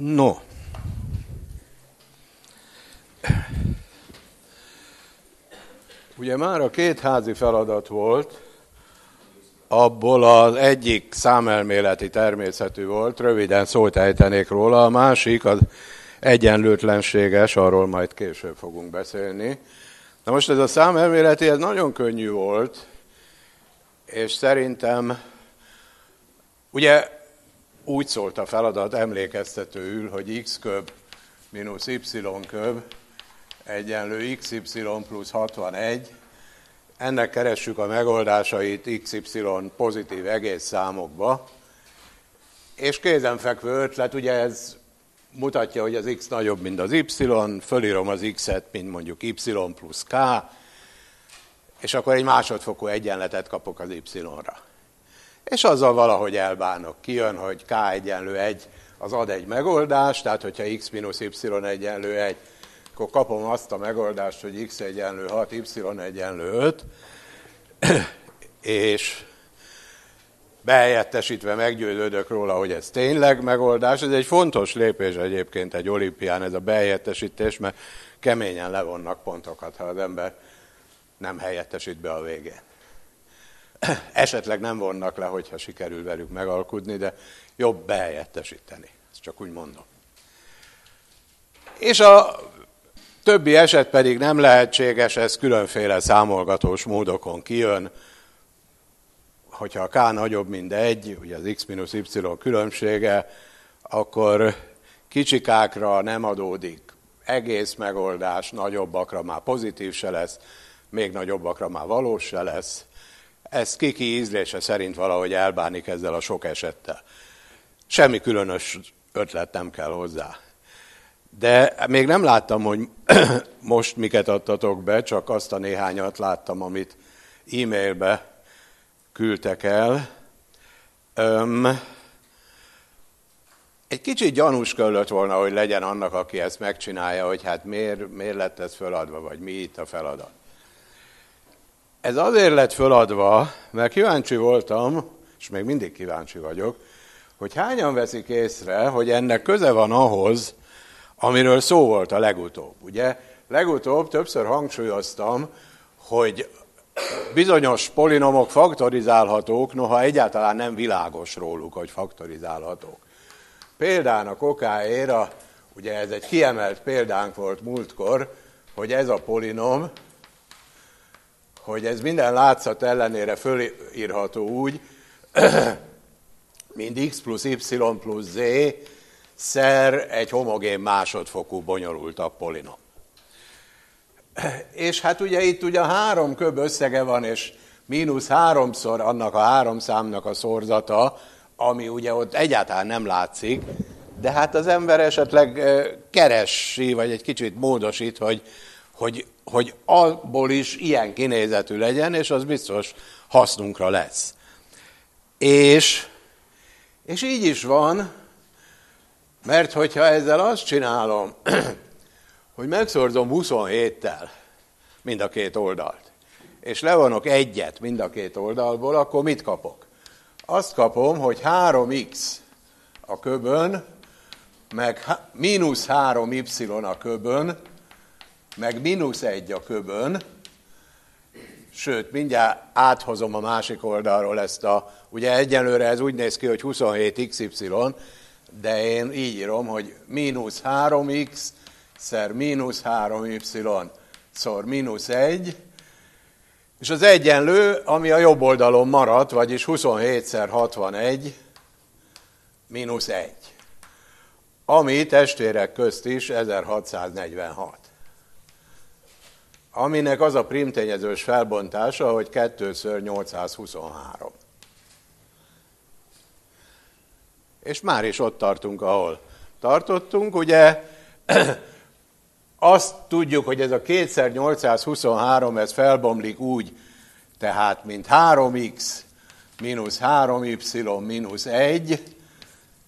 No. Ugye már a két házi feladat volt, abból az egyik számelméleti természetű volt, röviden szót ejtenék róla, a másik az egyenlőtlenséges, arról majd később fogunk beszélni. Na most ez a számelméleti, ez nagyon könnyű volt, és szerintem, ugye úgy szólt a feladat emlékeztetőül, hogy x köb mínusz y köb egyenlő xy plusz 61. Ennek keressük a megoldásait xy pozitív egész számokba. És kézenfekvő ötlet, ugye ez mutatja, hogy az x nagyobb, mint az y, fölírom az x-et, mint mondjuk y plusz k, és akkor egy másodfokú egyenletet kapok az y-ra. És azzal valahogy elbánok. Kijön, hogy k egyenlő 1, az ad egy megoldást, tehát hogyha x minusz y egyenlő 1, akkor kapom azt a megoldást, hogy x egyenlő 6, y egyenlő 5, és behelyettesítve meggyőződök róla, hogy ez tényleg megoldás. Ez egy fontos lépés egyébként egy olimpián, ez a behelyettesítés, mert keményen levonnak pontokat, ha az ember nem helyettesít be a végén. Esetleg nem vonnak le, hogyha sikerül velük megalkudni, de jobb behelyettesíteni. Ezt csak úgy mondom. És a többi eset pedig nem lehetséges, ez különféle számolgatós módokon kijön. Hogyha a k nagyobb, mint egy, ugye az x minusz y különbsége, akkor kicsikákra nem adódik egész megoldás, nagyobbakra már pozitív se lesz, még nagyobbakra már valós se lesz. Ez kiki ízlése szerint valahogy elbánik ezzel a sok esettel. Semmi különös ötlet nem kell hozzá. De még nem láttam, hogy most miket adtatok be, csak azt a néhányat láttam, amit e-mailbe küldtek el. Öm, egy kicsit gyanús kellett volna, hogy legyen annak, aki ezt megcsinálja, hogy hát miért, miért lett ez föladva, vagy mi itt a feladat. Ez azért lett föladva, mert kíváncsi voltam, és még mindig kíváncsi vagyok, hogy hányan veszik észre, hogy ennek köze van ahhoz, amiről szó volt a legutóbb. Ugye legutóbb többször hangsúlyoztam, hogy bizonyos polinomok faktorizálhatók, noha egyáltalán nem világos róluk, hogy faktorizálhatók. Példának okáért, ugye ez egy kiemelt példánk volt múltkor, hogy ez a polinom, hogy ez minden látszat ellenére fölírható úgy, mint x plusz y plusz z szer egy homogén másodfokú bonyolultabb polinom. És hát ugye itt ugye három köb összege van, és mínusz háromszor annak a három számnak a szorzata, ami ugye ott egyáltalán nem látszik, de hát az ember esetleg keresi, vagy egy kicsit módosít, hogy, hogy, hogy abból is ilyen kinézetű legyen, és az biztos hasznunkra lesz. És, és így is van, mert hogyha ezzel azt csinálom, hogy megszorzom 27-tel mind a két oldalt, és levonok egyet mind a két oldalból, akkor mit kapok? Azt kapom, hogy 3x a köbön, meg mínusz 3y a köbön, meg mínusz 1 a köbön, sőt, mindjárt áthozom a másik oldalról ezt a, ugye egyenlőre ez úgy néz ki, hogy 27xy, de én így írom, hogy mínusz 3x szer mínusz 3y szor mínusz 1, és az egyenlő, ami a jobb oldalon maradt, vagyis 27-szer 61, mínusz 1. Ami testvérek közt is 1646. Aminek az a primtényezős felbontása, hogy 2 823. És már is ott tartunk, ahol tartottunk. Ugye azt tudjuk, hogy ez a 2x823, ez felbomlik úgy, tehát mint 3x mínusz 3y mínusz 1,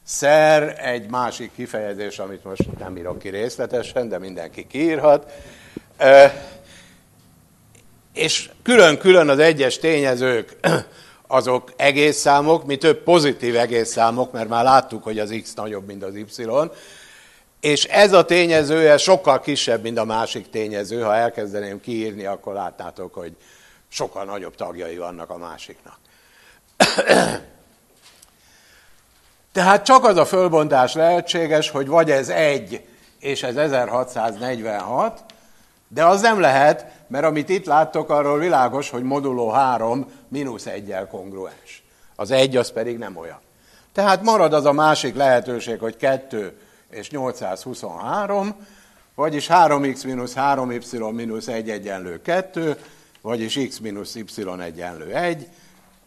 szer egy másik kifejezés, amit most nem írok ki részletesen, de mindenki kiírhat. És külön-külön az egyes tényezők azok egész számok, mi több pozitív egész számok, mert már láttuk, hogy az x nagyobb, mint az y, És ez a tényező ez sokkal kisebb, mint a másik tényező. Ha elkezdeném kiírni, akkor látnátok, hogy sokkal nagyobb tagjai vannak a másiknak. Tehát csak az a fölbontás lehetséges, hogy vagy ez egy, és ez 1646, de az nem lehet, mert amit itt láttok, arról világos, hogy moduló 3 mínusz 1-jel kongruens. Az egy az pedig nem olyan. Tehát marad az a másik lehetőség, hogy 2 és 823, vagyis 3x mínusz 3y mínusz 1 egyenlő 2, vagyis x mínusz y egyenlő 1,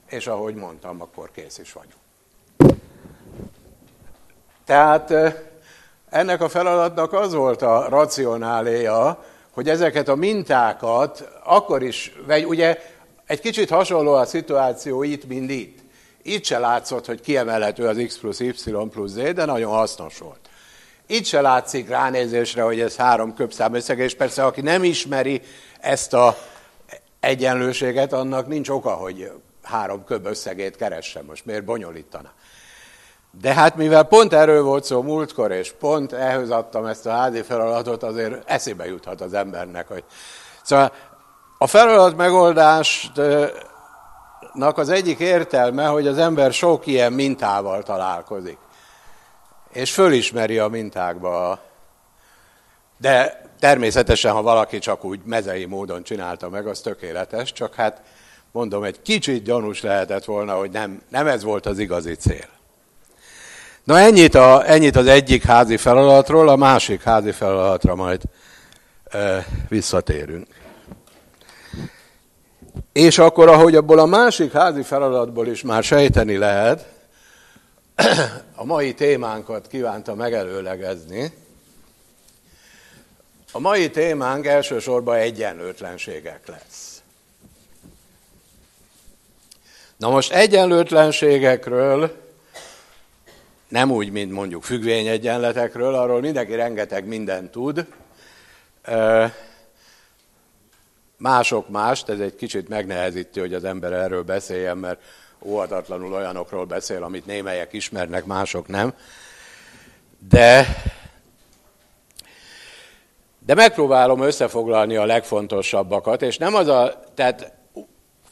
és ahogy mondtam, akkor kész is vagyunk. Tehát ennek a feladatnak az volt a racionáléja, hogy ezeket a mintákat akkor is, vagy ugye egy kicsit hasonló a szituáció itt, mint itt. Itt se látszott, hogy kiemelhető az x plusz y plusz z, de nagyon hasznos volt. Itt se látszik ránézésre, hogy ez három köpszám összege, és persze aki nem ismeri ezt a egyenlőséget, annak nincs oka, hogy három köb összegét keressen. Most miért bonyolítana? De hát mivel pont erről volt szó múltkor, és pont ehhez adtam ezt a házi feladatot, azért eszébe juthat az embernek, hogy... Szóval a feladat megoldásnak az egyik értelme, hogy az ember sok ilyen mintával találkozik. És fölismeri a mintákba. De természetesen, ha valaki csak úgy mezei módon csinálta meg, az tökéletes, csak hát mondom, egy kicsit gyanús lehetett volna, hogy nem, nem ez volt az igazi cél. Na ennyit, a, ennyit az egyik házi feladatról, a másik házi feladatra majd e, visszatérünk. És akkor, ahogy abból a másik házi feladatból is már sejteni lehet, a mai témánkat kívánta megelőlegezni. A mai témánk elsősorban egyenlőtlenségek lesz. Na most egyenlőtlenségekről nem úgy, mint mondjuk függvényegyenletekről, arról mindenki rengeteg mindent tud. Mások mást, ez egy kicsit megnehezíti, hogy az ember erről beszéljen, mert óhatatlanul olyanokról beszél, amit némelyek ismernek, mások nem. De, de megpróbálom összefoglalni a legfontosabbakat, és nem az a, tehát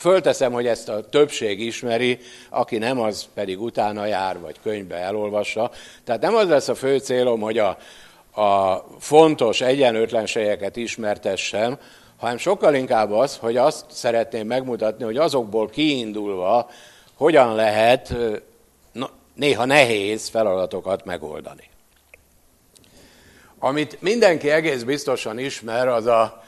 Fölteszem, hogy ezt a többség ismeri, aki nem, az pedig utána jár, vagy könyvbe elolvassa. Tehát nem az lesz a fő célom, hogy a, a fontos egyenlőtlenségeket ismertessem, hanem sokkal inkább az, hogy azt szeretném megmutatni, hogy azokból kiindulva hogyan lehet néha nehéz feladatokat megoldani. Amit mindenki egész biztosan ismer, az a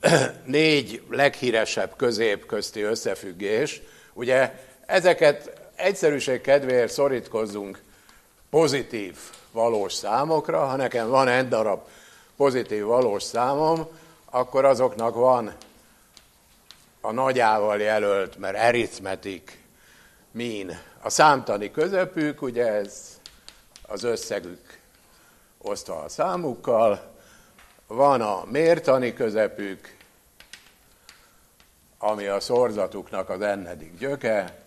négy leghíresebb középközti összefüggés. Ugye ezeket egyszerűség kedvéért szorítkozzunk pozitív valós számokra. Ha nekem van egy darab pozitív valós számom, akkor azoknak van a nagyával jelölt, mert arithmetic mean, a számtani közepük, ugye ez az összegük osztva a számukkal, van a mértani közepük, ami a szorzatuknak az ennedik gyöke,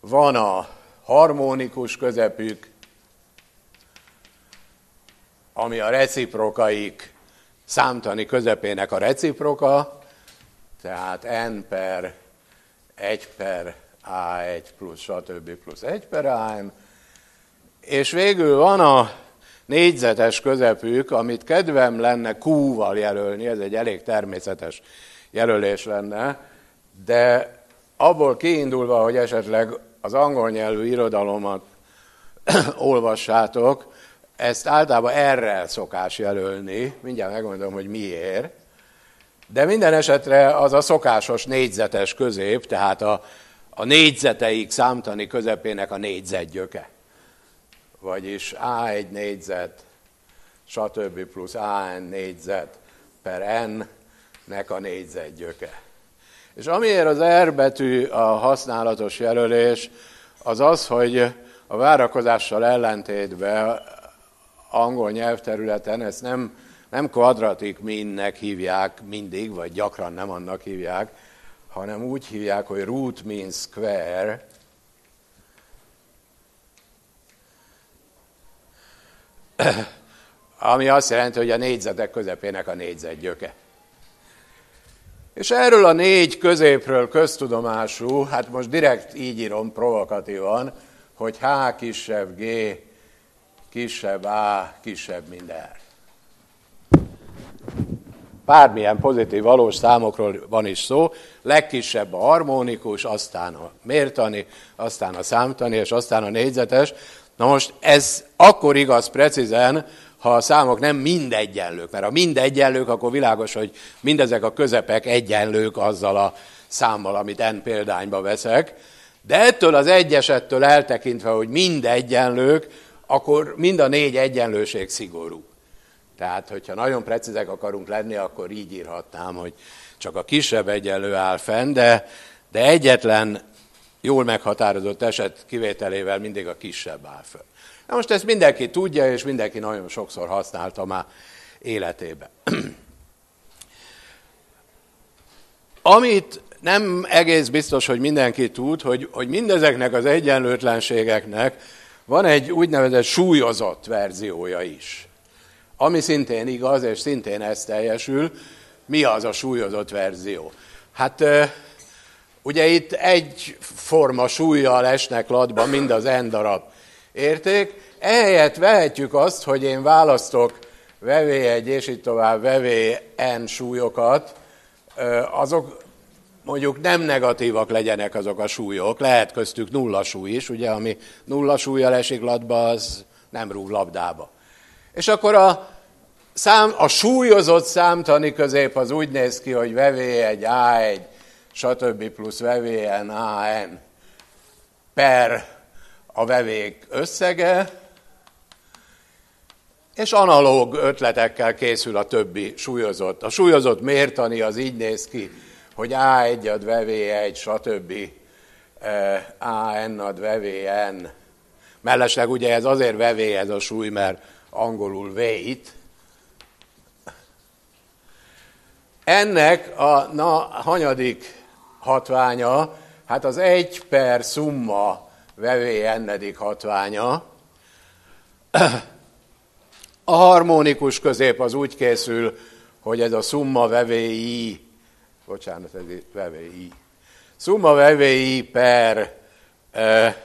van a harmonikus közepük, ami a reciprokaik számtani közepének a reciproka, tehát n per 1 per a1 plusz stb. plusz 1 per a és végül van a négyzetes közepük, amit kedvem lenne Q-val jelölni, ez egy elég természetes jelölés lenne, de abból kiindulva, hogy esetleg az angol nyelvű irodalomat olvassátok, ezt általában erre szokás jelölni, mindjárt megmondom, hogy miért, de minden esetre az a szokásos négyzetes közép, tehát a, a négyzeteik számtani közepének a négyzetgyöke vagyis A1 négyzet, stb. plusz AN négyzet per N-nek a négyzetgyöke. És amiért az R betű a használatos jelölés, az az, hogy a várakozással ellentétben angol nyelvterületen ezt nem, nem kvadratik minnek hívják mindig, vagy gyakran nem annak hívják, hanem úgy hívják, hogy root mean square, ami azt jelenti, hogy a négyzetek közepének a négyzet gyöke. És erről a négy középről köztudomású, hát most direkt így írom provokatívan, hogy H kisebb G, kisebb A, kisebb minden. Bármilyen pozitív valós számokról van is szó, legkisebb a harmonikus, aztán a mértani, aztán a számtani, és aztán a négyzetes. Na most ez akkor igaz precízen, ha a számok nem mind egyenlők, mert ha mind egyenlők, akkor világos, hogy mindezek a közepek egyenlők azzal a számmal, amit n példányba veszek, de ettől az egyesettől eltekintve, hogy mind egyenlők, akkor mind a négy egyenlőség szigorú. Tehát, hogyha nagyon precízek akarunk lenni, akkor így írhatnám, hogy csak a kisebb egyenlő áll fenn, de, de egyetlen jól meghatározott eset kivételével mindig a kisebb áll föl. Na most ezt mindenki tudja, és mindenki nagyon sokszor használta már életébe. Amit nem egész biztos, hogy mindenki tud, hogy, hogy mindezeknek az egyenlőtlenségeknek van egy úgynevezett súlyozott verziója is. Ami szintén igaz, és szintén ez teljesül. Mi az a súlyozott verzió? Hát ugye itt egy forma súlyjal esnek latba mind az n darab érték. Ehelyett vehetjük azt, hogy én választok vevé egy és így tovább vevé n súlyokat, azok mondjuk nem negatívak legyenek azok a súlyok, lehet köztük nulla súly is, ugye, ami nulla súlyjal esik latba, az nem rúg labdába. És akkor a, szám, a súlyozott számtani közép az úgy néz ki, hogy vevé egy A1, stb. plusz vevén AN per a vevék összege, és analóg ötletekkel készül a többi súlyozott. A súlyozott mértani az így néz ki, hogy A1 ad vevé1, stb. AN ad vevé Mellesleg ugye ez azért vevé ez a súly, mert angolul weight. Ennek a na, hanyadik hatványa, hát az egy per szumma vevé ennedik hatványa. A harmonikus közép az úgy készül, hogy ez a szumma vevéi, bocsánat, ez vevéi, szumma vevéi per e,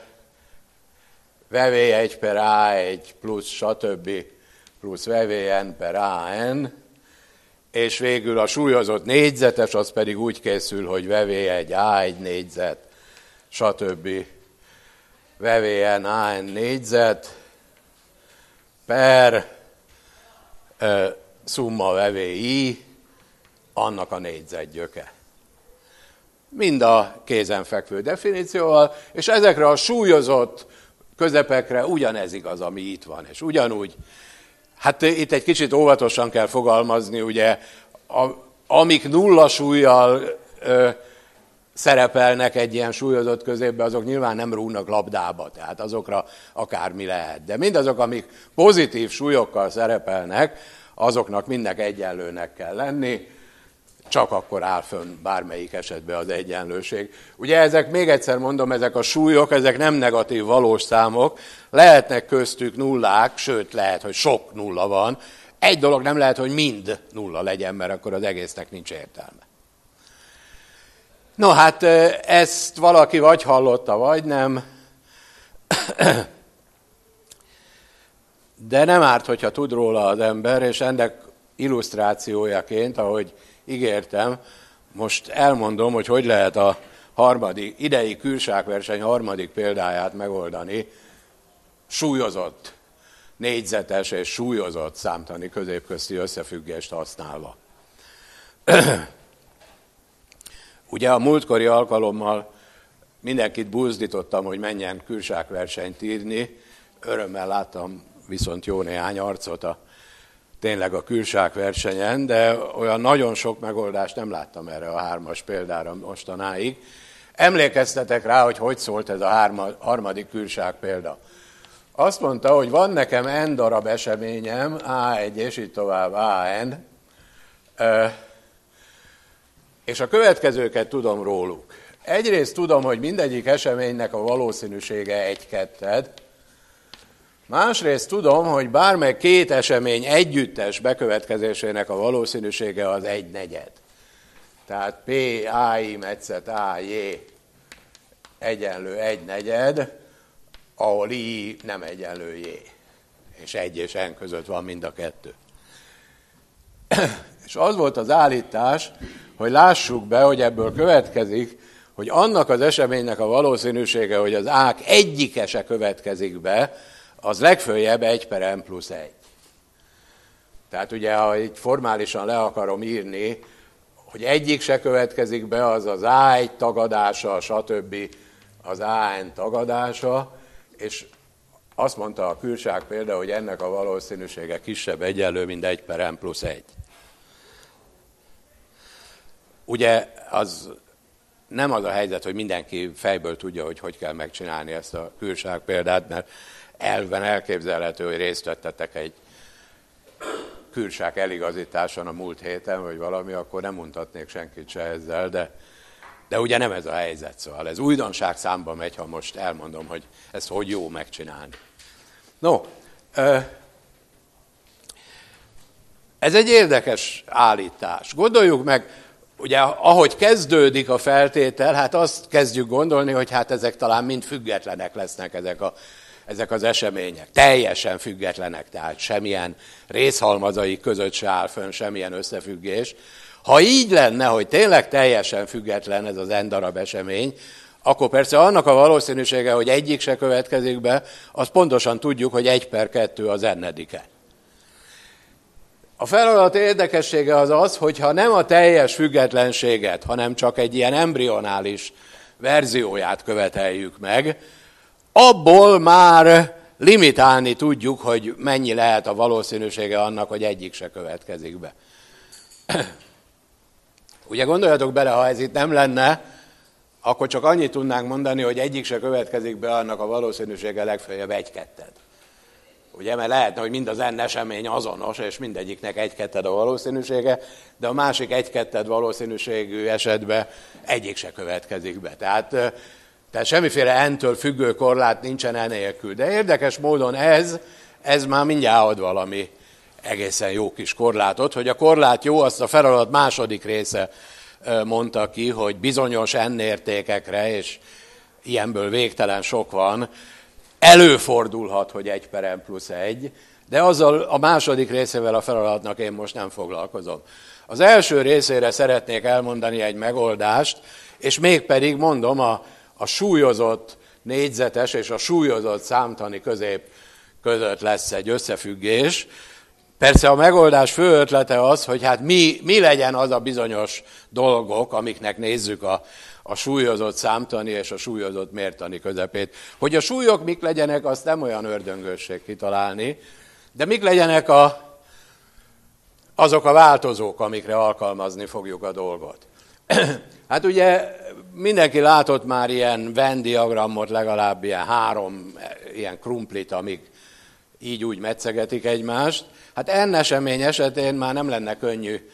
vevé 1 per A1 plusz stb. plusz vevé per AN, és végül a súlyozott négyzetes, az pedig úgy készül, hogy vevé egy A1 négyzet, stb. Vevén AN négyzet per e, summa vevéi, annak a négyzet gyöke. Mind a kézenfekvő definícióval, és ezekre a súlyozott közepekre ugyanez igaz, ami itt van, és ugyanúgy Hát itt egy kicsit óvatosan kell fogalmazni, ugye, a, amik nulla súlyjal ö, szerepelnek egy ilyen súlyozott középbe, azok nyilván nem rúgnak labdába, tehát azokra akármi lehet. De mindazok, amik pozitív súlyokkal szerepelnek, azoknak mindnek egyenlőnek kell lenni, csak akkor áll fönn bármelyik esetben az egyenlőség. Ugye ezek, még egyszer mondom, ezek a súlyok, ezek nem negatív valós számok, lehetnek köztük nullák, sőt lehet, hogy sok nulla van. Egy dolog nem lehet, hogy mind nulla legyen, mert akkor az egésznek nincs értelme. No hát ezt valaki vagy hallotta, vagy nem. De nem árt, hogyha tud róla az ember, és ennek illusztrációjaként, ahogy ígértem, most elmondom, hogy hogy lehet a harmadik, idei külságverseny harmadik példáját megoldani, súlyozott, négyzetes és súlyozott számtani középközti összefüggést használva. Ugye a múltkori alkalommal mindenkit buzdítottam, hogy menjen külságversenyt írni. Örömmel láttam viszont jó néhány arcot a tényleg a külságversenyen, de olyan nagyon sok megoldást nem láttam erre a hármas példára mostanáig. Emlékeztetek rá, hogy hogy szólt ez a harmadik külság példa. Azt mondta, hogy van nekem n darab eseményem, A1 és így tovább AN, és a következőket tudom róluk. Egyrészt tudom, hogy mindegyik eseménynek a valószínűsége egy ketted, Másrészt tudom, hogy bármely két esemény együttes bekövetkezésének a valószínűsége az egy negyed. Tehát P, I, metszet, A, J egyenlő egy negyed, ahol I nem egyenlő J. És egy és N között van mind a kettő. és az volt az állítás, hogy lássuk be, hogy ebből következik, hogy annak az eseménynek a valószínűsége, hogy az ák egyike se következik be, az legfőjebb 1 per n plusz 1. Tehát ugye, ha itt formálisan le akarom írni, hogy egyik se következik be, az az A1 tagadása, stb. az AN tagadása, és azt mondta a külság például, hogy ennek a valószínűsége kisebb egyenlő, mint 1 per n plusz 1. Ugye az nem az a helyzet, hogy mindenki fejből tudja, hogy hogy kell megcsinálni ezt a külság példát, mert elven elképzelhető, hogy részt vettetek egy külság eligazításon a múlt héten, vagy valami, akkor nem mutatnék senkit se ezzel, de, de ugye nem ez a helyzet, szóval ez újdonság számba megy, ha most elmondom, hogy ezt hogy jó megcsinálni. No, ez egy érdekes állítás. Gondoljuk meg, ugye ahogy kezdődik a feltétel, hát azt kezdjük gondolni, hogy hát ezek talán mind függetlenek lesznek ezek, a, ezek az események. Teljesen függetlenek, tehát semmilyen részhalmazai között se áll fönn semmilyen összefüggés. Ha így lenne, hogy tényleg teljesen független ez az N darab esemény, akkor persze annak a valószínűsége, hogy egyik se következik be, azt pontosan tudjuk, hogy egy per kettő az ennedike. A feladat érdekessége az az, hogyha nem a teljes függetlenséget, hanem csak egy ilyen embrionális verzióját követeljük meg, abból már limitálni tudjuk, hogy mennyi lehet a valószínűsége annak, hogy egyik se következik be. Ugye gondoljatok bele, ha ez itt nem lenne, akkor csak annyit tudnánk mondani, hogy egyik se következik be, annak a valószínűsége legfeljebb egy-ketted. Ugye, mert lehetne, hogy mind az N esemény azonos, és mindegyiknek egy-ketted a valószínűsége, de a másik egy-ketted valószínűségű esetben egyik se következik be. Tehát, tehát semmiféle entől függő korlát nincsen enélkül. De érdekes módon ez, ez már mindjárt ad valami egészen jó kis korlátot, hogy a korlát jó, azt a feladat második része mondta ki, hogy bizonyos ennértékekre, és ilyenből végtelen sok van, Előfordulhat, hogy egy per plusz egy, de azzal a második részével a feladatnak én most nem foglalkozom. Az első részére szeretnék elmondani egy megoldást, és mégpedig mondom, a, a súlyozott négyzetes és a súlyozott számtani közép között lesz egy összefüggés. Persze a megoldás fő ötlete az, hogy hát mi, mi legyen az a bizonyos dolgok, amiknek nézzük a, a súlyozott számtani és a súlyozott mértani közepét. Hogy a súlyok mik legyenek, azt nem olyan ördöngösség kitalálni, de mik legyenek a, azok a változók, amikre alkalmazni fogjuk a dolgot. hát ugye mindenki látott már ilyen Venn diagramot, legalább ilyen három ilyen krumplit, amik így úgy metszegetik egymást. Hát enn esemény esetén már nem lenne könnyű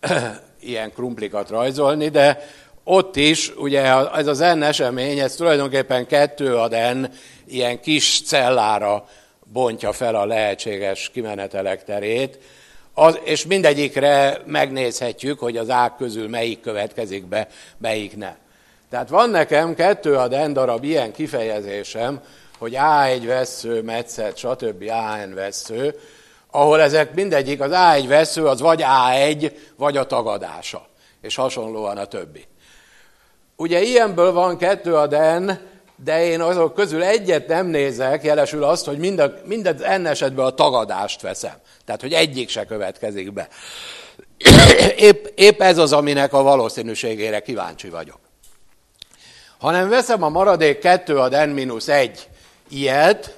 ilyen krumplikat rajzolni, de ott is, ugye ez az N esemény, ez tulajdonképpen kettő ad N ilyen kis cellára bontja fel a lehetséges kimenetelek terét, az, és mindegyikre megnézhetjük, hogy az ág közül melyik következik be, melyik ne. Tehát van nekem kettő ad N darab ilyen kifejezésem, hogy A1 vesző, metszet, stb. AN vesző, ahol ezek mindegyik, az A1 vesző az vagy A1, vagy a tagadása, és hasonlóan a többi. Ugye ilyenből van kettő a den, de én azok közül egyet nem nézek, jelesül azt, hogy mind, a, mind N esetben a tagadást veszem. Tehát, hogy egyik se következik be. Épp, épp ez az, aminek a valószínűségére kíváncsi vagyok. Hanem veszem a maradék kettő a n mínusz egy ilyet,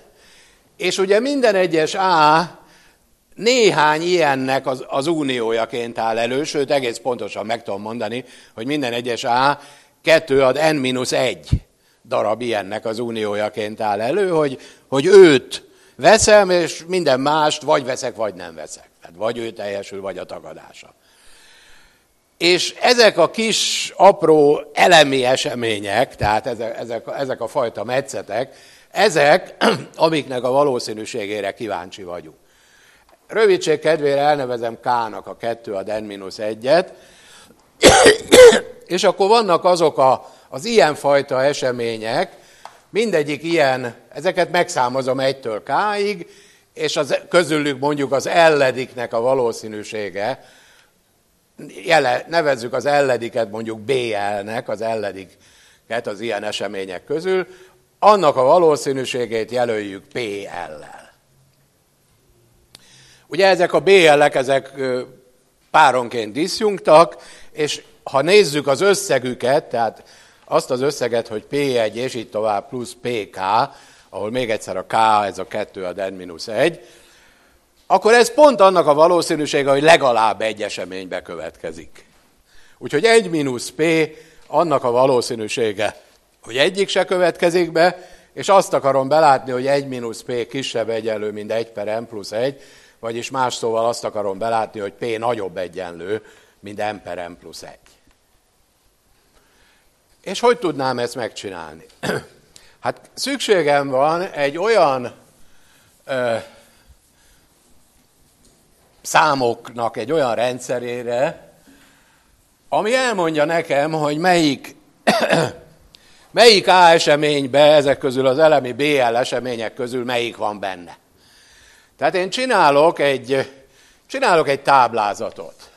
és ugye minden egyes A néhány ilyennek az, az uniójaként áll elő, sőt egész pontosan meg tudom mondani, hogy minden egyes A kettő ad n-1 darab ilyennek az uniójaként áll elő, hogy, hogy őt veszem, és minden mást vagy veszek, vagy nem veszek. Tehát vagy ő teljesül, vagy a tagadása. És ezek a kis, apró elemi események, tehát ezek, ezek, ezek a fajta metszetek, Ezek, amiknek a valószínűségére kíváncsi vagyunk. Rövidség kedvére elnevezem K-nak a 2 a n-1-et, és akkor vannak azok a, az ilyenfajta események, mindegyik ilyen, ezeket megszámozom egytől K-ig, és az, közülük mondjuk az ellediknek a valószínűsége, jele, nevezzük az ellediket mondjuk BL-nek, az ellediket az ilyen események közül, annak a valószínűségét jelöljük PL-lel. Ugye ezek a BL-ek, ezek páronként diszjunktak, és ha nézzük az összegüket, tehát azt az összeget, hogy P1 és így tovább plusz PK, ahol még egyszer a K, ez a 2 a N-1, akkor ez pont annak a valószínűsége, hogy legalább egy eseménybe következik. Úgyhogy 1 mínusz P annak a valószínűsége, hogy egyik se következik be, és azt akarom belátni, hogy 1 mínusz P kisebb egyenlő, mint 1 per M plusz 1, vagyis más szóval azt akarom belátni, hogy P nagyobb egyenlő, mint M per M plusz 1. És hogy tudnám ezt megcsinálni? Hát szükségem van egy olyan ö, számoknak egy olyan rendszerére, ami elmondja nekem, hogy melyik, melyik A eseménybe ezek közül az elemi BL események közül melyik van benne. Tehát én csinálok egy, csinálok egy táblázatot.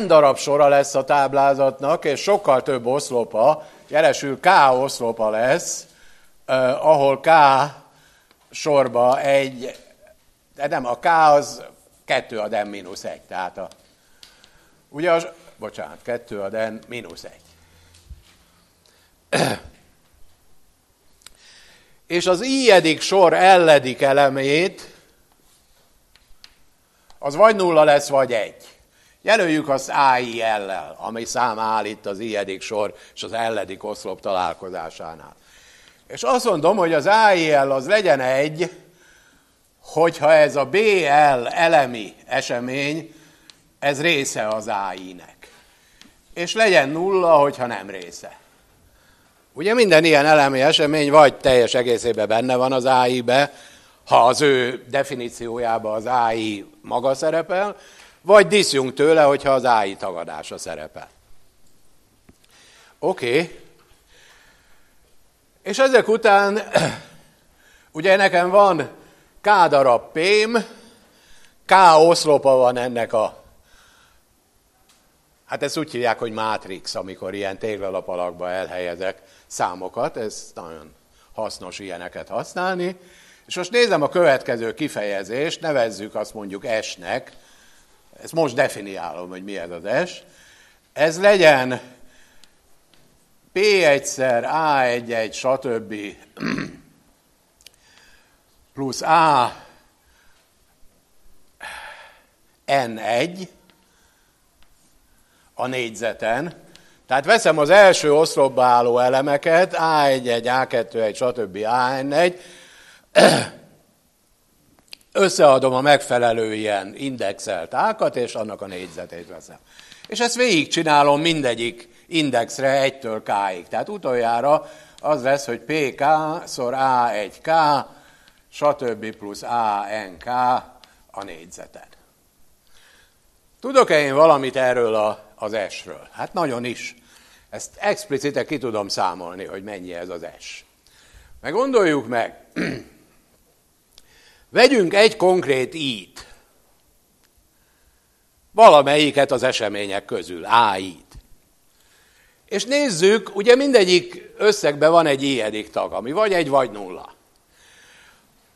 N darab sora lesz a táblázatnak, és sokkal több oszlopa, jelesül K oszlopa lesz, eh, ahol K sorba egy, de nem, a K az 2 ad N mínusz 1, tehát a, ugye az, bocsánat, 2 ad N mínusz 1. És az i sor elledik elemét, az vagy nulla lesz, vagy egy. Jelöljük azt AIL-lel, ami szám áll az i sor és az elledik oszlop találkozásánál. És azt mondom, hogy az AIL az legyen egy, hogyha ez a BL elemi esemény, ez része az AI-nek. És legyen nulla, hogyha nem része. Ugye minden ilyen elemi esemény vagy teljes egészében benne van az AI-be, ha az ő definíciójában az AI maga szerepel, vagy diszjunk tőle, hogyha az AI tagadása szerepel. Oké. Okay. És ezek után, ugye nekem van K darab P-m, K oszlopa van ennek a Hát ezt úgy hívják, hogy mátrix, amikor ilyen téglalap alakba elhelyezek számokat, ez nagyon hasznos ilyeneket használni. És most nézem a következő kifejezést, nevezzük azt mondjuk S-nek, ezt most definiálom, hogy mi ez az S. Ez legyen P egyszer, A egy egy, stb. Plusz A N1 a négyzeten, tehát veszem az első oszlopba álló elemeket, A1, A2, stb. AN1, összeadom a megfelelő ilyen indexelt ákat, és annak a négyzetét veszem. És ezt végigcsinálom mindegyik indexre egytől K-ig. Tehát utoljára az lesz, hogy PK szor A1K, stb. plusz ANK a négyzeten. Tudok-e én valamit erről a, az S-ről? Hát nagyon is. Ezt explicite ki tudom számolni, hogy mennyi ez az S. Meg gondoljuk meg, vegyünk egy konkrét i-t, valamelyiket az események közül, A-t. És nézzük, ugye mindegyik összegben van egy i tag, ami vagy egy, vagy nulla.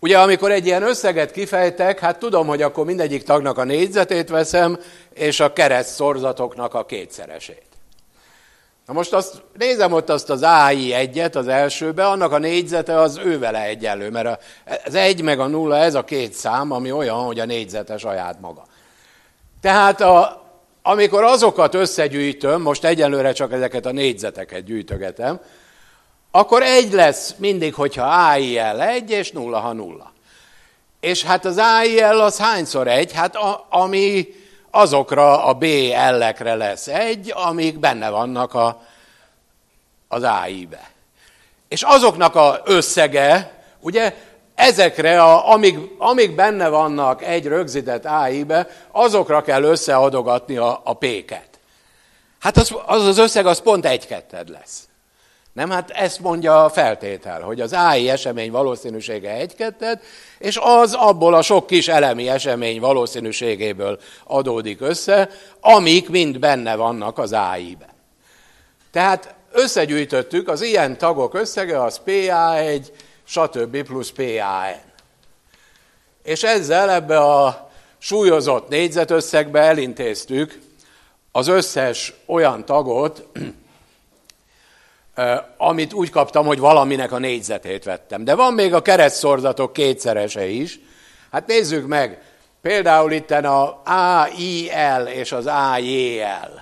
Ugye amikor egy ilyen összeget kifejtek, hát tudom, hogy akkor mindegyik tagnak a négyzetét veszem, és a kereszt szorzatoknak a kétszeresét. Na most azt, nézem ott azt az AI egyet az elsőbe, annak a négyzete az ővele egyenlő, mert az egy meg a nulla, ez a két szám, ami olyan, hogy a négyzete saját maga. Tehát a, amikor azokat összegyűjtöm, most egyenlőre csak ezeket a négyzeteket gyűjtögetem, akkor egy lesz mindig, hogyha AIL egy, és nulla, ha nulla. És hát az AIL az hányszor egy? Hát a, ami azokra a B ellekre lesz egy, amik benne vannak a, az AI-be. És azoknak a összege, ugye ezekre, a, amíg, amíg benne vannak egy rögzített AI-be, azokra kell összeadogatni a, a péket. Hát az, az az összeg az pont egy-ketted lesz. Nem, hát ezt mondja a feltétel, hogy az AI esemény valószínűsége egy-ketted, és az abból a sok kis elemi esemény valószínűségéből adódik össze, amik mind benne vannak az AI-ben. Tehát összegyűjtöttük, az ilyen tagok összege az PA1, stb. plusz PAN. És ezzel ebbe a súlyozott négyzetösszegbe elintéztük az összes olyan tagot, amit úgy kaptam, hogy valaminek a négyzetét vettem. De van még a keresztszorzatok kétszerese is. Hát nézzük meg, például itt a AIL és az AJL.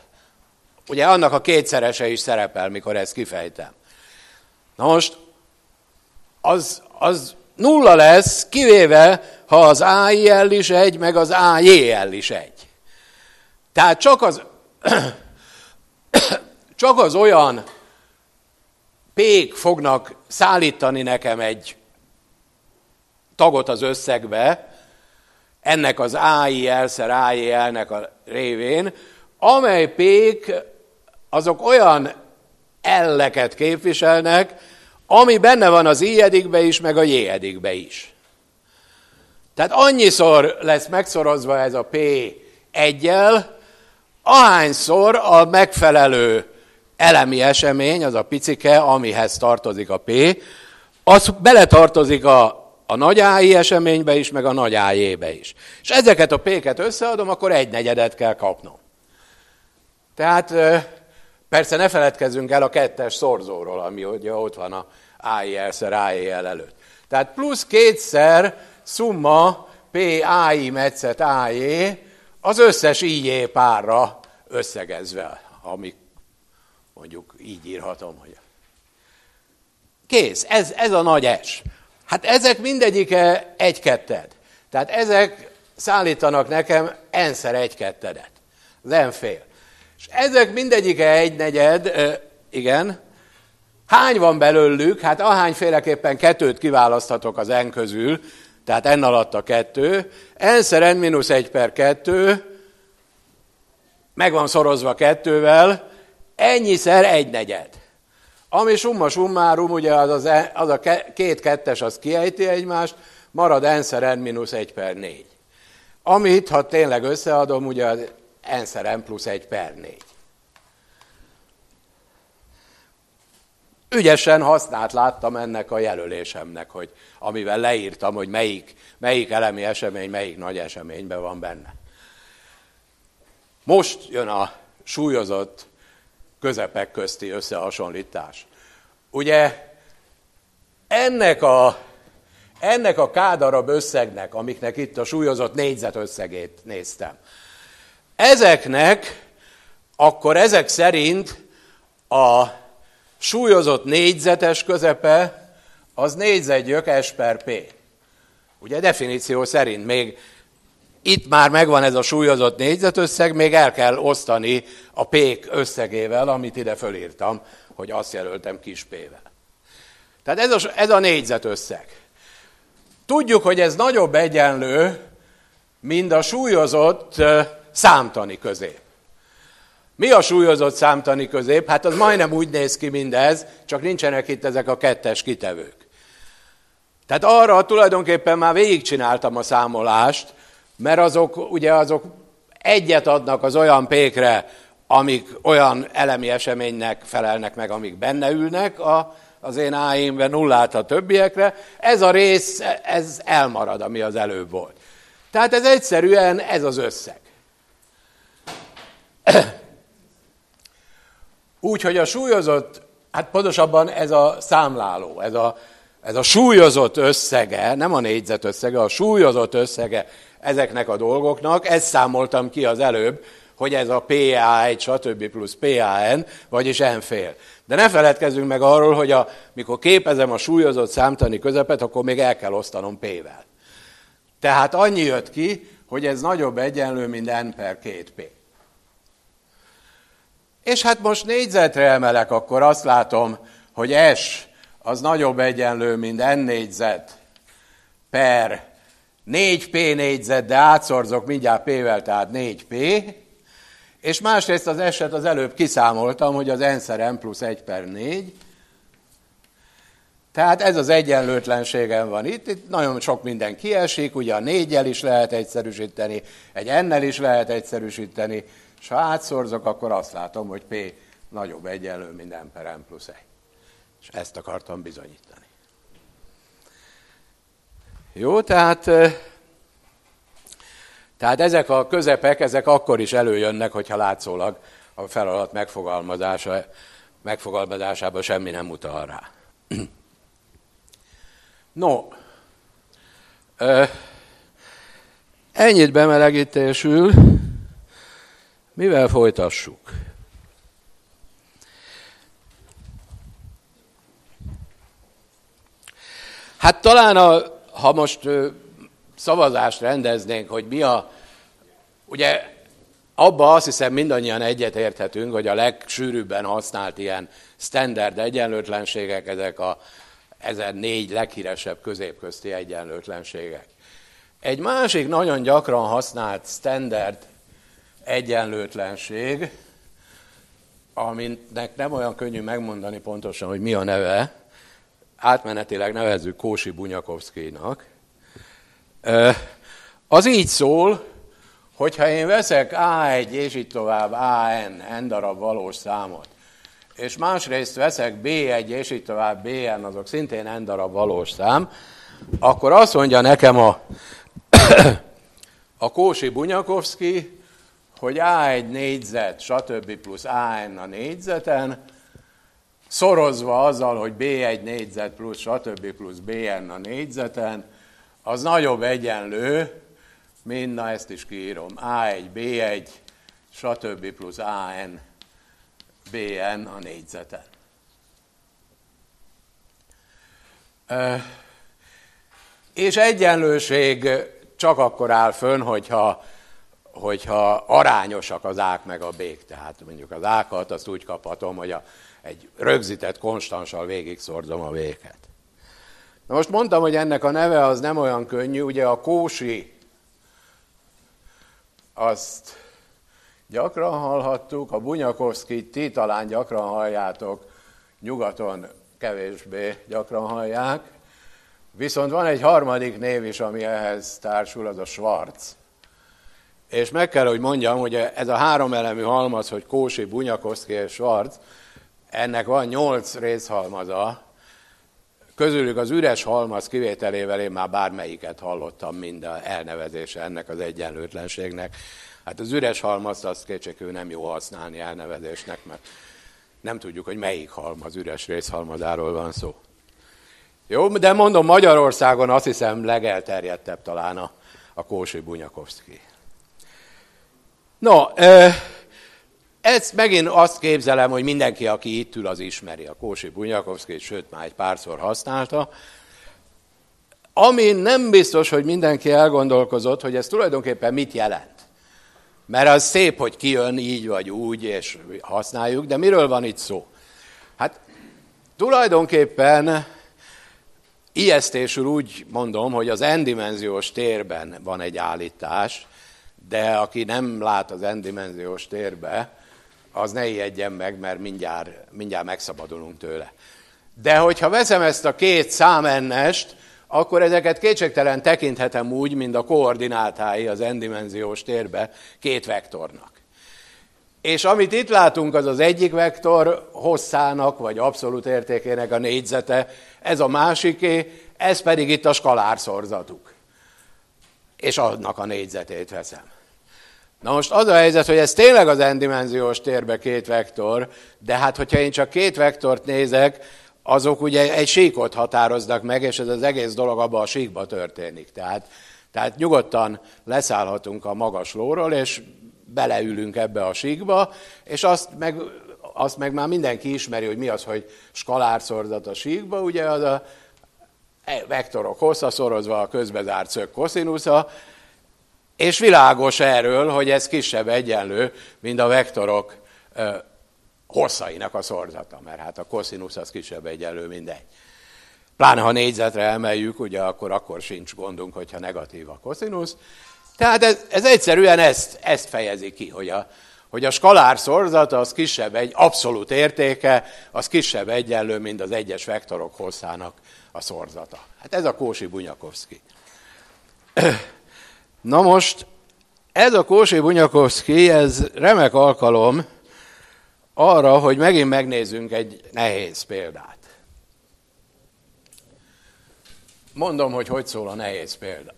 Ugye annak a kétszerese is szerepel, mikor ezt kifejtem. Na most, az, az nulla lesz, kivéve, ha az AIL is egy, meg az AJL is egy. Tehát csak az, csak az olyan pék fognak szállítani nekem egy tagot az összegbe, ennek az AIL-szer AIL-nek a révén, amely pék azok olyan elleket képviselnek, ami benne van az ijedikbe is, meg a jéedikbe is. Tehát annyiszor lesz megszorozva ez a P egyel, ahányszor a megfelelő elemi esemény, az a picike, amihez tartozik a P, az beletartozik a, a nagy AI eseménybe is, meg a nagy AI-be is. És ezeket a P-ket összeadom, akkor egy negyedet kell kapnom. Tehát persze ne feledkezzünk el a kettes szorzóról, ami ugye ott van a AIL-szer AIL előtt. Tehát plusz kétszer szumma P AI metszet AI az összes IJ párra összegezve, amik mondjuk így írhatom, hogy kész, ez, ez a nagy S. Hát ezek mindegyike egy-ketted. Tehát ezek szállítanak nekem enszer egy-kettedet. Az n fél. És ezek mindegyike egy negyed, igen. Hány van belőlük? Hát ahányféleképpen kettőt kiválaszthatok az n közül, tehát n alatt a kettő. n-szer n mínusz 1 per 2, meg van szorozva kettővel, ennyiszer egy negyed. Ami summa summarum, ugye az, az, e, az a két kettes, az kiejti egymást, marad n-szer n mínusz 1 per 4. Amit, ha tényleg összeadom, ugye az n-szer n plusz 1 per 4. Ügyesen használt láttam ennek a jelölésemnek, hogy amivel leírtam, hogy melyik, melyik elemi esemény, melyik nagy eseményben van benne. Most jön a súlyozott közepek közti összehasonlítás. Ugye ennek a, ennek a kádarab összegnek, amiknek itt a súlyozott négyzet összegét néztem, ezeknek akkor ezek szerint a súlyozott négyzetes közepe az négyzetgyök S per P. Ugye definíció szerint még itt már megvan ez a súlyozott négyzetösszeg, még el kell osztani a pék összegével, amit ide fölírtam, hogy azt jelöltem kis p-vel. Tehát ez a, ez a négyzetösszeg. Tudjuk, hogy ez nagyobb egyenlő, mint a súlyozott számtani közép. Mi a súlyozott számtani közép? Hát az majdnem úgy néz ki mindez, csak nincsenek itt ezek a kettes kitevők. Tehát arra tulajdonképpen már végigcsináltam a számolást, mert azok ugye azok egyet adnak az olyan pékre, amik olyan elemi eseménynek felelnek meg, amik benne ülnek a, az én áimben, nullát a többiekre. Ez a rész, ez elmarad, ami az előbb volt. Tehát ez egyszerűen ez az összeg. Úgy, hogy a súlyozott, hát pontosabban ez a számláló, ez a, ez a súlyozott összege, nem a négyzet összege, a súlyozott összege ezeknek a dolgoknak, ezt számoltam ki az előbb, hogy ez a PA1, stb. plusz PAN, vagyis n fél. De ne feledkezzünk meg arról, hogy a, mikor képezem a súlyozott számtani közepet, akkor még el kell osztanom P-vel. Tehát annyi jött ki, hogy ez nagyobb egyenlő, mint n per 2P. És hát most négyzetre emelek, akkor azt látom, hogy S az nagyobb egyenlő, mint n négyzet per 4p négyzet, de átszorzok mindjárt p-vel, tehát 4p, és másrészt az eset az előbb kiszámoltam, hogy az n-szer n plusz 1 per 4, tehát ez az egyenlőtlenségem van itt, itt nagyon sok minden kiesik, ugye a négyel is lehet egyszerűsíteni, egy ennel is lehet egyszerűsíteni, és ha átszorzok, akkor azt látom, hogy P nagyobb egyenlő, mint M per M plusz 1. És ezt akartam bizonyítani. Jó, tehát, tehát ezek a közepek, ezek akkor is előjönnek, hogyha látszólag a feladat megfogalmazása, megfogalmazásában semmi nem utal rá. No, ennyit bemelegítésül, mivel folytassuk? Hát talán, a, ha most szavazást rendeznénk, hogy mi a, ugye abba azt hiszem mindannyian egyetérthetünk, hogy a legsűrűbben használt ilyen standard egyenlőtlenségek, ezek a ezen négy leghíresebb középközti egyenlőtlenségek. Egy másik nagyon gyakran használt standard egyenlőtlenség, aminek nem olyan könnyű megmondani pontosan, hogy mi a neve, átmenetileg nevezzük Kósi Bunyakovszkénak, az így szól, hogyha én veszek A1 és így tovább AN, n darab valós számot, és másrészt veszek B1, és így tovább BN, azok szintén n darab valós szám, akkor azt mondja nekem a, a Kósi Bunyakovszki, hogy A1 négyzet, stb. plusz AN a négyzeten, szorozva azzal, hogy B1 négyzet plusz stb. plusz BN a négyzeten, az nagyobb egyenlő, mint, na ezt is kiírom, A1, B1, stb. plusz AN BN a négyzeten. És egyenlőség csak akkor áll fönn, hogyha, hogyha arányosak az ák meg a bék. Tehát mondjuk az ákat azt úgy kaphatom, hogy a, egy rögzített konstanssal végig szorzom a véket. Na most mondtam, hogy ennek a neve az nem olyan könnyű, ugye a kósi azt Gyakran hallhattuk, a Bunyakovszkit ti talán gyakran halljátok, nyugaton kevésbé gyakran hallják. Viszont van egy harmadik név is, ami ehhez társul, az a Schwarz. És meg kell, hogy mondjam, hogy ez a három elemű halmaz, hogy Kósi, Bunyakovszki és Schwarz, ennek van nyolc részhalmaza, közülük az üres halmaz kivételével én már bármelyiket hallottam mind a elnevezése ennek az egyenlőtlenségnek. Hát az üres halmazt azt kétségül nem jó használni elnevezésnek, mert nem tudjuk, hogy melyik halmaz, üres részhalmazáról van szó. Jó, de mondom, Magyarországon azt hiszem legelterjedtebb talán a, a Kósi Bunyakovszki. No, ezt megint azt képzelem, hogy mindenki, aki itt ül, az ismeri a Kósi Bunyakovszkit, sőt már egy párszor használta. Ami nem biztos, hogy mindenki elgondolkozott, hogy ez tulajdonképpen mit jelent. Mert az szép, hogy kijön így vagy úgy, és használjuk, de miről van itt szó? Hát tulajdonképpen ijesztésül úgy mondom, hogy az n-dimenziós térben van egy állítás, de aki nem lát az n-dimenziós térbe, az ne ijedjen meg, mert mindjárt, mindjárt megszabadulunk tőle. De hogyha veszem ezt a két számennest, akkor ezeket kétségtelen tekinthetem úgy, mint a koordinátái az n-dimenziós térbe két vektornak. És amit itt látunk, az az egyik vektor hosszának, vagy abszolút értékének a négyzete, ez a másiké, ez pedig itt a skalárszorzatuk. És annak a négyzetét veszem. Na most az a helyzet, hogy ez tényleg az n-dimenziós térbe két vektor, de hát hogyha én csak két vektort nézek, azok ugye egy síkot határoznak meg, és ez az egész dolog abban a síkba történik. Tehát, tehát nyugodtan leszállhatunk a magas lóról, és beleülünk ebbe a síkba, és azt meg, azt meg már mindenki ismeri, hogy mi az, hogy skalárszorzat a síkba, ugye az a vektorok hosszaszorozva a közbezárt szög koszínusza, és világos erről, hogy ez kisebb egyenlő, mint a vektorok hosszainak a szorzata, mert hát a koszinusz az kisebb egyenlő, mindegy. Pláne ha négyzetre emeljük, ugye akkor, akkor sincs gondunk, hogyha negatív a koszinusz. Tehát ez, ez egyszerűen ezt, ezt fejezi ki, hogy a, hogy a skalár szorzata az kisebb egy abszolút értéke, az kisebb egyenlő, mint az egyes vektorok hosszának a szorzata. Hát ez a Kósi Bunyakovszki. Na most, ez a Kósi Bunyakovszki, ez remek alkalom arra, hogy megint megnézzünk egy nehéz példát. Mondom, hogy hogy szól a nehéz példa.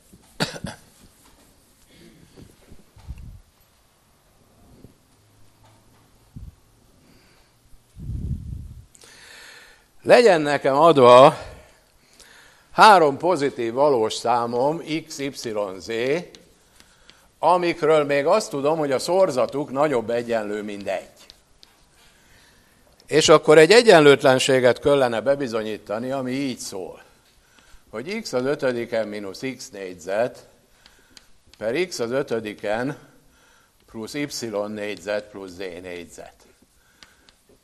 Legyen nekem adva három pozitív valós számom, x, y, z, amikről még azt tudom, hogy a szorzatuk nagyobb egyenlő, mint egy. És akkor egy egyenlőtlenséget kellene bebizonyítani, ami így szól, hogy x az ötödiken mínusz x négyzet per x az ötödiken plusz y négyzet plusz z négyzet.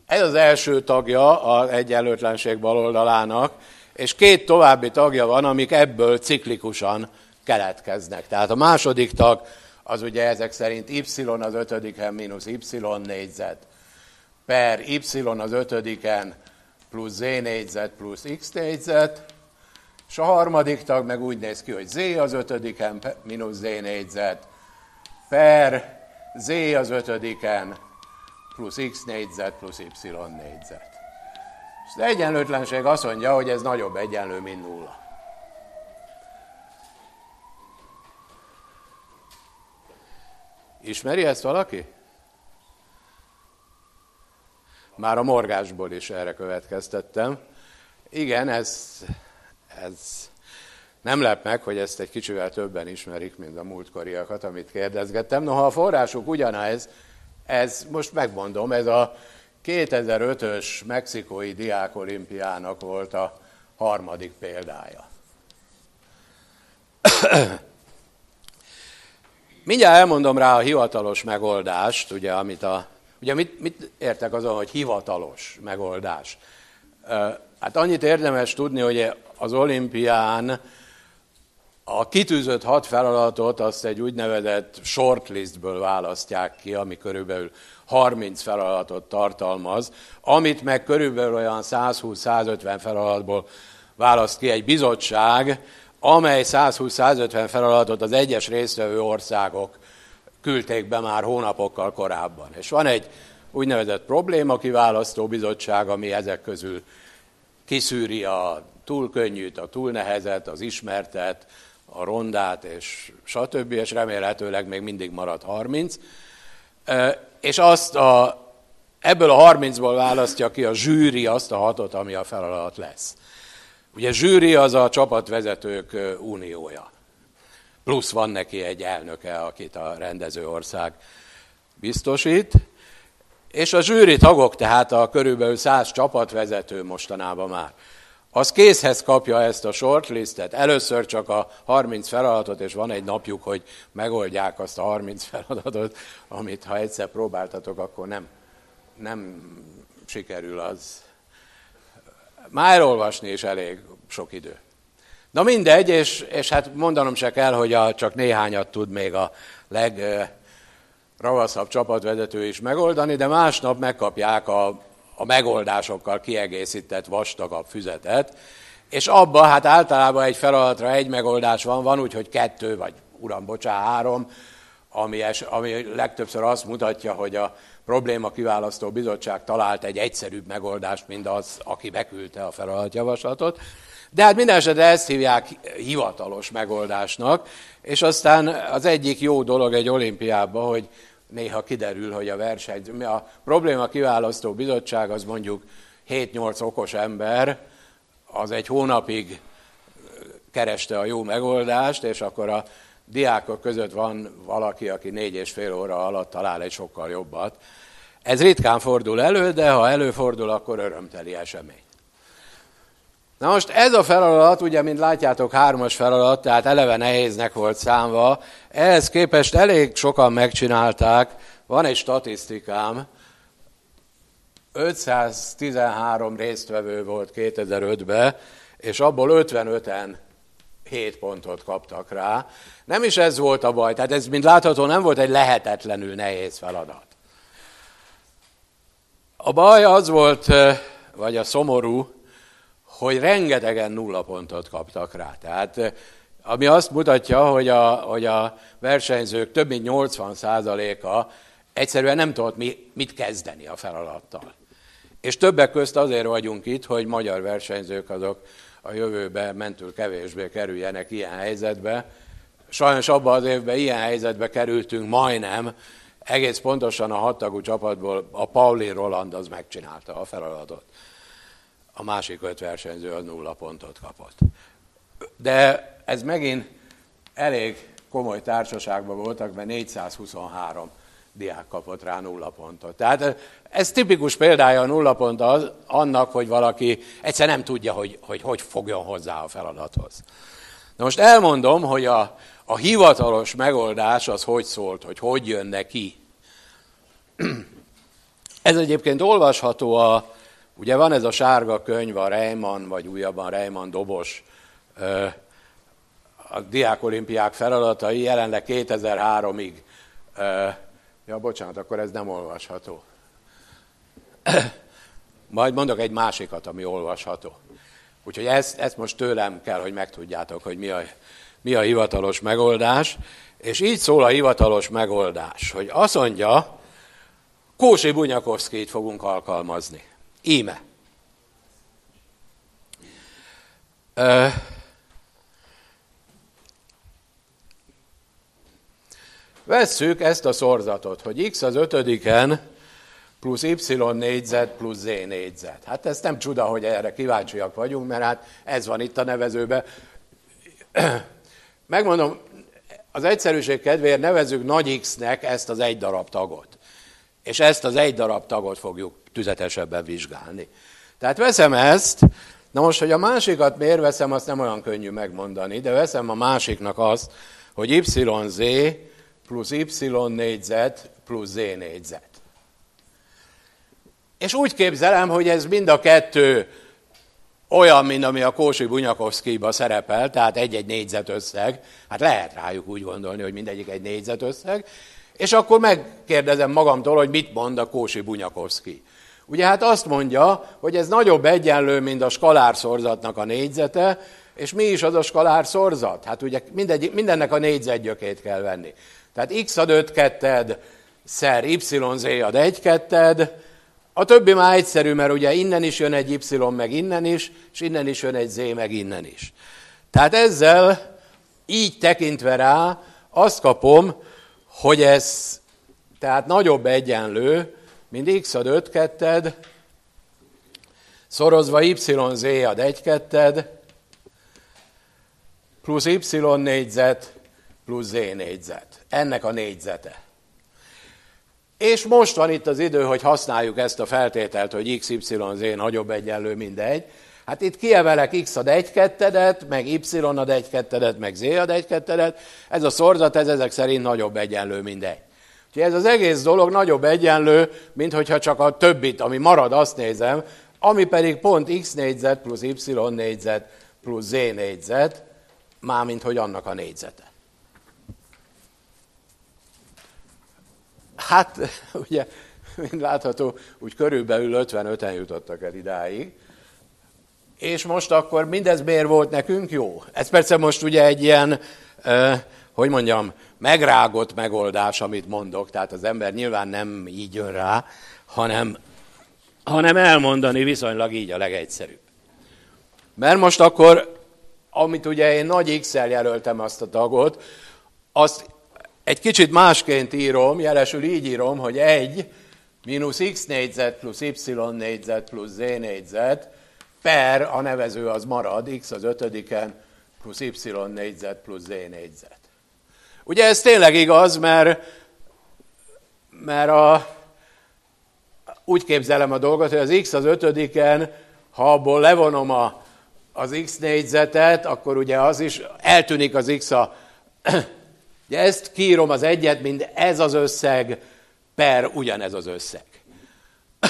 Ez az első tagja az egyenlőtlenség baloldalának, és két további tagja van, amik ebből ciklikusan keletkeznek. Tehát a második tag az ugye ezek szerint y az ötödiken mínusz y négyzet per y az ötödiken plusz z négyzet plusz x négyzet, és a harmadik tag meg úgy néz ki, hogy z az ötödiken mínusz z négyzet per z az ötödiken plusz x négyzet plusz y négyzet. Az egyenlőtlenség azt mondja, hogy ez nagyobb egyenlő, mint nulla. Ismeri ezt valaki? Már a morgásból is erre következtettem. Igen, ez, ez nem lep meg, hogy ezt egy kicsivel többen ismerik, mint a múltkoriakat, amit kérdezgettem. Noha a forrásuk ugyanez, ez, most megmondom, ez a 2005-ös mexikói diákolimpiának volt a harmadik példája. Mindjárt elmondom rá a hivatalos megoldást, ugye, amit a, ugye mit, mit értek azon, hogy hivatalos megoldás? Hát annyit érdemes tudni, hogy az olimpián a kitűzött hat feladatot azt egy úgynevezett shortlistből választják ki, ami körülbelül 30 feladatot tartalmaz, amit meg körülbelül olyan 120-150 feladatból választ ki egy bizottság, amely 120-150 feladatot az egyes résztvevő országok küldték be már hónapokkal korábban. És van egy úgynevezett probléma kiválasztó bizottság, ami ezek közül kiszűri a túl könnyűt, a túl nehezet, az ismertet, a rondát, és stb., és remélhetőleg még mindig marad 30. És azt a, ebből a 30-ból választja ki a zsűri azt a hatot, ami a feladat lesz. Ugye zsűri az a csapatvezetők uniója. Plusz van neki egy elnöke, akit a rendező ország biztosít. És a zsűri tagok, tehát a körülbelül száz csapatvezető mostanában már, az készhez kapja ezt a shortlistet, először csak a 30 feladatot, és van egy napjuk, hogy megoldják azt a 30 feladatot, amit ha egyszer próbáltatok, akkor nem, nem sikerül az. Már elolvasni is elég sok idő. Na mindegy, és, és hát mondanom se kell, hogy a, csak néhányat tud még a legravaszabb csapatvezető is megoldani, de másnap megkapják a a megoldásokkal kiegészített vastagabb füzetet, és abba hát általában egy feladatra egy megoldás van, van úgy, hogy kettő, vagy uram, bocsá, három, ami, es, ami legtöbbször azt mutatja, hogy a probléma kiválasztó bizottság talált egy egyszerűbb megoldást, mint az, aki beküldte a feladatjavaslatot. De hát minden esetre ezt hívják hivatalos megoldásnak, és aztán az egyik jó dolog egy olimpiában, hogy néha kiderül, hogy a verseny, a probléma kiválasztó bizottság az mondjuk 7-8 okos ember, az egy hónapig kereste a jó megoldást, és akkor a diákok között van valaki, aki négy és fél óra alatt talál egy sokkal jobbat. Ez ritkán fordul elő, de ha előfordul, akkor örömteli esemény. Na most ez a feladat, ugye, mint látjátok, hármas feladat, tehát eleve nehéznek volt számva. Ehhez képest elég sokan megcsinálták, van egy statisztikám, 513 résztvevő volt 2005-ben, és abból 55-en 7 pontot kaptak rá. Nem is ez volt a baj, tehát ez, mint látható, nem volt egy lehetetlenül nehéz feladat. A baj az volt, vagy a szomorú, hogy rengetegen nulla pontot kaptak rá. Tehát ami azt mutatja, hogy a, hogy a versenyzők több mint 80%-a egyszerűen nem tudott mi, mit kezdeni a feladattal. És többek közt azért vagyunk itt, hogy magyar versenyzők azok a jövőbe mentül kevésbé kerüljenek ilyen helyzetbe. Sajnos abban az évben ilyen helyzetbe kerültünk majdnem, egész pontosan a hattagú csapatból a Pauli Roland az megcsinálta a feladatot. A másik öt versenyző az nulla pontot kapott. De ez megint elég komoly társaságban voltak, mert 423 diák kapott rá nulla pontot. Tehát ez tipikus példája a nulla pont az, annak, hogy valaki egyszer nem tudja, hogy, hogy hogy fogjon hozzá a feladathoz. Na most elmondom, hogy a, a hivatalos megoldás az hogy szólt, hogy hogy jön neki. Ez egyébként olvasható a, ugye van ez a sárga könyv, a Reimann, vagy újabban Reimann dobos a diákolimpiák feladatai jelenleg 2003-ig. Ja, bocsánat, akkor ez nem olvasható. Majd mondok egy másikat, ami olvasható. Úgyhogy ezt, ezt most tőlem kell, hogy megtudjátok, hogy mi a, mi a hivatalos megoldás. És így szól a hivatalos megoldás, hogy azt mondja, Kósi Bunyakovszkit fogunk alkalmazni. Íme. Vesszük ezt a szorzatot, hogy x az ötödiken plusz y négyzet plusz z négyzet. Hát ez nem csuda, hogy erre kíváncsiak vagyunk, mert hát ez van itt a nevezőben. Megmondom, az egyszerűség kedvéért nevezük nagy X-nek ezt az egy darab tagot. És ezt az egy darab tagot fogjuk tüzetesebben vizsgálni. Tehát veszem ezt, na most, hogy a másikat miért veszem, azt nem olyan könnyű megmondani, de veszem a másiknak azt, hogy YZ plusz y négyzet plusz z négyzet. És úgy képzelem, hogy ez mind a kettő olyan, mint ami a Kósi Bunyakovszkiba szerepel, tehát egy-egy négyzetösszeg, hát lehet rájuk úgy gondolni, hogy mindegyik egy négyzetösszeg, és akkor megkérdezem magamtól, hogy mit mond a Kósi Bunyakovszki. Ugye hát azt mondja, hogy ez nagyobb egyenlő, mint a skalár a négyzete, és mi is az a skalár szorzat? Hát ugye mindegy, mindennek a négyzetgyökét kell venni. Tehát x ad 5 ketted, szer y z ad 1 ketted, a többi már egyszerű, mert ugye innen is jön egy y, meg innen is, és innen is jön egy z, meg innen is. Tehát ezzel így tekintve rá azt kapom, hogy ez tehát nagyobb egyenlő, mint x ad 5 ketted, szorozva y z ad 1 ketted, plusz y négyzet, plusz z négyzet ennek a négyzete. És most van itt az idő, hogy használjuk ezt a feltételt, hogy x, y, z nagyobb egyenlő mindegy. Hát itt kiemelek x ad egy kettedet, meg y ad egy kettedet, meg z ad egy kettedet. Ez a szorzat, ez ezek szerint nagyobb egyenlő mindegy. Úgyhogy ez az egész dolog nagyobb egyenlő, mint hogyha csak a többit, ami marad, azt nézem, ami pedig pont x négyzet plusz y négyzet plusz z négyzet, mármint hogy annak a négyzete. Hát, ugye, mint látható, úgy körülbelül 55-en jutottak el idáig. És most akkor mindez miért volt nekünk jó? Ez persze most ugye egy ilyen, eh, hogy mondjam, megrágott megoldás, amit mondok, tehát az ember nyilván nem így jön rá, hanem, hanem elmondani viszonylag így a legegyszerűbb. Mert most akkor, amit ugye én nagy X-el jelöltem azt a tagot, azt egy kicsit másként írom, jelesül így írom, hogy egy mínusz x négyzet plusz y négyzet plusz z négyzet per a nevező az marad, x az ötödiken plusz y négyzet plusz z négyzet. Ugye ez tényleg igaz, mert, mert a, úgy képzelem a dolgot, hogy az x az ötödiken, ha abból levonom a, az x négyzetet, akkor ugye az is eltűnik az x a Ugye ezt kírom az egyet, mint ez az összeg per ugyanez az összeg.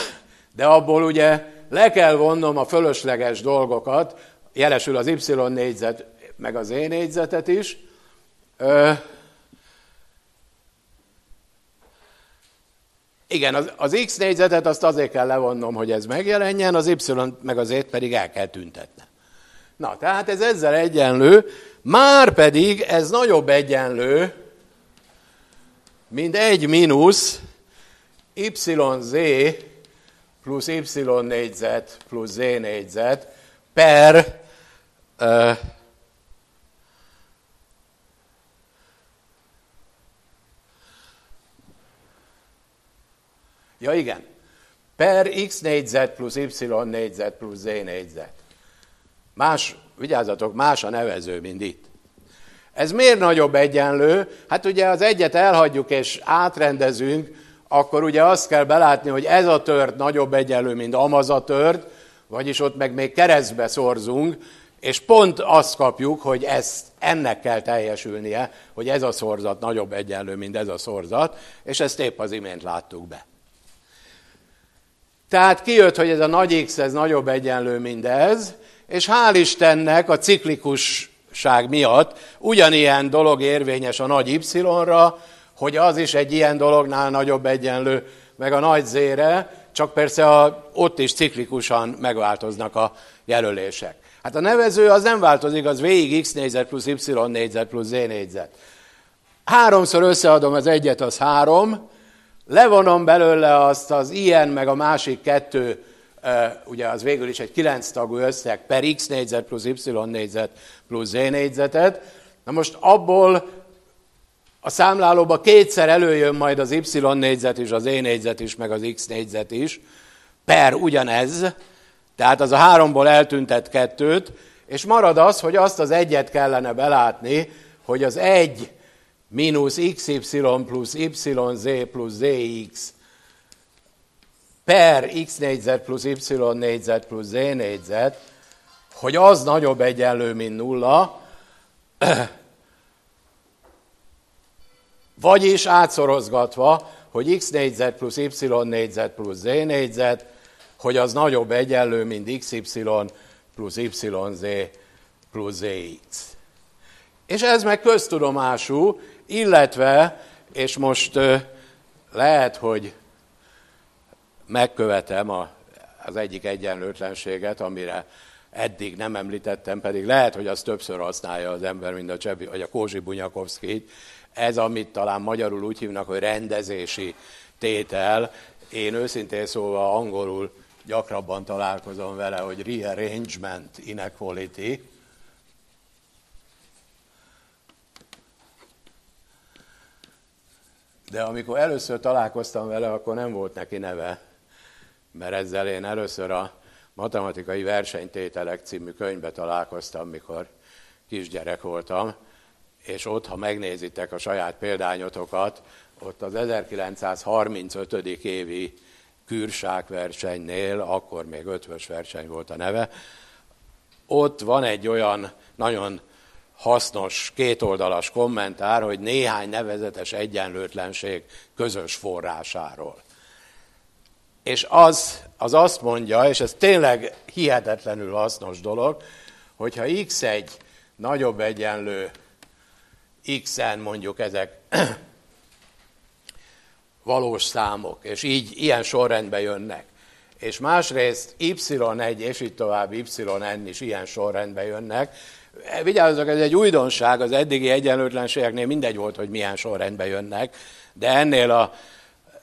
De abból ugye le kell vonnom a fölösleges dolgokat, jelesül az y négyzet, meg az e négyzetet is. Ö, igen, az, az x négyzetet azt azért kell levonnom, hogy ez megjelenjen, az y meg az ét pedig el kell tüntetnem. Na, tehát ez ezzel egyenlő, már pedig ez nagyobb egyenlő, mint egy mínusz yz plusz y négyzet plusz z négyzet per uh, Ja igen, per x négyzet plusz y négyzet plusz z négyzet. Más, vigyázzatok, más a nevező, mint itt. Ez miért nagyobb egyenlő? Hát ugye az egyet elhagyjuk és átrendezünk, akkor ugye azt kell belátni, hogy ez a tört nagyobb egyenlő, mint amaz a tört, vagyis ott meg még keresztbe szorzunk, és pont azt kapjuk, hogy ezt, ennek kell teljesülnie, hogy ez a szorzat nagyobb egyenlő, mint ez a szorzat, és ezt épp az imént láttuk be. Tehát kijött, hogy ez a nagy X ez nagyobb egyenlő, mint ez, és hál' Istennek a ciklikusság miatt ugyanilyen dolog érvényes a nagy Y-ra, hogy az is egy ilyen dolognál nagyobb egyenlő, meg a nagy zére, csak persze a, ott is ciklikusan megváltoznak a jelölések. Hát a nevező az nem változik, az végig x négyzet plusz y négyzet plusz z négyzet. Háromszor összeadom az egyet, az három, levonom belőle azt az ilyen, meg a másik kettő, ugye az végül is egy kilenc tagú összeg per x négyzet plusz y négyzet plusz z négyzetet. Na most abból a számlálóba kétszer előjön majd az y négyzet is, az e négyzet is, meg az x négyzet is, per ugyanez, tehát az a háromból eltüntet kettőt, és marad az, hogy azt az egyet kellene belátni, hogy az egy mínusz xy plusz yz plusz zx per x négyzet plusz y négyzet plusz z négyzet, hogy az nagyobb egyenlő, mint nulla, vagyis átszorozgatva, hogy x négyzet plusz y négyzet plusz z négyzet, hogy az nagyobb egyenlő, mint xy plusz yz plusz zx. És ez meg köztudomású, illetve, és most lehet, hogy megkövetem a, az egyik egyenlőtlenséget, amire eddig nem említettem, pedig lehet, hogy az többször használja az ember, mint a, Csebi, vagy a Kózsi Bunyakovszkit. Ez, amit talán magyarul úgy hívnak, hogy rendezési tétel. Én őszintén szóval angolul gyakrabban találkozom vele, hogy rearrangement inequality, De amikor először találkoztam vele, akkor nem volt neki neve, mert ezzel én először a Matematikai Versenytételek című könyvbe találkoztam, mikor kisgyerek voltam, és ott, ha megnézitek a saját példányotokat, ott az 1935. évi versenynél, akkor még ötvös verseny volt a neve, ott van egy olyan nagyon hasznos kétoldalas kommentár, hogy néhány nevezetes egyenlőtlenség közös forrásáról. És az, az azt mondja, és ez tényleg hihetetlenül hasznos dolog, hogyha x1 nagyobb egyenlő x-en mondjuk ezek valós számok, és így ilyen sorrendben jönnek. És másrészt y1 és így tovább yn is ilyen sorrendben jönnek, Vigyázzak, ez egy újdonság, az eddigi egyenlőtlenségeknél mindegy volt, hogy milyen sorrendben jönnek, de ennél a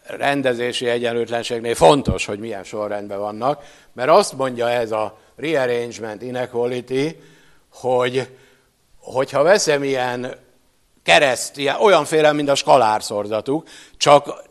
rendezési egyenlőtlenségnél fontos, hogy milyen sorrendben vannak, mert azt mondja ez a rearrangement inequality, hogy hogyha veszem ilyen kereszt, ilyen, olyanféle, mint a skalárszorzatuk, csak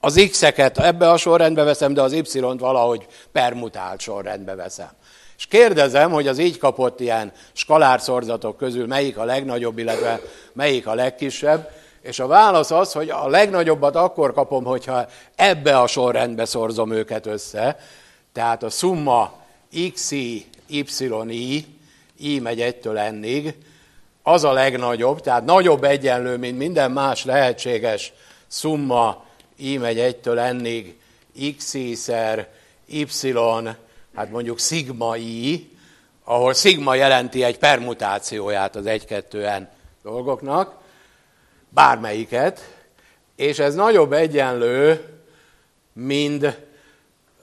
az x-eket ebbe a sorrendbe veszem, de az y-t valahogy permutált sorrendbe veszem. És kérdezem, hogy az így kapott ilyen skalárszorzatok közül melyik a legnagyobb, illetve melyik a legkisebb, és a válasz az, hogy a legnagyobbat akkor kapom, hogyha ebbe a sorrendbe szorzom őket össze, tehát a summa xi, yi, i megy egytől ennig, az a legnagyobb, tehát nagyobb egyenlő, mint minden más lehetséges summa i megy egytől ennig, xi szer y hát mondjuk szigma i, ahol szigma jelenti egy permutációját az 1-2-en dolgoknak, bármelyiket, és ez nagyobb egyenlő, mint,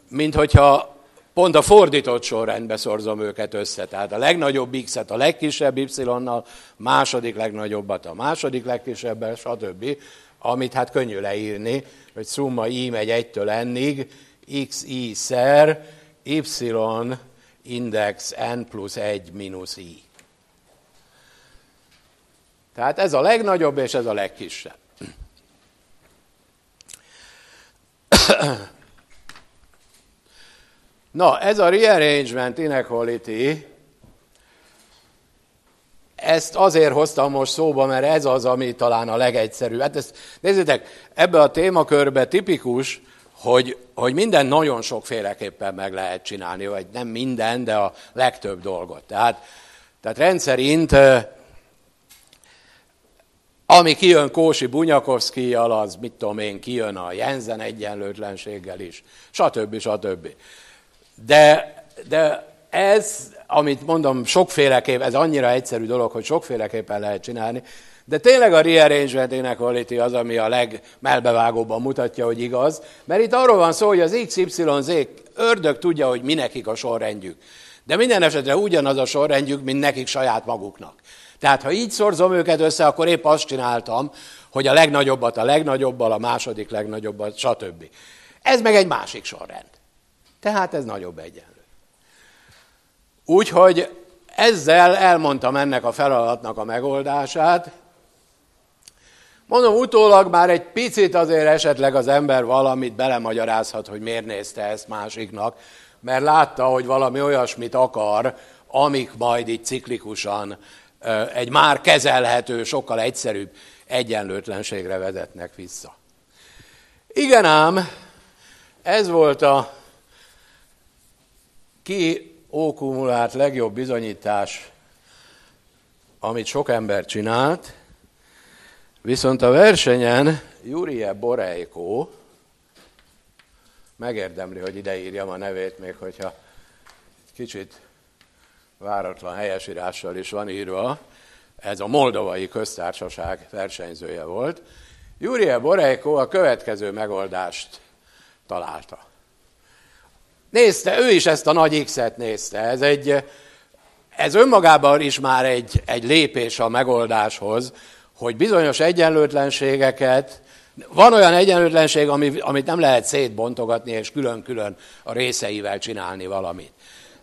mint hogyha pont a fordított sorrendbe szorzom őket össze. Tehát a legnagyobb x-et a legkisebb y-nal, második legnagyobbat a második legkisebbel, stb. Amit hát könnyű leírni, hogy szumma i megy egytől n-ig, x i szer, y index n plusz 1 mínusz i. Tehát ez a legnagyobb és ez a legkisebb. Na, ez a rearrangement inequality, ezt azért hoztam most szóba, mert ez az, ami talán a legegyszerűbb. Hát ezt, nézzétek, ebbe a témakörbe tipikus, hogy, hogy minden nagyon sokféleképpen meg lehet csinálni, vagy nem minden, de a legtöbb dolgot. Tehát, tehát rendszerint, ami kijön Kósi Bunyakovszkijjal, az mit tudom én, kijön a Jensen egyenlőtlenséggel is, stb. stb. De, de ez, amit mondom, sokféleképpen, ez annyira egyszerű dolog, hogy sokféleképpen lehet csinálni, de tényleg a rearrangement inequality az, ami a legmelbevágóbban mutatja, hogy igaz, mert itt arról van szó, hogy az XYZ ördög tudja, hogy minekik a sorrendjük. De minden esetre ugyanaz a sorrendjük, mint nekik saját maguknak. Tehát ha így szorzom őket össze, akkor épp azt csináltam, hogy a legnagyobbat a legnagyobbal, a második legnagyobbat, stb. Ez meg egy másik sorrend. Tehát ez nagyobb egyenlő. Úgyhogy ezzel elmondtam ennek a feladatnak a megoldását, Mondom, utólag már egy picit azért esetleg az ember valamit belemagyarázhat, hogy miért nézte ezt másiknak, mert látta, hogy valami olyasmit akar, amik majd így ciklikusan egy már kezelhető, sokkal egyszerűbb egyenlőtlenségre vezetnek vissza. Igen ám, ez volt a kiókumulált legjobb bizonyítás, amit sok ember csinált, Viszont a versenyen Jurije Borejko megérdemli, hogy ideírjam a nevét, még hogyha kicsit váratlan helyesírással is van írva, ez a Moldovai Köztársaság versenyzője volt. Jurije Borejko a következő megoldást találta. Nézte, ő is ezt a nagy X-et nézte. Ez, egy, ez önmagában is már egy, egy lépés a megoldáshoz, hogy bizonyos egyenlőtlenségeket, van olyan egyenlőtlenség, amit nem lehet szétbontogatni, és külön-külön a részeivel csinálni valamit.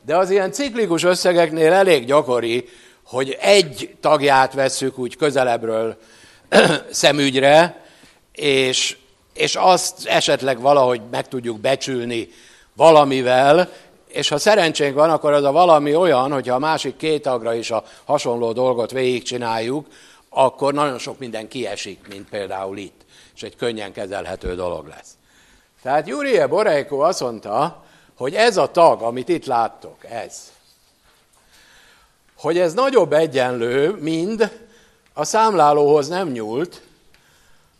De az ilyen ciklikus összegeknél elég gyakori, hogy egy tagját vesszük úgy közelebbről szemügyre, és, és azt esetleg valahogy meg tudjuk becsülni valamivel, és ha szerencsénk van, akkor az a valami olyan, hogyha a másik két tagra is a hasonló dolgot végigcsináljuk, akkor nagyon sok minden kiesik, mint például itt, és egy könnyen kezelhető dolog lesz. Tehát Jurije Borejko azt mondta, hogy ez a tag, amit itt láttok, ez, hogy ez nagyobb egyenlő, mind a számlálóhoz nem nyúlt,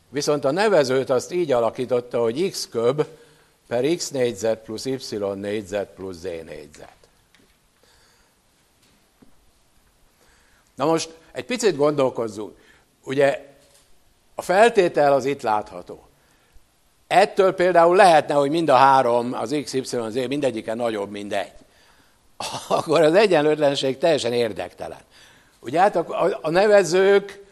viszont a nevezőt azt így alakította, hogy x köb per x négyzet plusz y négyzet plusz z négyzet. Na most egy picit gondolkozzunk. Ugye a feltétel az itt látható. Ettől például lehetne, hogy mind a három, az x, y, z mindegyike nagyobb, mint egy. Akkor az egyenlőtlenség teljesen érdektelen. Ugye hát a, a nevezők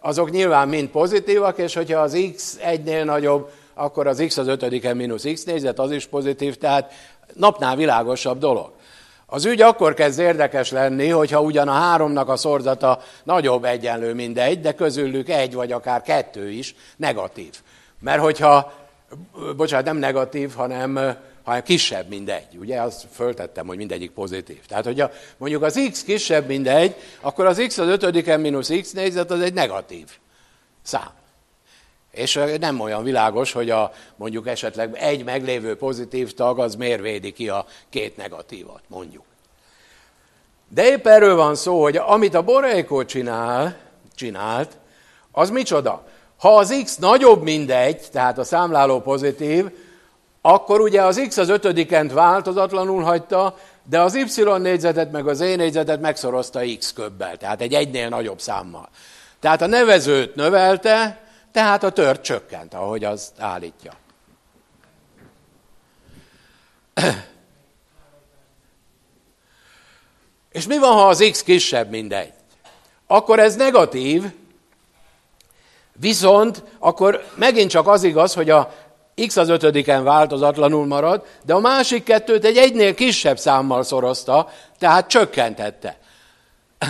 azok nyilván mind pozitívak, és hogyha az x egynél nagyobb, akkor az x az ötödiken mínusz x négyzet, az is pozitív, tehát napnál világosabb dolog. Az ügy akkor kezd érdekes lenni, hogyha ugyan a háromnak a szorzata nagyobb egyenlő mindegy, de közülük egy vagy akár kettő is negatív. Mert hogyha, bocsánat, nem negatív, hanem, hanem kisebb mindegy. Ugye azt föltettem, hogy mindegyik pozitív. Tehát, hogyha mondjuk az x kisebb mindegy, akkor az x az ötödiken mínusz x négyzet az egy negatív szám. És nem olyan világos, hogy a, mondjuk esetleg egy meglévő pozitív tag az miért védi ki a két negatívat, mondjuk. De épp erről van szó, hogy amit a Borejko csinál, csinált, az micsoda? Ha az x nagyobb mindegy, tehát a számláló pozitív, akkor ugye az x az ötödikent változatlanul hagyta, de az y négyzetet meg az e négyzetet megszorozta x köbbel, tehát egy egynél nagyobb számmal. Tehát a nevezőt növelte, tehát a tört csökkent, ahogy az állítja. És mi van, ha az x kisebb, mint egy? Akkor ez negatív, viszont akkor megint csak az igaz, hogy a x az ötödiken változatlanul marad, de a másik kettőt egy egynél kisebb számmal szorozta, tehát csökkentette.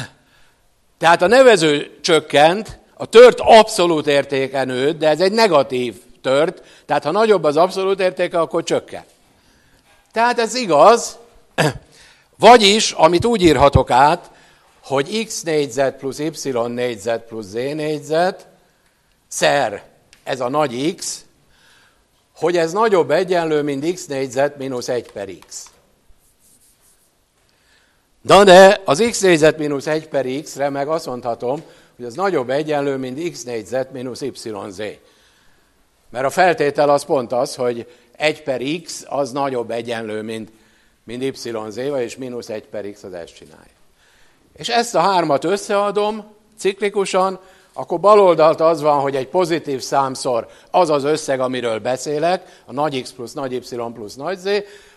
Tehát a nevező csökkent, a tört abszolút értéke nőtt, de ez egy negatív tört, tehát ha nagyobb az abszolút értéke, akkor csökken. Tehát ez igaz, vagyis, amit úgy írhatok át, hogy x négyzet plusz y négyzet plusz z négyzet szer ez a nagy x, hogy ez nagyobb egyenlő, mint x négyzet mínusz 1 per x. Na de az x négyzet mínusz 1 per x-re meg azt mondhatom, hogy az nagyobb egyenlő, mint x négyzet mínusz yz. Mert a feltétel az pont az, hogy 1 per x az nagyobb egyenlő, mint, mint yz, és mínusz 1 per x az ezt csinálja. És ezt a hármat összeadom ciklikusan, akkor baloldalt az van, hogy egy pozitív számszor az az összeg, amiről beszélek, a nagy x plusz nagy y plusz nagy z,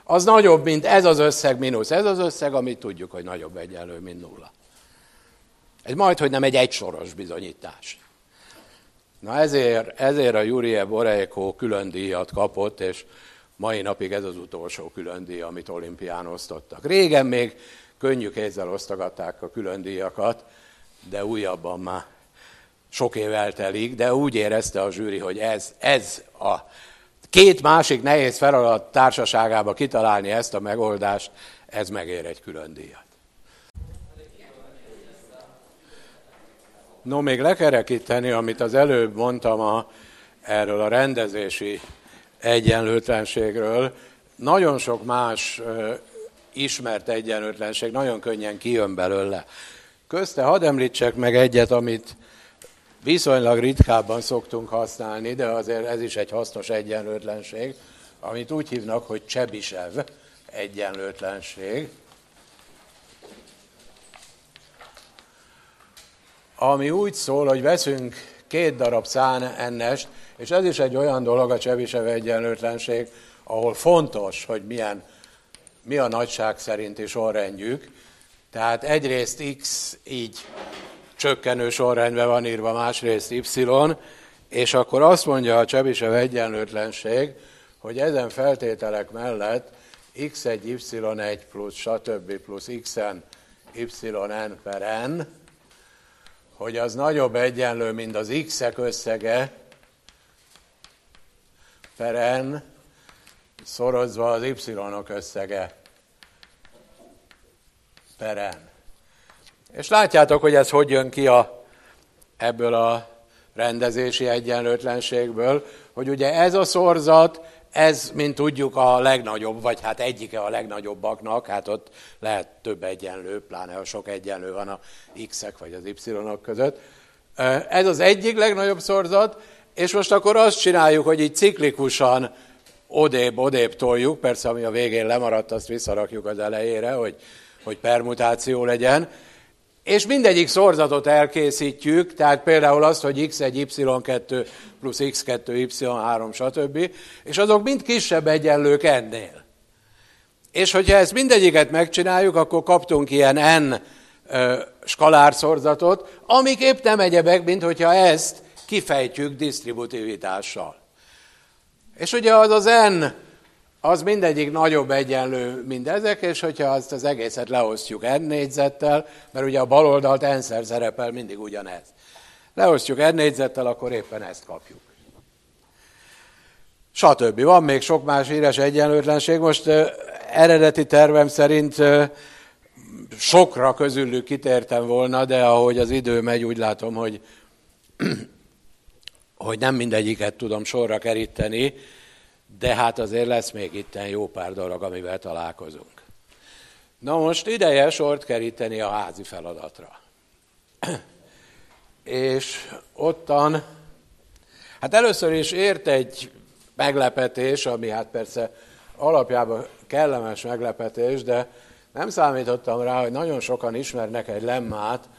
az nagyobb, mint ez az összeg mínusz ez az összeg, amit tudjuk, hogy nagyobb egyenlő, mint nulla. Ez majd, hogy nem egy egysoros bizonyítás. Na ezért, ezért a Jurije Borejko külön díjat kapott, és mai napig ez az utolsó külön díj, amit olimpián osztottak. Régen még könnyű kézzel osztogatták a külön díjakat, de újabban már sok év eltelik, de úgy érezte a zsűri, hogy ez, ez a két másik nehéz feladat társaságába kitalálni ezt a megoldást, ez megér egy külön díjat. No, még lekerekíteni, amit az előbb mondtam a, erről a rendezési egyenlőtlenségről, nagyon sok más ö, ismert egyenlőtlenség nagyon könnyen kijön belőle. Közte hadd említsek meg egyet, amit viszonylag ritkábban szoktunk használni, de azért ez is egy hasznos egyenlőtlenség, amit úgy hívnak, hogy Csebisev egyenlőtlenség. Ami úgy szól, hogy veszünk két darab szán ennest, és ez is egy olyan dolog a Csebisev egyenlőtlenség, ahol fontos, hogy milyen, mi a nagyság szerinti sorrendjük. Tehát egyrészt x így csökkenő sorrendben van írva, másrészt y, és akkor azt mondja a Csebisev egyenlőtlenség, hogy ezen feltételek mellett x1, y1 plusz stb. plusz xn, yn per n, hogy az nagyobb egyenlő, mint az x-ek összege per n, szorozva az y-ok összege per n. És látjátok, hogy ez hogy jön ki a, ebből a rendezési egyenlőtlenségből, hogy ugye ez a szorzat, ez, mint tudjuk, a legnagyobb, vagy hát egyike a legnagyobbaknak, hát ott lehet több egyenlő, pláne ha sok egyenlő van a x-ek vagy az y-ok között. Ez az egyik legnagyobb szorzat, és most akkor azt csináljuk, hogy így ciklikusan odébb, odébb toljuk, persze ami a végén lemaradt, azt visszarakjuk az elejére, hogy, hogy permutáció legyen, és mindegyik szorzatot elkészítjük, tehát például azt, hogy x1, y2 plusz x2, y3, stb. És azok mind kisebb egyenlők ennél. És hogyha ezt mindegyiket megcsináljuk, akkor kaptunk ilyen n skalárszorzatot, amik épp nem egyebek, mint hogyha ezt kifejtjük disztributivitással. És ugye az az n az mindegyik nagyobb egyenlő, mint ezek, és hogyha azt az egészet leosztjuk n négyzettel, mert ugye a bal oldalt n-szer szerepel mindig ugyanez. Leosztjuk n négyzettel, akkor éppen ezt kapjuk. Stb. Van még sok más híres egyenlőtlenség. Most uh, eredeti tervem szerint uh, sokra közülük kitértem volna, de ahogy az idő megy, úgy látom, hogy, hogy nem mindegyiket tudom sorra keríteni de hát azért lesz még itten jó pár dolog, amivel találkozunk. Na most ideje sort keríteni a házi feladatra. És ottan, hát először is ért egy meglepetés, ami hát persze alapjában kellemes meglepetés, de nem számítottam rá, hogy nagyon sokan ismernek egy lemmát,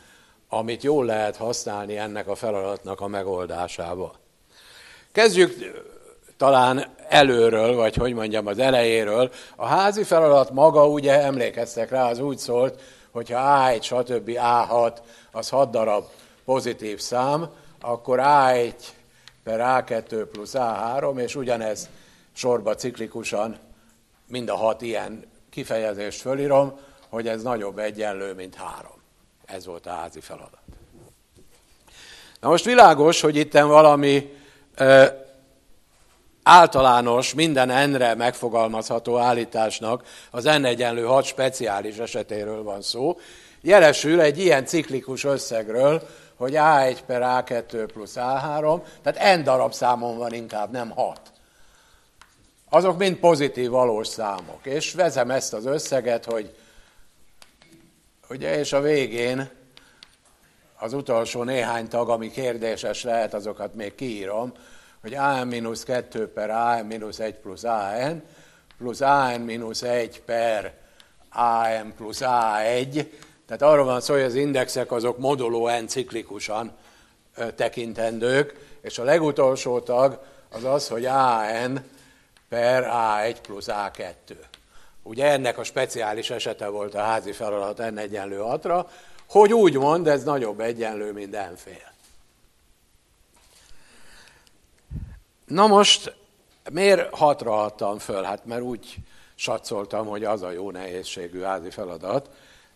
amit jól lehet használni ennek a feladatnak a megoldásába. Kezdjük talán előről, vagy hogy mondjam, az elejéről. A házi feladat maga, ugye emlékeztek rá, az úgy szólt, hogyha A1, stb. A6, az 6 darab pozitív szám, akkor A1 per A2 plusz A3, és ugyanez sorba ciklikusan mind a hat ilyen kifejezést fölírom, hogy ez nagyobb egyenlő, mint három. Ez volt a házi feladat. Na most világos, hogy itten valami általános, minden enre megfogalmazható állításnak az n egyenlő hat speciális esetéről van szó. Jelesül egy ilyen ciklikus összegről, hogy A1 per A2 plusz A3, tehát n darab számon van inkább, nem 6. Azok mind pozitív valós számok. És vezem ezt az összeget, hogy ugye, és a végén az utolsó néhány tag, ami kérdéses lehet, azokat még kiírom, hogy an-2 per an-1 plusz an, plusz an-1 per an plusz a1, tehát arról van szó, hogy az indexek azok moduló n ciklikusan tekintendők, és a legutolsó tag az az, hogy an per a1 plusz a2. Ugye ennek a speciális esete volt a házi feladat n egyenlő 6-ra, hogy úgy mond, ez nagyobb egyenlő, mint n fél. Na most, miért hatra adtam föl? Hát mert úgy satszoltam, hogy az a jó nehézségű házi feladat,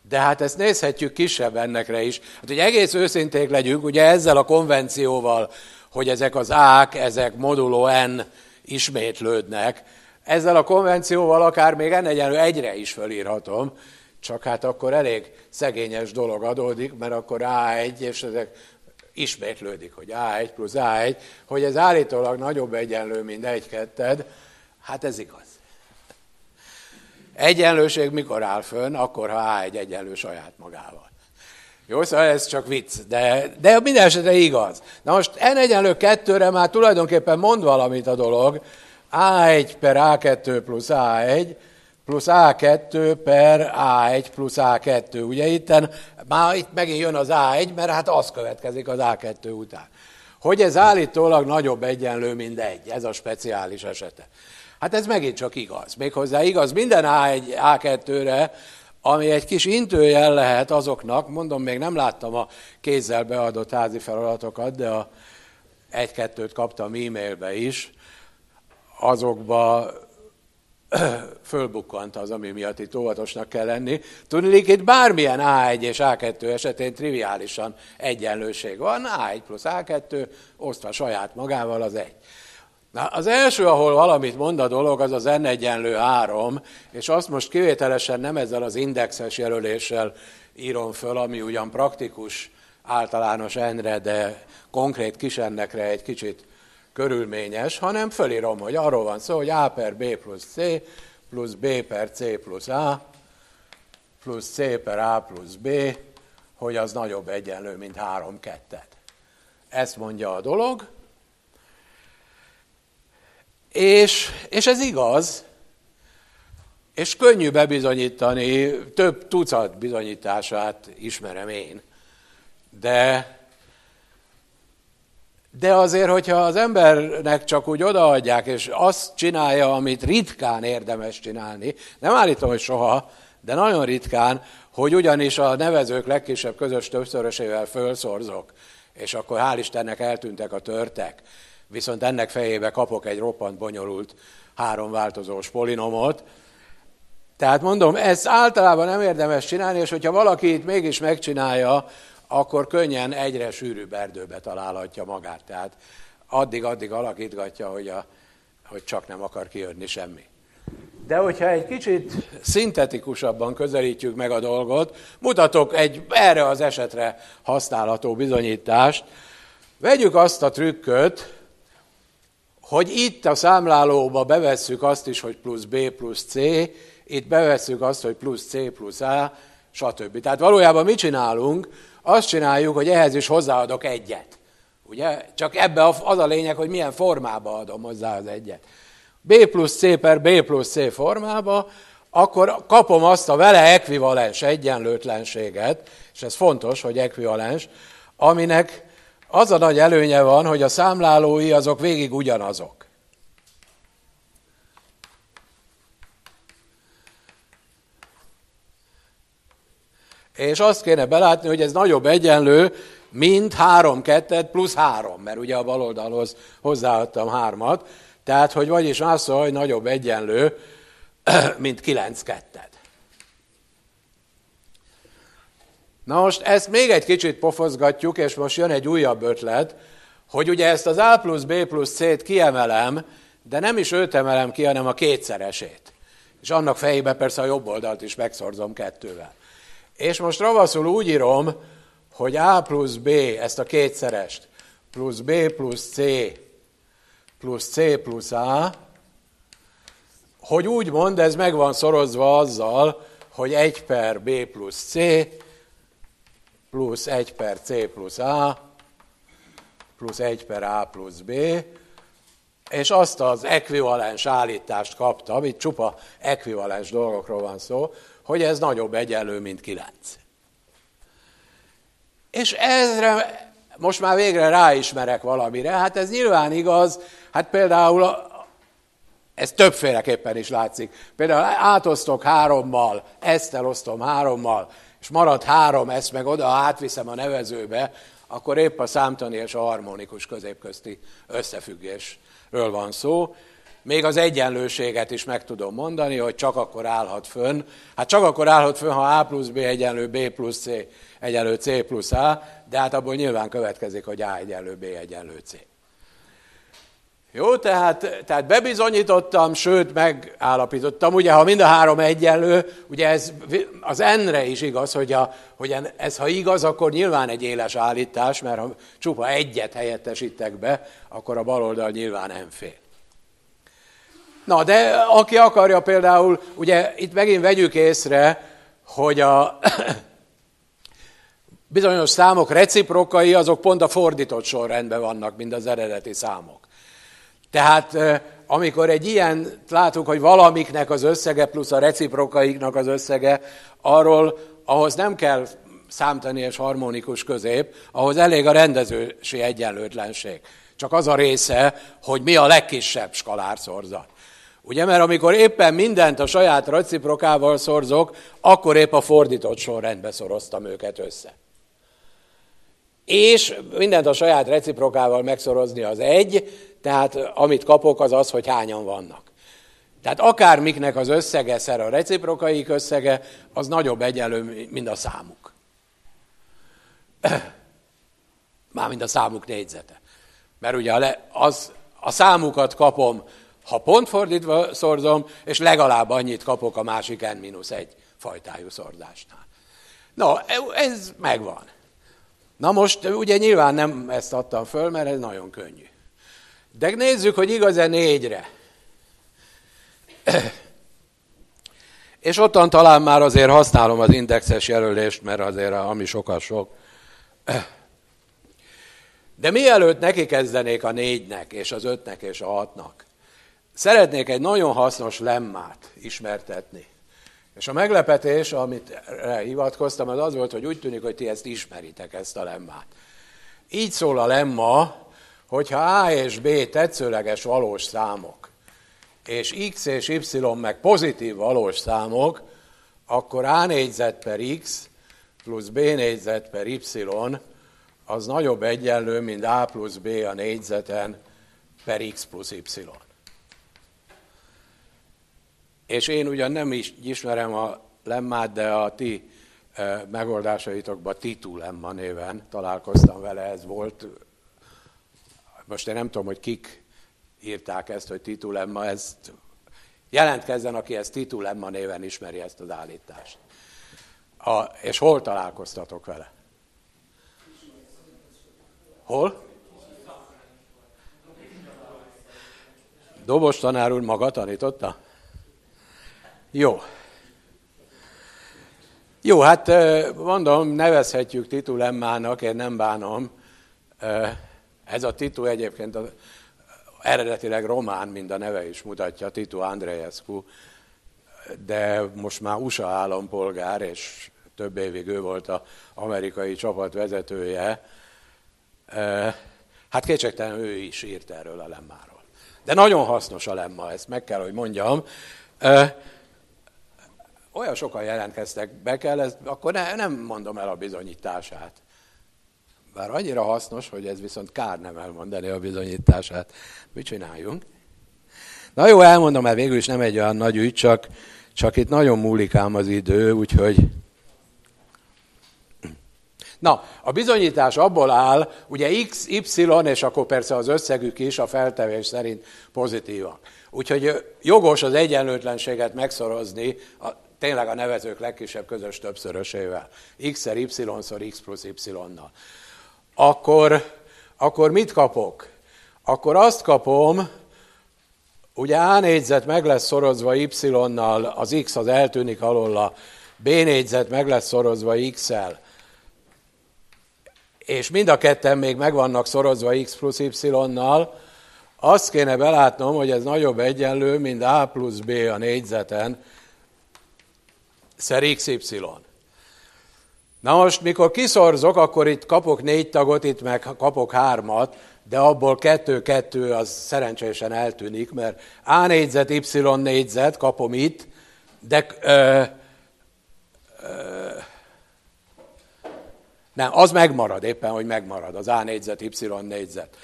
de hát ezt nézhetjük kisebb ennekre is. Hát, hogy egész őszinték legyünk, ugye ezzel a konvencióval, hogy ezek az ák, ezek modulo n ismétlődnek, ezzel a konvencióval akár még n egyre is fölírhatom, csak hát akkor elég szegényes dolog adódik, mert akkor A1, és ezek ismétlődik, hogy A1 plusz A1, hogy ez állítólag nagyobb egyenlő, mint egy ketted, hát ez igaz. Egyenlőség mikor áll fönn? Akkor, ha A1 egyenlő saját magával. Jó, szóval ez csak vicc, de, de minden esetre igaz. Na most n egyenlő kettőre már tulajdonképpen mond valamit a dolog. A1 per A2 plusz A1, plusz A2 per A1 plusz A2. Ugye itten, már itt megint jön az A1, mert hát az következik az A2 után. Hogy ez állítólag nagyobb egyenlő, mint egy, ez a speciális esete. Hát ez megint csak igaz. Méghozzá igaz minden A1, A2-re, ami egy kis intőjel lehet azoknak, mondom, még nem láttam a kézzel beadott házi feladatokat, de a egy-kettőt kaptam e-mailbe is, azokba fölbukkant az, ami miatt itt óvatosnak kell lenni. Tudnék, itt bármilyen A1 és A2 esetén triviálisan egyenlőség van, A1 plusz A2 osztva saját magával az egy. Na, az első, ahol valamit mond a dolog, az az n egyenlő 3, és azt most kivételesen nem ezzel az indexes jelöléssel írom föl, ami ugyan praktikus általános n de konkrét kisennekre egy kicsit körülményes, hanem fölírom, hogy arról van szó, hogy A per B plusz C plusz B per C plusz A plusz C per A plusz B, hogy az nagyobb egyenlő, mint három kettet. Ezt mondja a dolog, és, és ez igaz, és könnyű bebizonyítani, több tucat bizonyítását ismerem én. De de azért, hogyha az embernek csak úgy odaadják, és azt csinálja, amit ritkán érdemes csinálni, nem állítom, hogy soha, de nagyon ritkán, hogy ugyanis a nevezők legkisebb közös többszörösével fölszorzok, és akkor hál' Istennek eltűntek a törtek, viszont ennek fejébe kapok egy roppant bonyolult három változós polinomot. Tehát mondom, ezt általában nem érdemes csinálni, és hogyha valaki itt mégis megcsinálja, akkor könnyen egyre sűrűbb erdőbe találhatja magát. Tehát addig-addig alakítgatja, hogy, a, hogy csak nem akar kijönni semmi. De hogyha egy kicsit szintetikusabban közelítjük meg a dolgot, mutatok egy erre az esetre használható bizonyítást. Vegyük azt a trükköt, hogy itt a számlálóba bevesszük azt is, hogy plusz B plusz C, itt bevesszük azt, hogy plusz C plusz A, stb. Tehát valójában mit csinálunk? Azt csináljuk, hogy ehhez is hozzáadok egyet. Ugye? Csak ebbe az a lényeg, hogy milyen formába adom hozzá az egyet. B plusz C per B plusz C formába, akkor kapom azt a vele ekvivalens egyenlőtlenséget, és ez fontos, hogy ekvivalens, aminek az a nagy előnye van, hogy a számlálói azok végig ugyanazok. És azt kéne belátni, hogy ez nagyobb egyenlő, mint 3 2 plusz 3, mert ugye a bal oldalhoz hozzáadtam 3-at, tehát, hogy vagyis szól, hogy nagyobb egyenlő, mint 9 2 Na most ezt még egy kicsit pofozgatjuk, és most jön egy újabb ötlet, hogy ugye ezt az A plusz B plusz C-t kiemelem, de nem is őt emelem ki, hanem a kétszeresét. És annak fejébe persze a jobb oldalt is megszorzom kettővel. És most ravaszul úgy írom, hogy A plusz B, ezt a kétszerest, plusz B plusz C, plusz C plusz A, hogy úgy mond, ez meg van szorozva azzal, hogy 1 per B plusz C, plusz 1 per C plusz A, plusz 1 per A plusz B, és azt az ekvivalens állítást kaptam, itt csupa ekvivalens dolgokról van szó, hogy ez nagyobb egyenlő, mint 9. És ezre most már végre ráismerek valamire, hát ez nyilván igaz, hát például ez többféleképpen is látszik. Például átosztok hárommal, ezt elosztom hárommal, és marad három, ezt meg oda átviszem a nevezőbe, akkor épp a számtani és a harmonikus középközti összefüggésről van szó. Még az egyenlőséget is meg tudom mondani, hogy csak akkor állhat fönn. Hát csak akkor állhat fönn, ha A plusz B egyenlő B plusz C egyenlő C plusz A, de hát abból nyilván következik, hogy A egyenlő B egyenlő C. Jó, tehát, tehát bebizonyítottam, sőt megállapítottam, ugye ha mind a három egyenlő, ugye ez az n-re is igaz, hogy, a, hogy ez ha igaz, akkor nyilván egy éles állítás, mert ha csupa egyet helyettesítek be, akkor a baloldal nyilván nem fél. Na, de aki akarja például, ugye itt megint vegyük észre, hogy a bizonyos számok reciprokai, azok pont a fordított sorrendben vannak, mint az eredeti számok. Tehát amikor egy ilyen látunk, hogy valamiknek az összege plusz a reciprokaiknak az összege, arról ahhoz nem kell számtani és harmonikus közép, ahhoz elég a rendezősi egyenlőtlenség. Csak az a része, hogy mi a legkisebb skalár-szorzat. Ugye, mert amikor éppen mindent a saját reciprokával szorzok, akkor épp a fordított sorrendbe szoroztam őket össze. És mindent a saját reciprokával megszorozni az egy, tehát amit kapok, az az, hogy hányan vannak. Tehát akármiknek az összege szer a reciprokai összege, az nagyobb egyenlő, mint a számuk. Mármint a számuk négyzete. Mert ugye az, a számukat kapom, ha pont fordítva szorzom, és legalább annyit kapok a másik n-1 fajtájú szorzásnál. Na, ez megvan. Na most ugye nyilván nem ezt adtam föl, mert ez nagyon könnyű. De nézzük, hogy igaz-e négyre. És ottan talán már azért használom az indexes jelölést, mert azért ami sokat sok. De mielőtt neki kezdenék a négynek, és az ötnek, és a hatnak, szeretnék egy nagyon hasznos lemmát ismertetni. És a meglepetés, amit hivatkoztam, az az volt, hogy úgy tűnik, hogy ti ezt ismeritek, ezt a lemmát. Így szól a lemma, hogyha A és B tetszőleges valós számok, és X és Y meg pozitív valós számok, akkor A négyzet per X plusz B négyzet per Y az nagyobb egyenlő, mint A plusz B a négyzeten per X plusz Y. És én ugyan nem is ismerem a lemmát, de a ti eh, megoldásaitokban Titu lemma néven találkoztam vele, ez volt most én nem tudom, hogy kik írták ezt, hogy titulemma, ezt jelentkezzen, aki ezt titulemma néven ismeri ezt az állítást. A, és hol találkoztatok vele? Hol? Dobos tanár úr maga tanította? Jó. Jó, hát mondom, nevezhetjük titulemmának, én nem bánom Ez a Titu egyébként a, eredetileg román, mind a neve is mutatja, Titu Andreescu, de most már USA állampolgár, és több évig ő volt az amerikai csapat vezetője. Hát kétségtelen ő is írt erről a lemmáról. De nagyon hasznos a lemma, ezt meg kell, hogy mondjam. Olyan sokan jelentkeztek be kell, ezt, akkor ne, nem mondom el a bizonyítását. Bár annyira hasznos, hogy ez viszont kár nem elmondani a bizonyítását. Mit csináljunk? Na jó, elmondom, mert végül is nem egy olyan nagy ügy, csak, csak itt nagyon múlik ám az idő, úgyhogy... Na, a bizonyítás abból áll, ugye x, y, és akkor persze az összegük is a feltevés szerint pozitívak. Úgyhogy jogos az egyenlőtlenséget megszorozni tényleg a nevezők legkisebb közös többszörösével. x-szer y-szor x plusz y-nal akkor, akkor mit kapok? Akkor azt kapom, ugye A négyzet meg lesz szorozva Y-nal, az X az eltűnik alól, B négyzet meg lesz szorozva X-el, és mind a ketten még meg vannak szorozva X plusz Y-nal, azt kéne belátnom, hogy ez nagyobb egyenlő, mint A plusz B a négyzeten, szer XY. Na most, mikor kiszorzok, akkor itt kapok négy tagot, itt meg kapok hármat, de abból kettő-kettő az szerencsésen eltűnik, mert A négyzet, Y négyzet kapom itt, de ö, ö, nem, az megmarad éppen, hogy megmarad, az A négyzet, Y négyzet.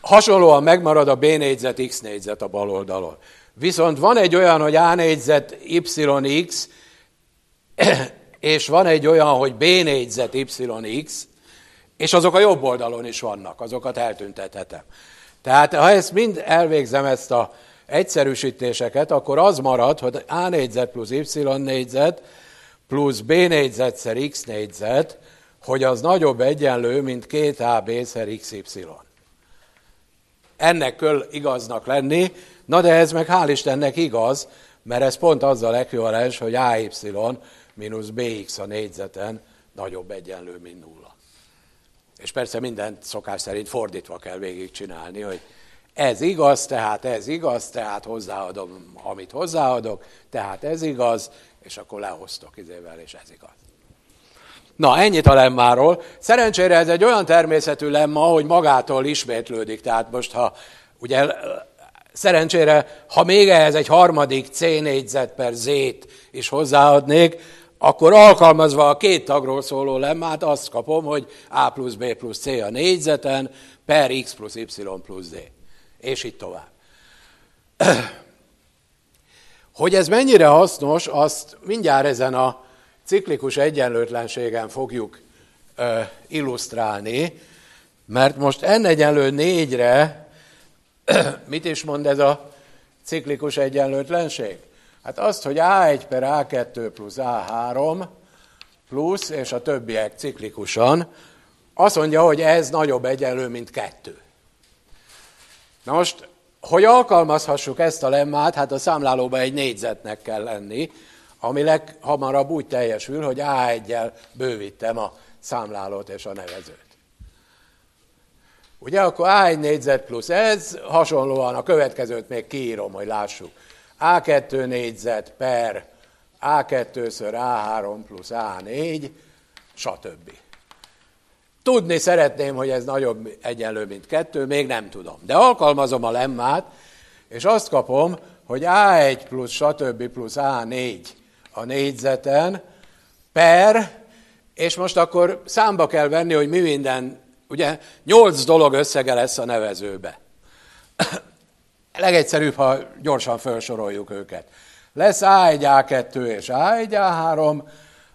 Hasonlóan megmarad a B négyzet, X négyzet a bal oldalon. Viszont van egy olyan, hogy A négyzet, YX, és van egy olyan, hogy B négyzet YX, és azok a jobb oldalon is vannak, azokat eltüntethetem. Tehát ha ezt mind elvégzem, ezt a egyszerűsítéseket, akkor az marad, hogy A négyzet plusz Y négyzet plusz B négyzetszer X négyzet, hogy az nagyobb egyenlő, mint két AB szer XY. Ennek kell igaznak lenni, na de ez meg hál' Istennek igaz, mert ez pont azzal ekvivalens, hogy AY mínusz bx a négyzeten nagyobb egyenlő, mint nulla. És persze mindent szokás szerint fordítva kell végigcsinálni, hogy ez igaz, tehát ez igaz, tehát hozzáadom, amit hozzáadok, tehát ez igaz, és akkor lehoztok izével, és ez igaz. Na, ennyit a lemmáról. Szerencsére ez egy olyan természetű lemma, hogy magától ismétlődik. Tehát most, ha ugye szerencsére, ha még ehhez egy harmadik C négyzet per Z-t is hozzáadnék, akkor alkalmazva a két tagról szóló lemmát azt kapom, hogy A plusz B plusz C a négyzeten per X plusz Y plusz Z. És így tovább. Hogy ez mennyire hasznos, azt mindjárt ezen a ciklikus egyenlőtlenségen fogjuk illusztrálni, mert most n egyenlő négyre mit is mond ez a ciklikus egyenlőtlenség? Hát azt, hogy A1 per A2 plusz A3 plusz, és a többiek ciklikusan, azt mondja, hogy ez nagyobb egyenlő, mint kettő. Na most, hogy alkalmazhassuk ezt a lemmát, hát a számlálóban egy négyzetnek kell lenni, ami leghamarabb úgy teljesül, hogy A1-jel bővítem a számlálót és a nevezőt. Ugye, akkor A1 négyzet plusz ez, hasonlóan a következőt még kiírom, hogy lássuk. A2 négyzet per A2-ször A3 plusz A4, stb. Tudni szeretném, hogy ez nagyobb egyenlő, mint kettő, még nem tudom. De alkalmazom a lemmát, és azt kapom, hogy A1 plusz stb. plusz A4 a négyzeten per, és most akkor számba kell venni, hogy mi minden, ugye? Nyolc dolog összege lesz a nevezőbe. Legegyszerűbb, ha gyorsan felsoroljuk őket. Lesz A1, A2 és A1, A3,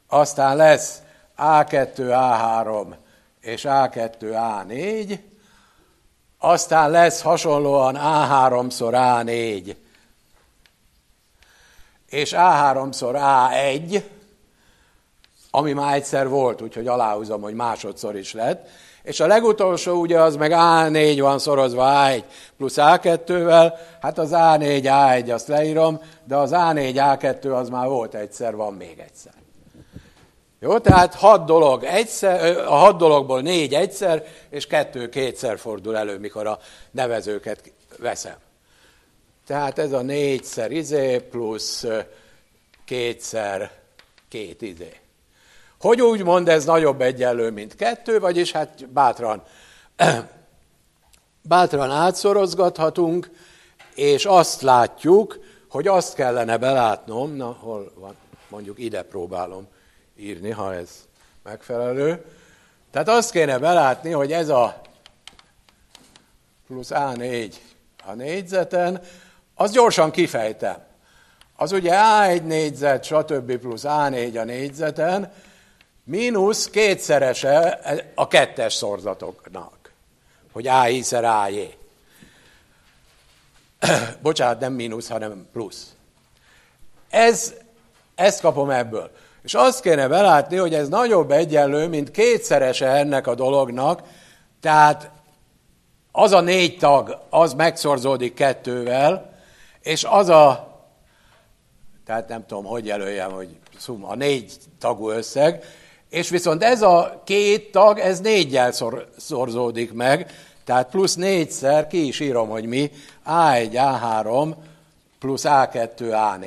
aztán lesz A2, A3 és A2, A4, aztán lesz hasonlóan A3-szor A4 és A3-szor A1, ami már egyszer volt, úgyhogy aláhúzom, hogy másodszor is lett, és a legutolsó ugye az meg A4 van szorozva A1 plusz A2-vel, hát az A4, A1 azt leírom, de az A4, A2 az már volt egyszer, van még egyszer. Jó, tehát hat dolog egyszer, a hat dologból négy egyszer, és kettő kétszer fordul elő, mikor a nevezőket veszem. Tehát ez a négyszer izé plusz kétszer két izé. Hogy úgy mond, ez nagyobb egyenlő, mint kettő, vagyis hát bátran, bátran átszorozgathatunk, és azt látjuk, hogy azt kellene belátnom, na hol van, mondjuk ide próbálom írni, ha ez megfelelő. Tehát azt kéne belátni, hogy ez a plusz A4 a négyzeten, az gyorsan kifejtem. Az ugye A1 négyzet, stb. plusz A4 a négyzeten, mínusz kétszerese a kettes szorzatoknak, hogy A hiszer AJ. Bocsánat, nem mínusz, hanem plusz. Ez, ezt kapom ebből. És azt kéne belátni, hogy ez nagyobb egyenlő, mint kétszerese ennek a dolognak, tehát az a négy tag, az megszorzódik kettővel, és az a, tehát nem tudom, hogy jelöljem, hogy szum, a négy tagú összeg, és viszont ez a két tag, ez négyel szor, szorzódik meg, tehát plusz négyszer, ki is írom, hogy mi, A1, A3 plusz A2, A4.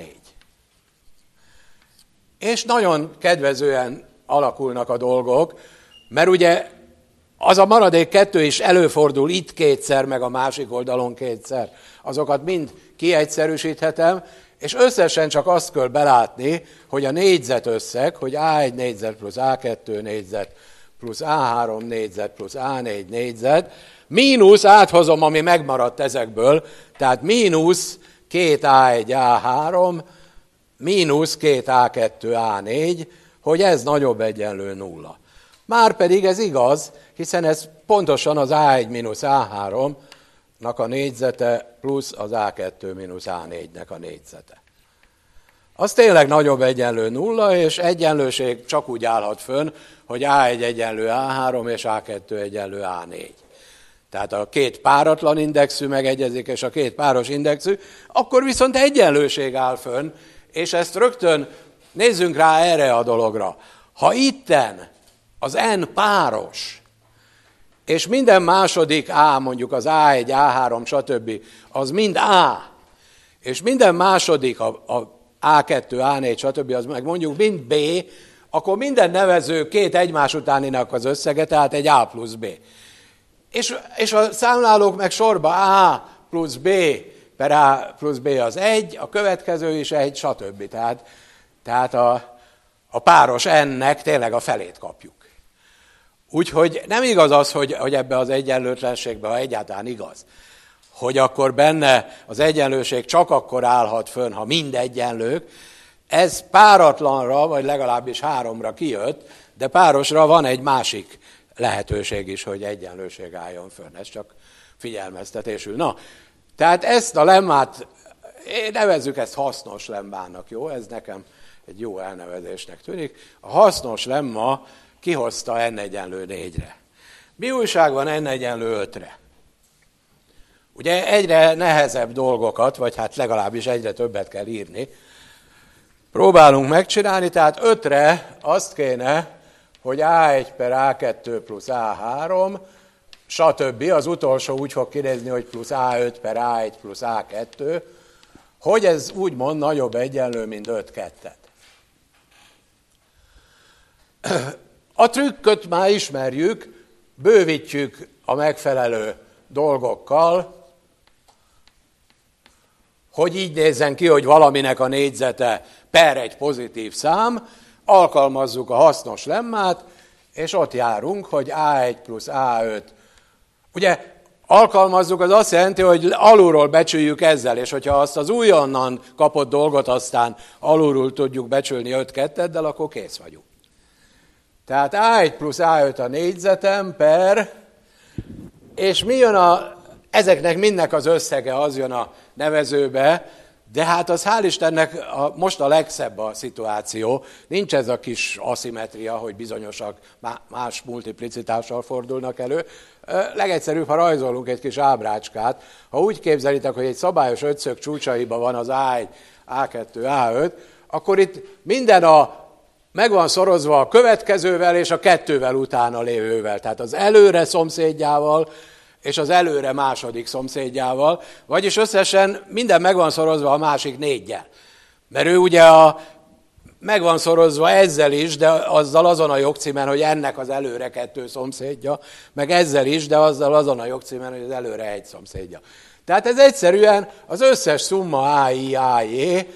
És nagyon kedvezően alakulnak a dolgok, mert ugye az a maradék kettő is előfordul itt kétszer, meg a másik oldalon kétszer. Azokat mind kiegyszerűsíthetem, és összesen csak azt kell belátni, hogy a négyzet összeg, hogy A1 négyzet plusz A2 négyzet plusz A3 négyzet plusz A4 négyzet, mínusz áthozom, ami megmaradt ezekből, tehát mínusz 2 A1 A3, mínusz 2 A2 A4, hogy ez nagyobb egyenlő nulla. Márpedig ez igaz, hiszen ez pontosan az A1 mínusz A3 nak a négyzete plusz az A2 mínusz A4-nek a négyzete. Az tényleg nagyobb egyenlő nulla, és egyenlőség csak úgy állhat fönn, hogy A1 egyenlő A3 és A2 egyenlő A4. Tehát a két páratlan indexű megegyezik, és a két páros indexű, akkor viszont egyenlőség áll fönn, és ezt rögtön nézzünk rá erre a dologra. Ha itten az n páros, és minden második A, mondjuk az A1, A3, stb., az mind A, és minden második a, a A2, A4, stb., az meg mondjuk mind B, akkor minden nevező két egymás utáninak az összege, tehát egy A plusz B. És, és a számlálók meg sorba A plusz B per A plusz B az egy, a következő is egy, stb. Tehát, tehát a, a páros ennek tényleg a felét kapjuk. Úgyhogy nem igaz az, hogy, hogy ebbe az egyenlőtlenségbe, ha egyáltalán igaz, hogy akkor benne az egyenlőség csak akkor állhat fönn, ha mind egyenlők. Ez páratlanra, vagy legalábbis háromra kijött, de párosra van egy másik lehetőség is, hogy egyenlőség álljon fönn. Ez csak figyelmeztetésül. Na, tehát ezt a lemmát, nevezzük ezt hasznos lemmának, jó? Ez nekem egy jó elnevezésnek tűnik. A hasznos lemma kihozta n egyenlő négyre. Mi újság van n egyenlő ötre? Ugye egyre nehezebb dolgokat, vagy hát legalábbis egyre többet kell írni, próbálunk megcsinálni, tehát ötre azt kéne, hogy A1 per A2 plusz A3, stb. Az utolsó úgy fog kinézni, hogy plusz A5 per A1 plusz A2, hogy ez úgymond nagyobb egyenlő, mint 5 kettet. A trükköt már ismerjük, bővítjük a megfelelő dolgokkal, hogy így nézzen ki, hogy valaminek a négyzete per egy pozitív szám, alkalmazzuk a hasznos lemmát, és ott járunk, hogy A1 plusz A5. Ugye alkalmazzuk, az azt jelenti, hogy alulról becsüljük ezzel, és hogyha azt az újonnan kapott dolgot aztán alulról tudjuk becsülni 5 ketteddel, akkor kész vagyunk. Tehát A1 plusz A5 a négyzetem per, és mi jön a, ezeknek mindnek az összege, az jön a nevezőbe, de hát az hál' Istennek a, most a legszebb a szituáció. Nincs ez a kis aszimetria, hogy bizonyosak más multiplicitással fordulnak elő. Legegyszerűbb, ha rajzolunk egy kis ábrácskát. Ha úgy képzelitek, hogy egy szabályos ötszög csúcsaiban van az A1, A2, A5, akkor itt minden a meg van szorozva a következővel és a kettővel utána lévővel. Tehát az előre szomszédjával és az előre második szomszédjával, vagyis összesen minden meg van szorozva a másik négyel. Mert ő ugye a, meg van szorozva ezzel is, de azzal azon a jogcímen, hogy ennek az előre kettő szomszédja, meg ezzel is, de azzal azon a jogcímen, hogy az előre egy szomszédja. Tehát ez egyszerűen az összes szumma AI, AI,